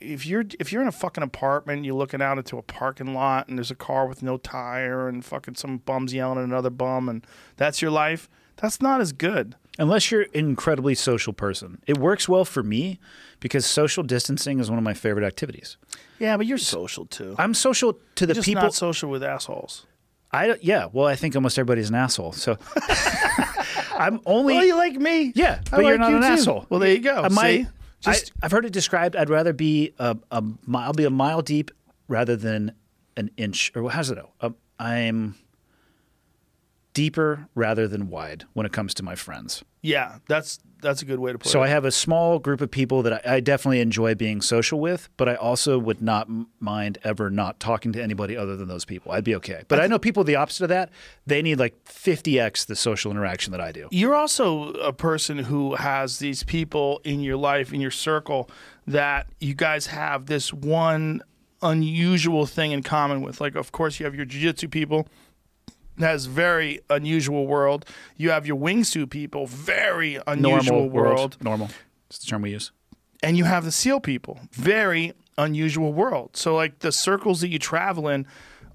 If you're if you're in a fucking apartment, you're looking out into a parking lot and there's a car with no tire and fucking some bums yelling at another bum and that's your life, that's not as good. Unless you're an incredibly social person. It works well for me because social distancing is one of my favorite activities. Yeah, but you're social too. I'm social to the just people. not social with assholes. I yeah. Well, I think almost everybody's an asshole. So I'm only Well, you like me. yeah, I but you're like not you an too. asshole. Well, there you go. My- See? Just I, have heard it described. I'd rather be a, a mi- I'll be a mile deep rather than an inch. Or how's it? Uh, I'm deeper rather than wide when it comes to my friends. yeah, that's that's a good way to put So it. So I have a small group of people that I, I definitely enjoy being social with, but I also would not m- mind ever not talking to anybody other than those people. I'd be okay. But I know people the opposite of that. They need like 50x the social interaction that I do. You're also a person who has these people in your life, in your circle, that you guys have this one unusual thing in common with. Like, of course, you have your jiu-jitsu people. That is very unusual world. You have your wingsuit people, very unusual Normal world. Normal. It's the term we use. and you have the seal people very unusual world so like the circles that you travel in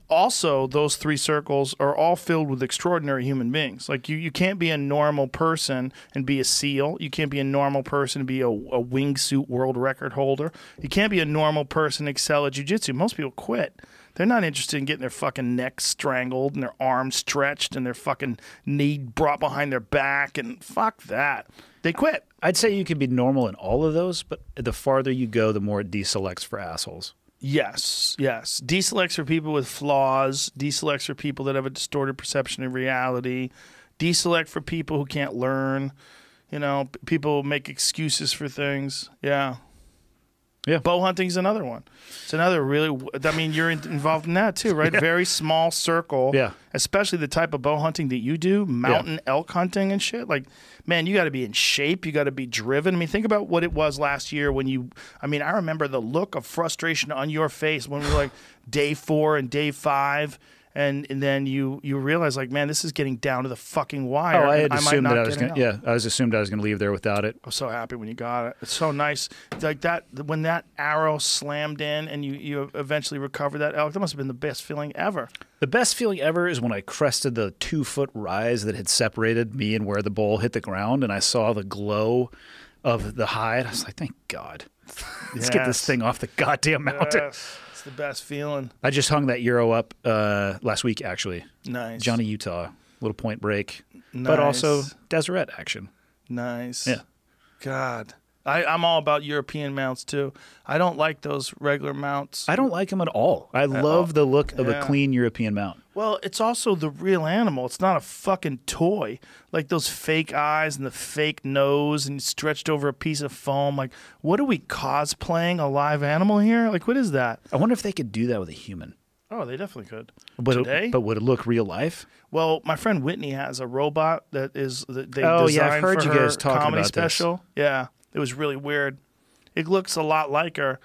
also those three circles are all filled with extraordinary human beings like you, you can't be a normal person and be a seal you can't be a normal person and be a, a wingsuit world record holder you can't be a normal person excel at jiu-jitsu most people quit they're not interested in getting their fucking neck strangled and their arms stretched and their fucking knee brought behind their back and fuck that they quit I'd say you can be normal in all of those, but the farther you go, the more it deselects for assholes. Yes, yes. Deselects for people with flaws. Deselects for people that have a distorted perception of reality. Deselect for people who can't learn. You know, people make excuses for things. Yeah. Yeah. Bow hunting's another one. It's another really. I mean, you're in, involved in that too, right? Very small circle. Yeah. Especially the type of bow hunting that you do, mountain elk hunting and shit. Like, man, you got to be in shape. You got to be driven. I mean, think about what it was last year when you. I mean, I remember the look of frustration on your face when we were like day four and day five. And, and then you you realize like man this is getting down to the fucking wire. Oh, I had might assumed that I was to Yeah, I was assumed I was going to leave there without it. I was so happy when you got it. It's so nice. Like that when that arrow slammed in and you you eventually recovered that elk. That must have been the best feeling ever. The best feeling ever is when I crested the two foot rise that had separated me and where the bull hit the ground, and I saw the glow of the hide. I was like, thank God. Let's get this thing off the goddamn mountain. Yes, it's the best feeling. I just hung that Euro up uh, last week, actually. Nice, Johnny Utah, little point break, but also Deseret action. Nice. Yeah. God, I, I'm all about European mounts too. I don't like those regular mounts. I don't like them at all. I love the look of Yeah. a clean European mount. Well, it's also the real animal. It's not a fucking toy. Like those fake eyes and the fake nose and stretched over a piece of foam. Like, what are we cosplaying a live animal here? Like, what is that? I wonder if they could do that with a human. Oh, they definitely could. But Today? It, but would it look real life? Well, my friend Whitney has a robot that is that they Oh, yeah, I've designed heard for you guys talking comedy about this. special. Yeah, it was really weird. It looks a lot like her,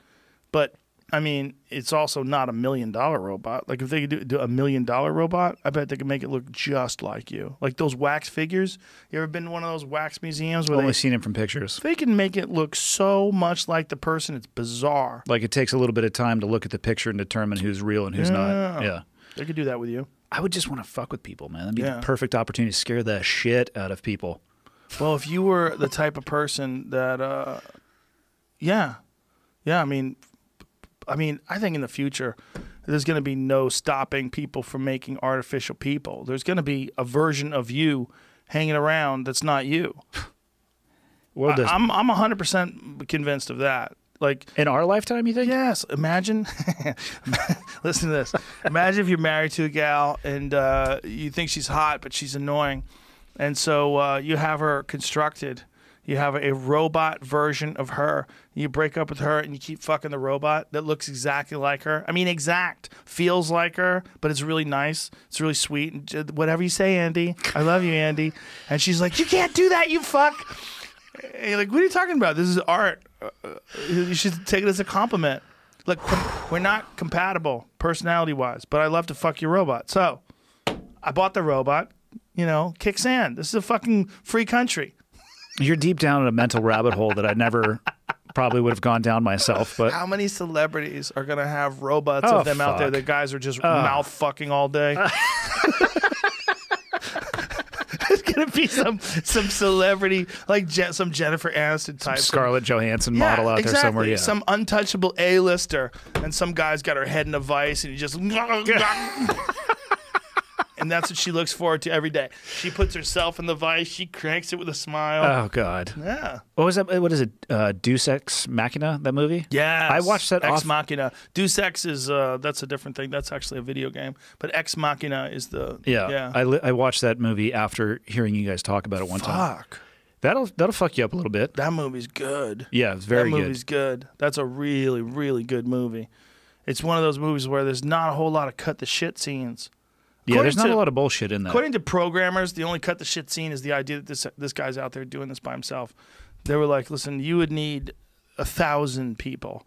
but I mean, it's also not a million dollar robot. Like if they could do, do a million dollar robot, I bet they could make it look just like you. Like those wax figures. You ever been to one of those wax museums where Only they, seen it from pictures. they can make it look so much like the person? It's bizarre. Like it takes a little bit of time to look at the picture and determine who's real and who's not. Yeah. Yeah. They could do that with you. I would just want to fuck with people, man. That'd be Yeah. the perfect opportunity to scare the shit out of people. Well, if you were the type of person that, uh, yeah, yeah. I mean, I mean, I think in the future there's going to be no stopping people from making artificial people. There's going to be a version of you hanging around that's not you. Well, I, I'm I'm 100 percent convinced of that. Like, in our lifetime, you think? yes, imagine. listen to this. Imagine if you're married to a gal and uh, you think she's hot, but she's annoying, and so uh, you have her constructed. You have a robot version of her. You break up with her and you keep fucking the robot that looks exactly like her. I mean, exact. Feels like her, but it's really nice. It's really sweet. And whatever you say, Andy. I love you, Andy. And she's like, You can't do that, you fuck. And you're like, What are you talking about? This is art. Uh, uh, You should take it as a compliment. Look, we're not compatible personality wise, but I love to fuck your robot. So I bought the robot. You know, kick sand. This is a fucking free country. You're deep down in a mental rabbit hole that I never probably would have gone down myself. But How many celebrities are gonna have robots Oh, of them out there? fuck. The guys are just oh. mouth fucking all day. It's gonna be some some celebrity like Je- some Jennifer Aniston type. Scarlett Johansson Yeah, model out exactly. there somewhere. Yeah. Some untouchable A-lister, and some guy's got her head in a vice, and he just. and that's what she looks forward to every day. She puts herself in the vice. She cranks it with a smile. oh God. yeah. What was that? What is it? Uh, Deus Ex Machina? That movie? Yeah, I watched that Ex off- Machina. Deus Ex is uh, that's a different thing. That's actually a video game. But Ex Machina is the Yeah. yeah. I, li- I watched that movie after hearing you guys talk about it one time. Fuck, That'll that'll fuck you up a little bit. that movie's good. Yeah, it's very good. that good. movie's good. That's a really really good movie. It's one of those movies where there's not a whole lot of cut the shit scenes. Yeah, there's not to- a lot of bullshit in that. According to programmers, the only cut the shit scene is the idea that this this guy's out there doing this by himself. They were like, "Listen, you would need a thousand people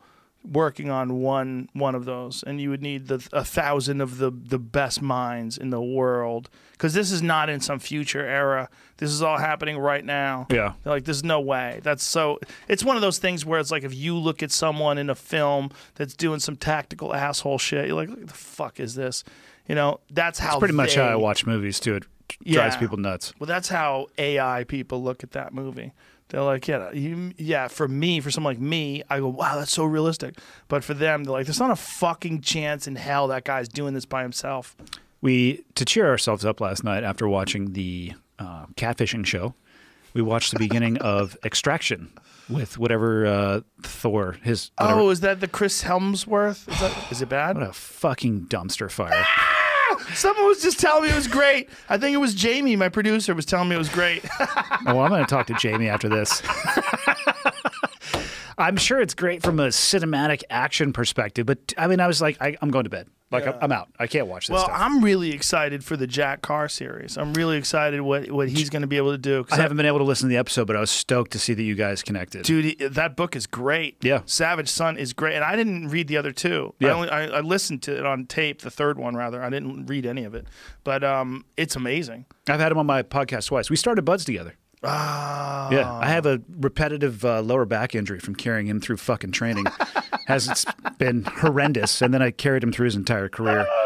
working on one one of those, and you would need the a thousand of the the best minds in the world because this is not in some future era. This is all happening right now. Yeah. They're like, there's no way. That's so. It's one of those things where it's like if you look at someone in a film that's doing some tactical asshole shit, you're like, what the fuck is this? You know, that's how. It's pretty much how I watch movies too. It drives Yeah. people nuts. Well, that's how AI people look at that movie. They're like, yeah, you, yeah. For me, for someone like me, I go, wow, that's so realistic. But for them, they're like, there's not a fucking chance in hell that guy's doing this by himself. We to cheer ourselves up last night after watching the uh, catfishing show. We watched the beginning of Extraction with whatever uh, Thor his. Whatever, Oh, is that the Chris Hemsworth? Is, that, is it bad? what a fucking dumpster fire! Someone was just telling me it was great. I think it was Jamie, my producer, was telling me it was great. oh, well, I'm going to talk to Jamie after this. I'm sure it's great from a cinematic action perspective, but I mean, I was like, I, I'm going to bed. Like, I'm- I'm out. I can't watch this Well, stuff. I'm really excited for the Jack Carr series. I'm really excited what what he's going to be able to do. I haven't been able to listen to the episode, but I was stoked to see that you guys connected. Dude, that book is great. Yeah. Savage Son is great, and I didn't read the other two. Yeah. I only I, I listened to it on tape, the third one rather. I didn't read any of it, but um, it's amazing. I've had him on my podcast twice. We started BUD/S together. Ah, Yeah, I have a repetitive uh, lower back injury from carrying him through fucking training. Has it's been horrendous, and then I carried him through his entire career.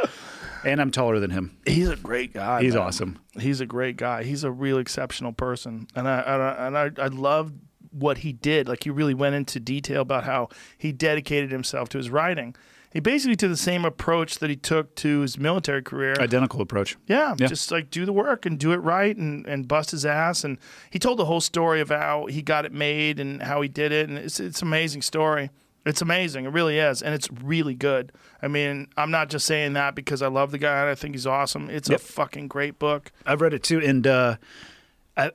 And I'm taller than him. he's a great guy. He's man. awesome. He's a great guy. He's a real exceptional person, and I and I, and I, I love what he did. Like he really went into detail about how he dedicated himself to his writing. He basically took the same approach that he took to his military career. Identical approach. Yeah, Yeah. just like do the work and do it right and, and bust his ass. And he told the whole story of how he got it made and how he did it. And it's it's an amazing story. It's amazing. It really is. And it's really good. I mean, I'm not just saying that because I love the guy and I think he's awesome. It's Yep. a fucking great book. I've read it too, and uh, I,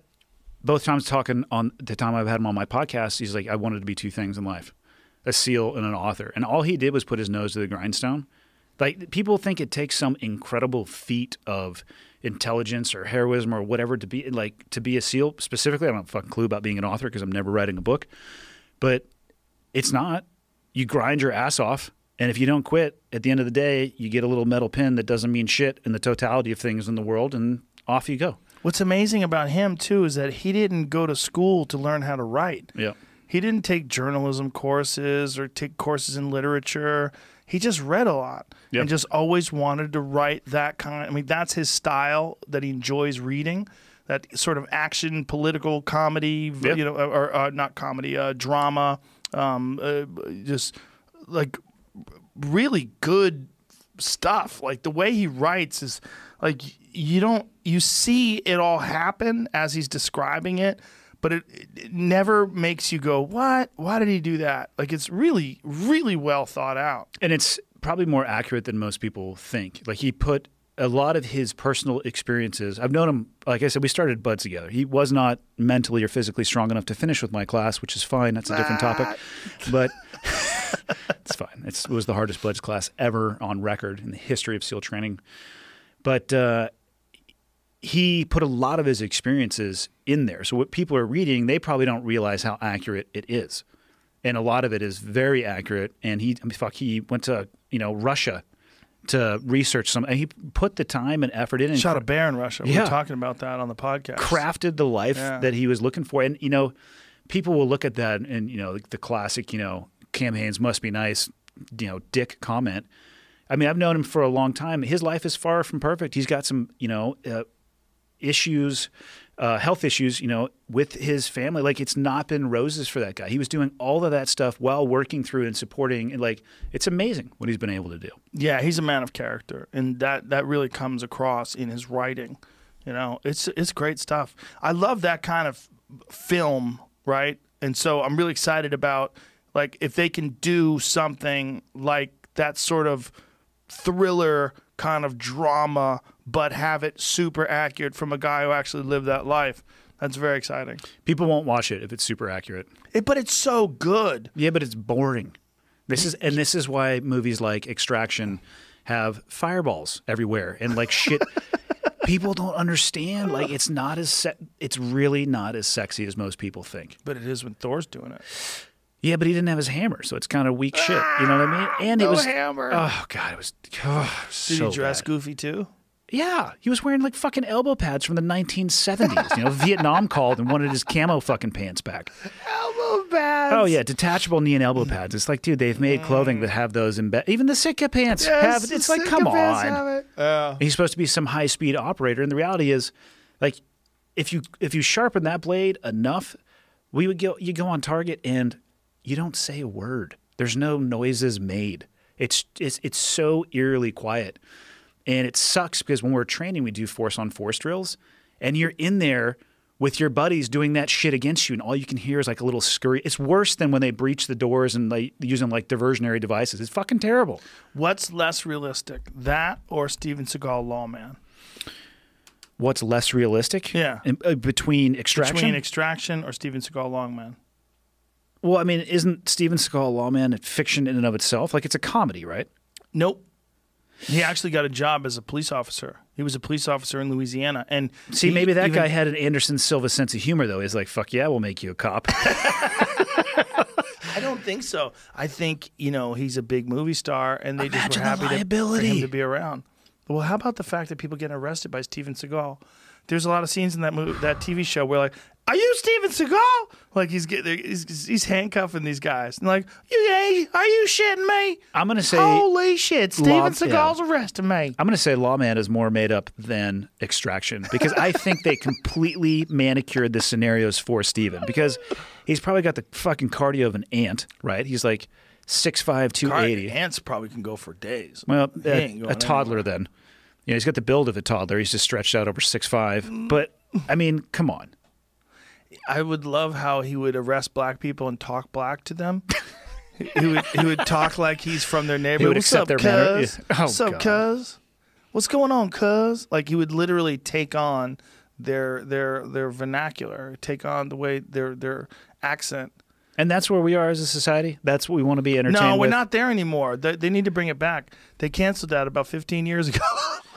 both times talking on the time I've had him on my podcast, he's like, I wanted to be two things in life: a seal and an author. And all he did was put his nose to the grindstone. Like people think it takes some incredible feat of intelligence or heroism or whatever to be like to be a seal. Specifically, I don't have a fucking clue about being an author because I'm never writing a book, but it's not. You grind your ass off. And if you don't quit, at the end of the day, you get a little metal pin that doesn't mean shit in the totality of things in the world, and off you go. What's amazing about him, too, is that he didn't go to school to learn how to write. Yeah. He didn't take journalism courses or take courses in literature. He just read a lot Yep. and just always wanted to write that kind. I mean, that's his style that he enjoys reading. That sort of action, political comedy, Yep. you know, or uh, not comedy, uh, drama, um, uh, just like really good stuff. Like the way he writes is like you don't you see it all happen as he's describing it, but it, it never makes you go, "What? Why did he do that?" Like it's really really well thought out. And it's probably more accurate than most people think. Like he put a lot of his personal experiences. I've known him, like I said, we started BUD/S together. He was not mentally or physically strong enough to finish with my class, which is fine. That's a different topic. But it's fine. It's, it was the hardest BUD/S class ever on record in the history of SEAL training. But uh, he put a lot of his experiences in there. So what people are reading, they probably don't realize how accurate it is. And a lot of it is very accurate. And he, I mean, fuck, he went to you know Russia to research some. And he put the time and effort in and Shot a bear in Russia. We Yeah. were talking about that on the podcast. crafted the life Yeah. that he was looking for. And you know, people will look at that and you know the, classic, you know, Cam Hanes must be nice, you know, dick comment. I mean, I've known him for a long time. His life is far from perfect. He's got some, you know, uh, issues, uh, health issues, you know, with his family. Like it's not been roses for that guy. He was doing all of that stuff while working through and supporting. And like, it's amazing what he's been able to do. Yeah, he's a man of character, and that that really comes across in his writing. You know, it's it's great stuff. I love that kind of film, right? And so I'm really excited about like if they can do something like that sort of thriller kind of drama, but have it super accurate from a guy who actually lived that life. That's very exciting. People won't watch it if it's super accurate. It, but it's so good. Yeah, but it's boring. This is and this is why movies like Extraction have fireballs everywhere and like shit. people don't understand. Like it's not as se- it's really not as sexy as most people think. But it is when Thor's doing it. Yeah, but he didn't have his hammer, so it's kind of weak shit. You know what I mean? And it no was hammer. Oh god, it was oh, Did so he dress bad. goofy too? Yeah, he was wearing like fucking elbow pads from the 1970s. You know, Vietnam called and wanted his camo fucking pants back. Elbow pads. Oh yeah, detachable knee and elbow pads. It's like, dude, they've made clothing that have those in bed. Even the Sitka pants have. It's like, come on. Yeah. He's supposed to be some high speed operator, and the reality is, like, if you if you sharpen that blade enough, we would go. You go on target, and you don't say a word. There's no noises made. It's it's it's so eerily quiet, and it sucks because when we're training, we do force on force drills, and you're in there with your buddies doing that shit against you, and all you can hear is like a little scurry. It's worse than when they breach the doors and like using like diversionary devices. It's fucking terrible. What's less realistic, that or Steven Seagal Lawman? What's less realistic? Yeah. In, uh, between extraction. Between Extraction or Steven Seagal Lawman? Well, I mean, isn't Steven Seagal lawman fiction in and of itself? Like it's a comedy, right? Nope. He actually got a job as a police officer. He was a police officer in Louisiana, and See, he maybe that even- guy had an Anderson Silva sense of humor, though. He's like, "Fuck yeah, we'll make you a cop." I don't think so. I think you know he's a big movie star, and they just Imagine were the happy to, for him to be around. Well, how about the fact that people get arrested by Steven Seagal? There's a lot of scenes in that movie, that TV show where like, "Are you Steven Seagal?" Like he's getting he's, he's handcuffing these guys, and like, "You are you shitting me?" I'm gonna say, Holy shit! Steven Law- Seagal's arresting me. I'm gonna say, Lawman is more made up than Extraction because I think they completely manicured the scenarios for Steven because he's probably got the fucking cardio of an ant, right? He's like 6'5", 280. Ants probably can go for days. Well, a, a toddler anywhere. then. You know, he's got the build of a toddler. He's just stretched out over six five. Mm. But I mean, come on. I would love how he would arrest black people and talk black to them. he would he would talk like he's from their neighborhood. What's up, cuz? Yeah. Oh, What's up, cuz? What's going on, cuz? Like he would literally take on their their their vernacular, take on the way their their accent. And that's where we are as a society. That's what we want to be entertained No, we're with. not there anymore. They, they need to bring it back. They canceled that about 15 years ago.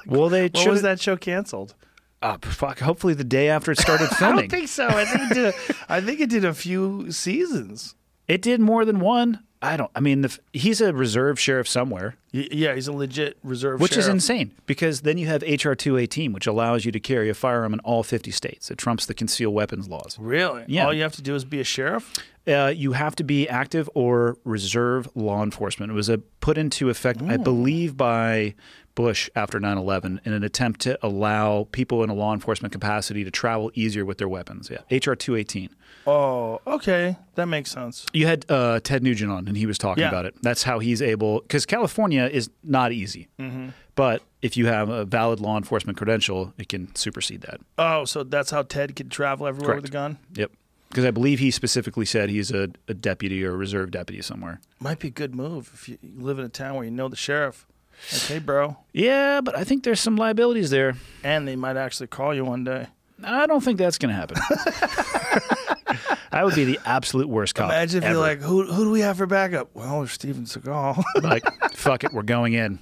Well, they what was that show canceled? Uh, fuck. Hopefully, the day after it started filming. I don't think so. I think it did. A, I think it did a few seasons. it did more than one. I don't. I mean, the, he's a reserve sheriff somewhere, Yeah, he's a legit reserve. Sheriff. Which is insane because then you have HR two eighteen, which allows you to carry a firearm in all fifty states. It trumps the concealed weapons laws. Really? Yeah. All you have to do is be a sheriff. Uh, you have to be active or reserve law enforcement. It was a, put into effect, I believe, by Bush after 9 11 in an attempt to allow people in a law enforcement capacity to travel easier with their weapons. Yeah. HR 218. Oh, okay, that makes sense. You had uh, Ted Nugent on, and he was talking Yeah. about it. That's how he's able, because California is not easy. Mm-hmm. But if you have a valid law enforcement credential, it can supersede that. Oh, so that's how Ted could travel everywhere with a gun. Yep. Because I believe he specifically said he's a, a deputy or a reserve deputy somewhere. Might be a good move if you live in a town where you know the sheriff. Hey, bro, Yeah, but I think there's some liabilities there. and they might actually call you one day. I don't think that's going to happen. I would be the absolute worst cop. Imagine if ever. you're like, who who do we have for backup? Well, there's Steven Seagal. like, fuck it, we're going in.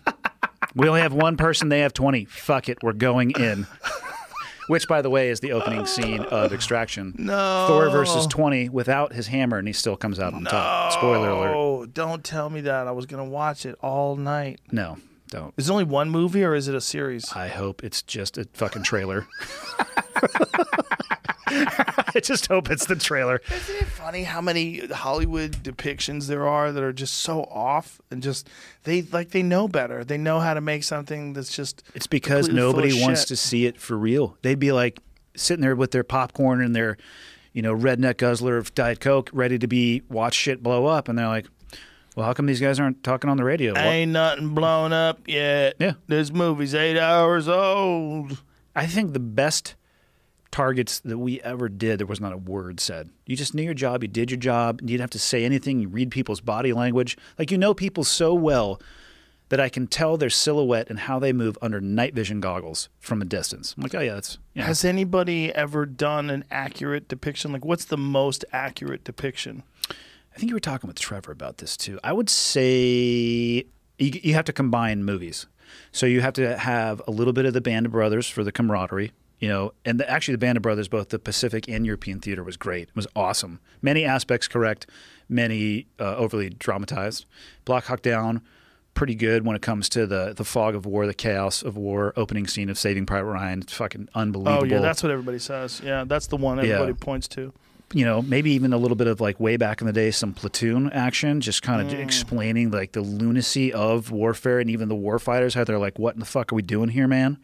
We only have one person, they have 20. Fuck it, we're going in. Which, by the way, is the opening scene of Extraction. No. Thor versus 20 without his hammer, and he still comes out on top. Spoiler alert. Oh, don't tell me that. I was gonna watch it all night. No, don't. Is it only one movie or is it a series? I hope it's just a fucking trailer. I just hope it's the trailer. Isn't it funny how many Hollywood depictions there are that are just so off and just they like they know better. They know how to make something that's just It's because completely full of nobody wants shit. to see it for real. They'd be like sitting there with their popcorn and their, you know, redneck guzzler of Diet Coke, ready to be watch shit blow up, and they're like, "Well, how come these guys aren't talking on the radio?" Well, Ain't nothing blown up yet. Yeah. This movie's eight hours old. I think the best targets that we ever did, there was not a word said. You just knew your job. You did your job. You didn't have to say anything. You read people's body language. Like you know people so well that I can tell their silhouette and how they move under night vision goggles from a distance. I'm like, oh yeah, that's yeah. Has anybody ever done an accurate depiction? Like, what's the most accurate depiction? I think you were talking with Trevor about this too. I would say you, you have to combine movies. So you have to have a little bit of the Band of Brothers for the camaraderie, you know, and the, actually the Band of Brothers, both the Pacific and European theater, was great. It was awesome. Many aspects correct, many uh, overly dramatized. Black Hawk Down, pretty good when it comes to the the fog of war, the chaos of war. Opening scene of Saving Private Ryan, it's fucking unbelievable. Oh yeah, that's what everybody says. Yeah, that's the one everybody points to. You know, maybe even a little bit of like way back in the day, some platoon action, just kind of explaining like the lunacy of warfare and even the warfighters, how they're like, what in the fuck are we doing here, man?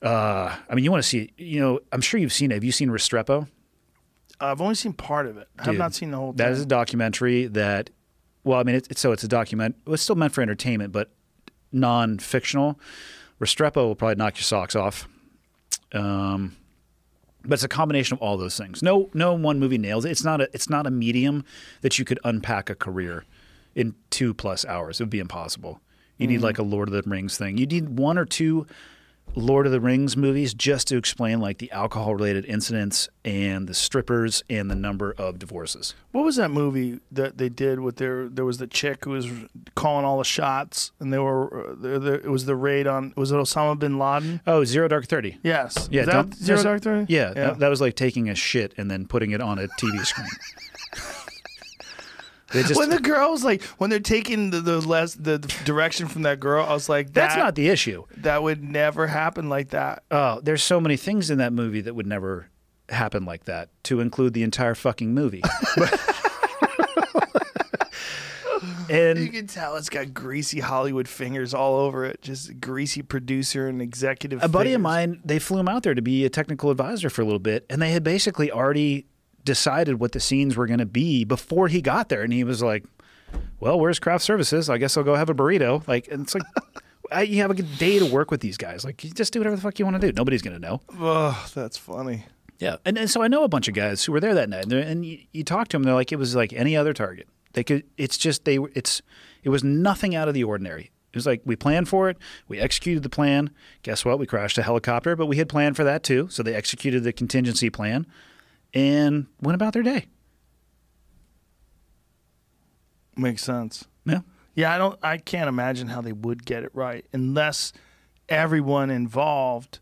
Uh, I mean, you want to see, you know, I'm sure you've seen it. Have you seen Restrepo? I've only seen part of it. I have not seen the whole thing. That is a documentary that, well, I mean, it's, it's so it's a document. It was still meant for entertainment, but non-fictional. Restrepo will probably knock your socks off. Um, but it's a combination of all those things. No, no one movie nails it. It's not a, it's not a medium that you could unpack a career in two plus hours. It would be impossible. You need mm. like a Lord of the Rings thing. You need one or two Lord of the Rings movies just to explain like the alcohol related incidents and the strippers and the number of divorces. What was that movie that they did with their? There was the chick who was calling all the shots, and they were. Uh, there- there- it was the raid on. Was it Osama bin Laden? Oh, Zero Dark Thirty. Yes. Yeah, Zero Dark Thirty. Yeah, That, that was like taking a shit and then putting it on a TV screen. just when the girls like when they're taking the, the less the direction from that girl, I was like, that's not the issue. that would never happen like that. Oh, there's so many things in that movie that would never happen like that. To include the entire fucking movie. And you can tell it's got greasy Hollywood fingers all over it. Just greasy producer and executive. a buddy of mine, they flew him out there to be a technical advisor for a little bit, and they had basically already decided what the scenes were going to be before he got there, and he was like, "Well, where's craft services? I guess I'll go have a burrito." Like, and it's like. I, you have a good day to work with these guys. Like, you just do whatever the fuck you want to do. Nobody's going to know. Oh, that's funny. Yeah, and, and so I know a bunch of guys who were there that night, and, and you, you talk to them, they're like, it was like any other target. They could. It's just they. It's it was nothing out of the ordinary. It was like we planned for it, we executed the plan. Guess what? We crashed a helicopter, but we had planned for that too. So they executed the contingency plan, and went about their day. Makes sense. Yeah. Yeah, I don't. I can't imagine how they would get it right unless everyone involved,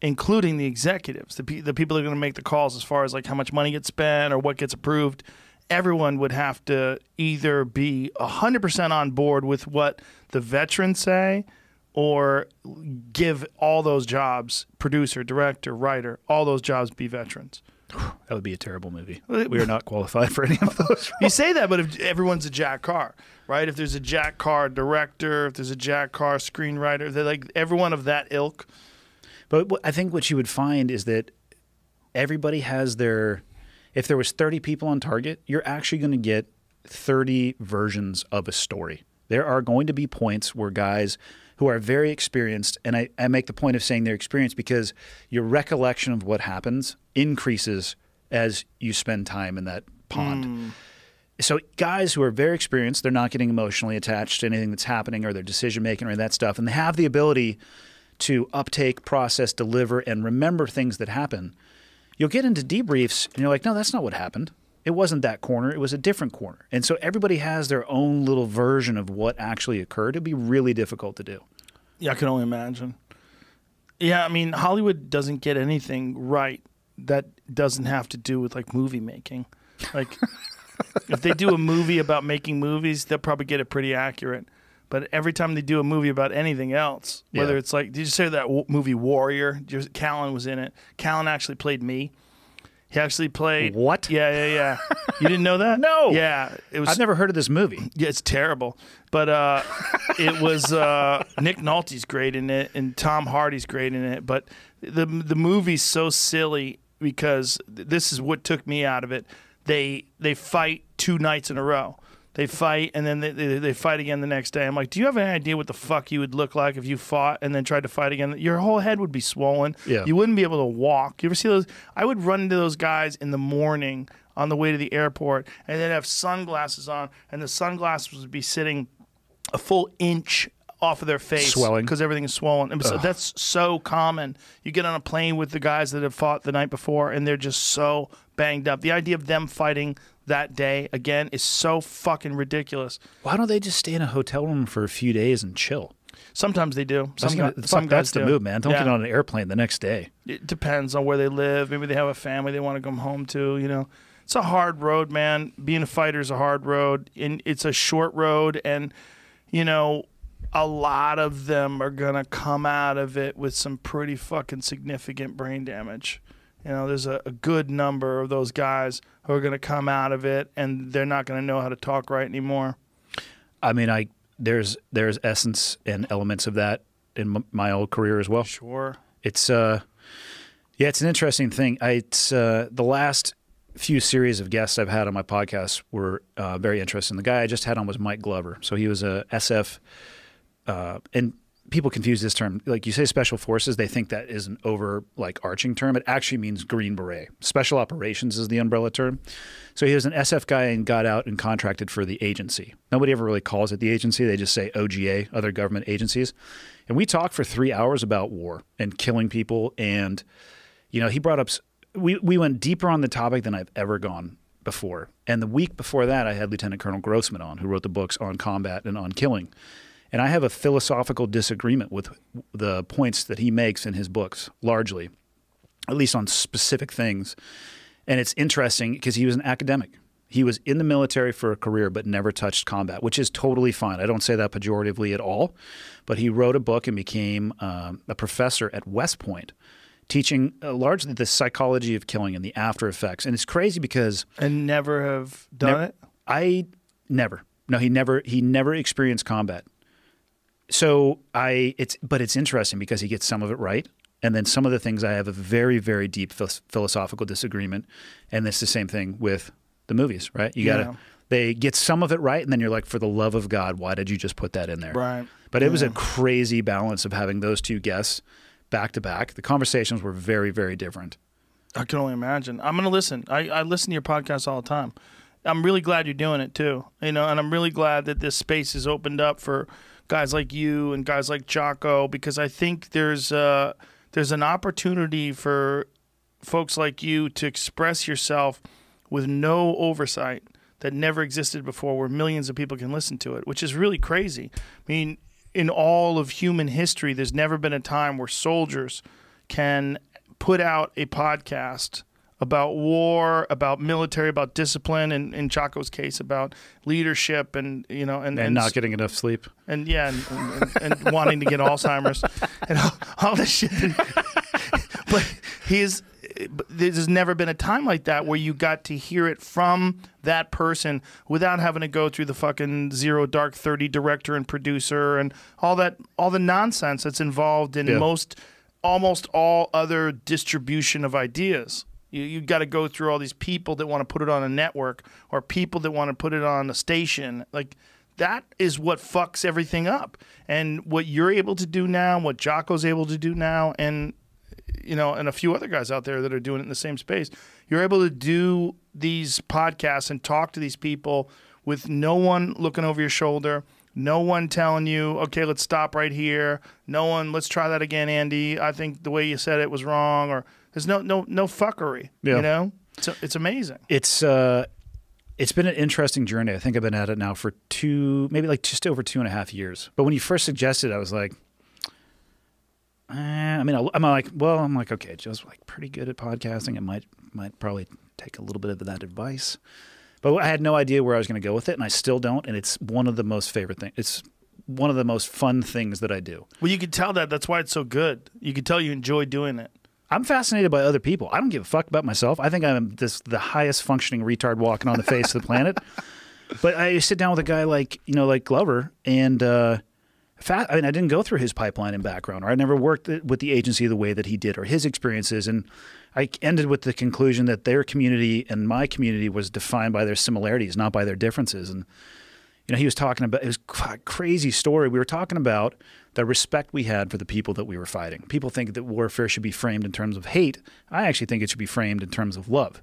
including the executives, the pe- the people that are going to make the calls as far as like how much money gets spent or what gets approved. Everyone would have to either be hundred percent on board with what the veterans say, or give all those jobs, producer, director, writer, all those jobs be veterans. That would be a terrible movie. We are not qualified for any of those. You say that, but if everyone's a Jack Carr, right? If there's a Jack Carr director, if there's a Jack Carr screenwriter, they're like everyone of that ilk. But I think what you would find is that everybody has their. If there was 30 people on target, you're actually going to get 30 versions of a story. There are going to be points where guys who are very experienced, and I, I make the point of saying they're experienced because your recollection of what happens increases as you spend time in that pond. Hmm. So guys who are very experienced, they're not getting emotionally attached to anything that's happening or their decision making or that stuff, and they have the ability to uptake, process, deliver, and remember things that happen. You'll get into debriefs and you're like, no, that's not what happened. It wasn't that corner, it was a different corner. And so everybody has their own little version of what actually occurred. It'd be really difficult to do. Yeah, I can only imagine. Yeah, I mean, Hollywood doesn't get anything right that doesn't have to do with like movie making. Like, if they do a movie about making movies, they'll probably get it pretty accurate. But every time they do a movie about anything else, whether Yeah. it's like, did you say that w- movie Warrior? Just- Callen was in it. Callen actually played me. He actually played What? Yeah, yeah, yeah. You didn't know that? No. Yeah, it was. I've never heard of this movie. Yeah, it's terrible. But uh, it was uh, Nick Nolte's great in it, and Tom Hardy's great in it. But the the movie's so silly because this is what took me out of it. They they fight two nights in a row. They fight and then they, they, they fight again the next day. I'm like, do you have any idea what the fuck you would look like if you fought and then tried to fight again? Your whole head would be swollen. Yeah. You wouldn't be able to walk. You ever see those? I would run into those guys in the morning on the way to the airport and they'd have sunglasses on, and the sunglasses would be sitting a full inch off of their face Swelling. because everything is swollen. And so that's so common. You get on a plane with the guys that have fought the night before, and they're just so banged up. The idea of them fighting that day again is so fucking ridiculous. Why don't they just stay in a hotel room for a few days and chill? Sometimes they do. Some, That's, guy- gonna- some fuck, guys the move, man. Don't Yeah. get on an airplane the next day. It depends on where they live. Maybe they have a family they want to come home to. You know, it's a hard road, man. Being a fighter is a hard road, and it's a short road, and you know, a lot of them are gonna come out of it with some pretty fucking significant brain damage. You know, there's a, a good number of those guys who are gonna come out of it, and they're not gonna know how to talk right anymore. I mean, I there's there's essence and elements of that in m- my old career as well. Sure. It's uh, yeah, it's an interesting thing. I, it's uh, the last few series of guests I've had on my podcast were uh, very interesting. The guy I just had on was Mike Glover. So he was a SF, uh, and people confuse this term. Like you say, special forces, they think that is an over like arching term. It actually means Green Beret. Special operations is the umbrella term. So he was an SF guy and got out and contracted for the agency. Nobody ever really calls it the agency. They just say OGA, other government agencies. And we talked for three hours about war and killing people. And, you know, he brought up, we, we went deeper on the topic than I've ever gone before. And the week before that, I had Lieutenant Colonel Grossman on, who wrote the books on combat and on killing. And I have a philosophical disagreement with the points that he makes in his books, largely, at least on specific things. And it's interesting because he was an academic. He was in the military for a career, but never touched combat, which is totally fine. I don't say that pejoratively at all. But he wrote a book and became um, a professor at West Point, teaching uh, largely the psychology of killing and the after effects. And it's crazy because And never have done Never- it. I never. No, he never. He never experienced combat. So I, it's, but it's interesting because he gets some of it right, and then some of the things I have a very, very deep phil- philosophical disagreement, and it's the same thing with the movies, right? You gotta, Yeah. they get some of it right, and then you're like, for the love of God, why did you just put that in there? Right. But it was a crazy balance of having those two guests back to back. The conversations were very, very different. I can only imagine. I'm gonna listen. I, I listen to your podcast all the time. I'm really glad you're doing it too. You know, and I'm really glad that this space is opened up for guys like you and guys like Jocko because I think there's uh there's an opportunity for folks like you to express yourself with no oversight that never existed before where millions of people can listen to it, which is really crazy. I mean, in all of human history, there's never been a time where soldiers can put out a podcast about war, about military, about discipline, and in Jocko's case, about leadership, and you know, and And not getting enough sleep. and yeah, and, and, and wanting to get Alzheimer's and all, all this shit. but he's there's never been a time like that where you got to hear it from that person without having to go through the fucking zero dark 30 director and producer and all that all the nonsense that's involved in Yeah. most almost all other distribution of ideas you, you got to go through all these people that want to put it on a network or people that want to put it on a station like that is what fucks everything up and what you're able to do now what jocko's able to do now and you know, and a few other guys out there that are doing it in the same space. You're able to do these podcasts and talk to these people with no one looking over your shoulder, no one telling you, okay, let's stop right here. No one, let's try that again, Andy. I think the way you said it was wrong, or there's no no no fuckery. Yeah. You know, it's it's amazing. it's uh it's been an interesting journey. I think I've been at it now for two, maybe like just over two and a half years. But when you first suggested, I was like, eh, I mean, I- I'm like, well, I'm like, okay, Joe's like pretty good at podcasting. It might might probably take a little bit of that advice, but I had no idea where I was going to go with it, and I still don't. And it's one of the most favorite things. It's one of the most fun things that I do. Well, you could tell that. That's why it's so good. You could tell you enjoy doing it. I'm fascinated by other people. I don't give a fuck about myself. I think I'm this the highest functioning retard walking on the face of the planet. But I sit down with a guy like you know like Glover and uh, I mean I didn't go through his pipeline and background, or I never worked with the agency the way that he did, or his experiences, and I ended with the conclusion that their community and my community was defined by their similarities, not by their differences, and you know, he was talking about it was a crazy story. We were talking about the respect we had for the people that we were fighting. People think that warfare should be framed in terms of hate. I actually think it should be framed in terms of love.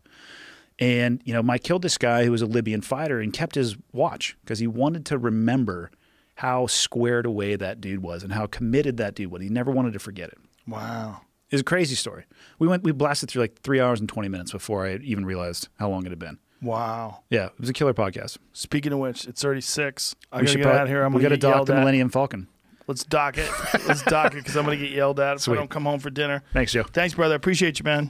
And you know, Mike killed this guy who was a Libyan fighter and kept his watch because he wanted to remember how squared away that dude was and how committed that dude was. He never wanted to forget it. Wow. It was a crazy story. We went, we blasted through like three hours and twenty minutes before I even realized how long it had been. Wow. Yeah, it was a killer podcast. Speaking of which, it's already six. I we gotta should get probably- out here. I'm we gonna got to get dock the. Millennium Falcon. Let's dock it. Let's dock it because I'm gonna get yelled at if Sweet. I don't come home for dinner. Thanks, Joe. Thanks, brother. Appreciate you, man.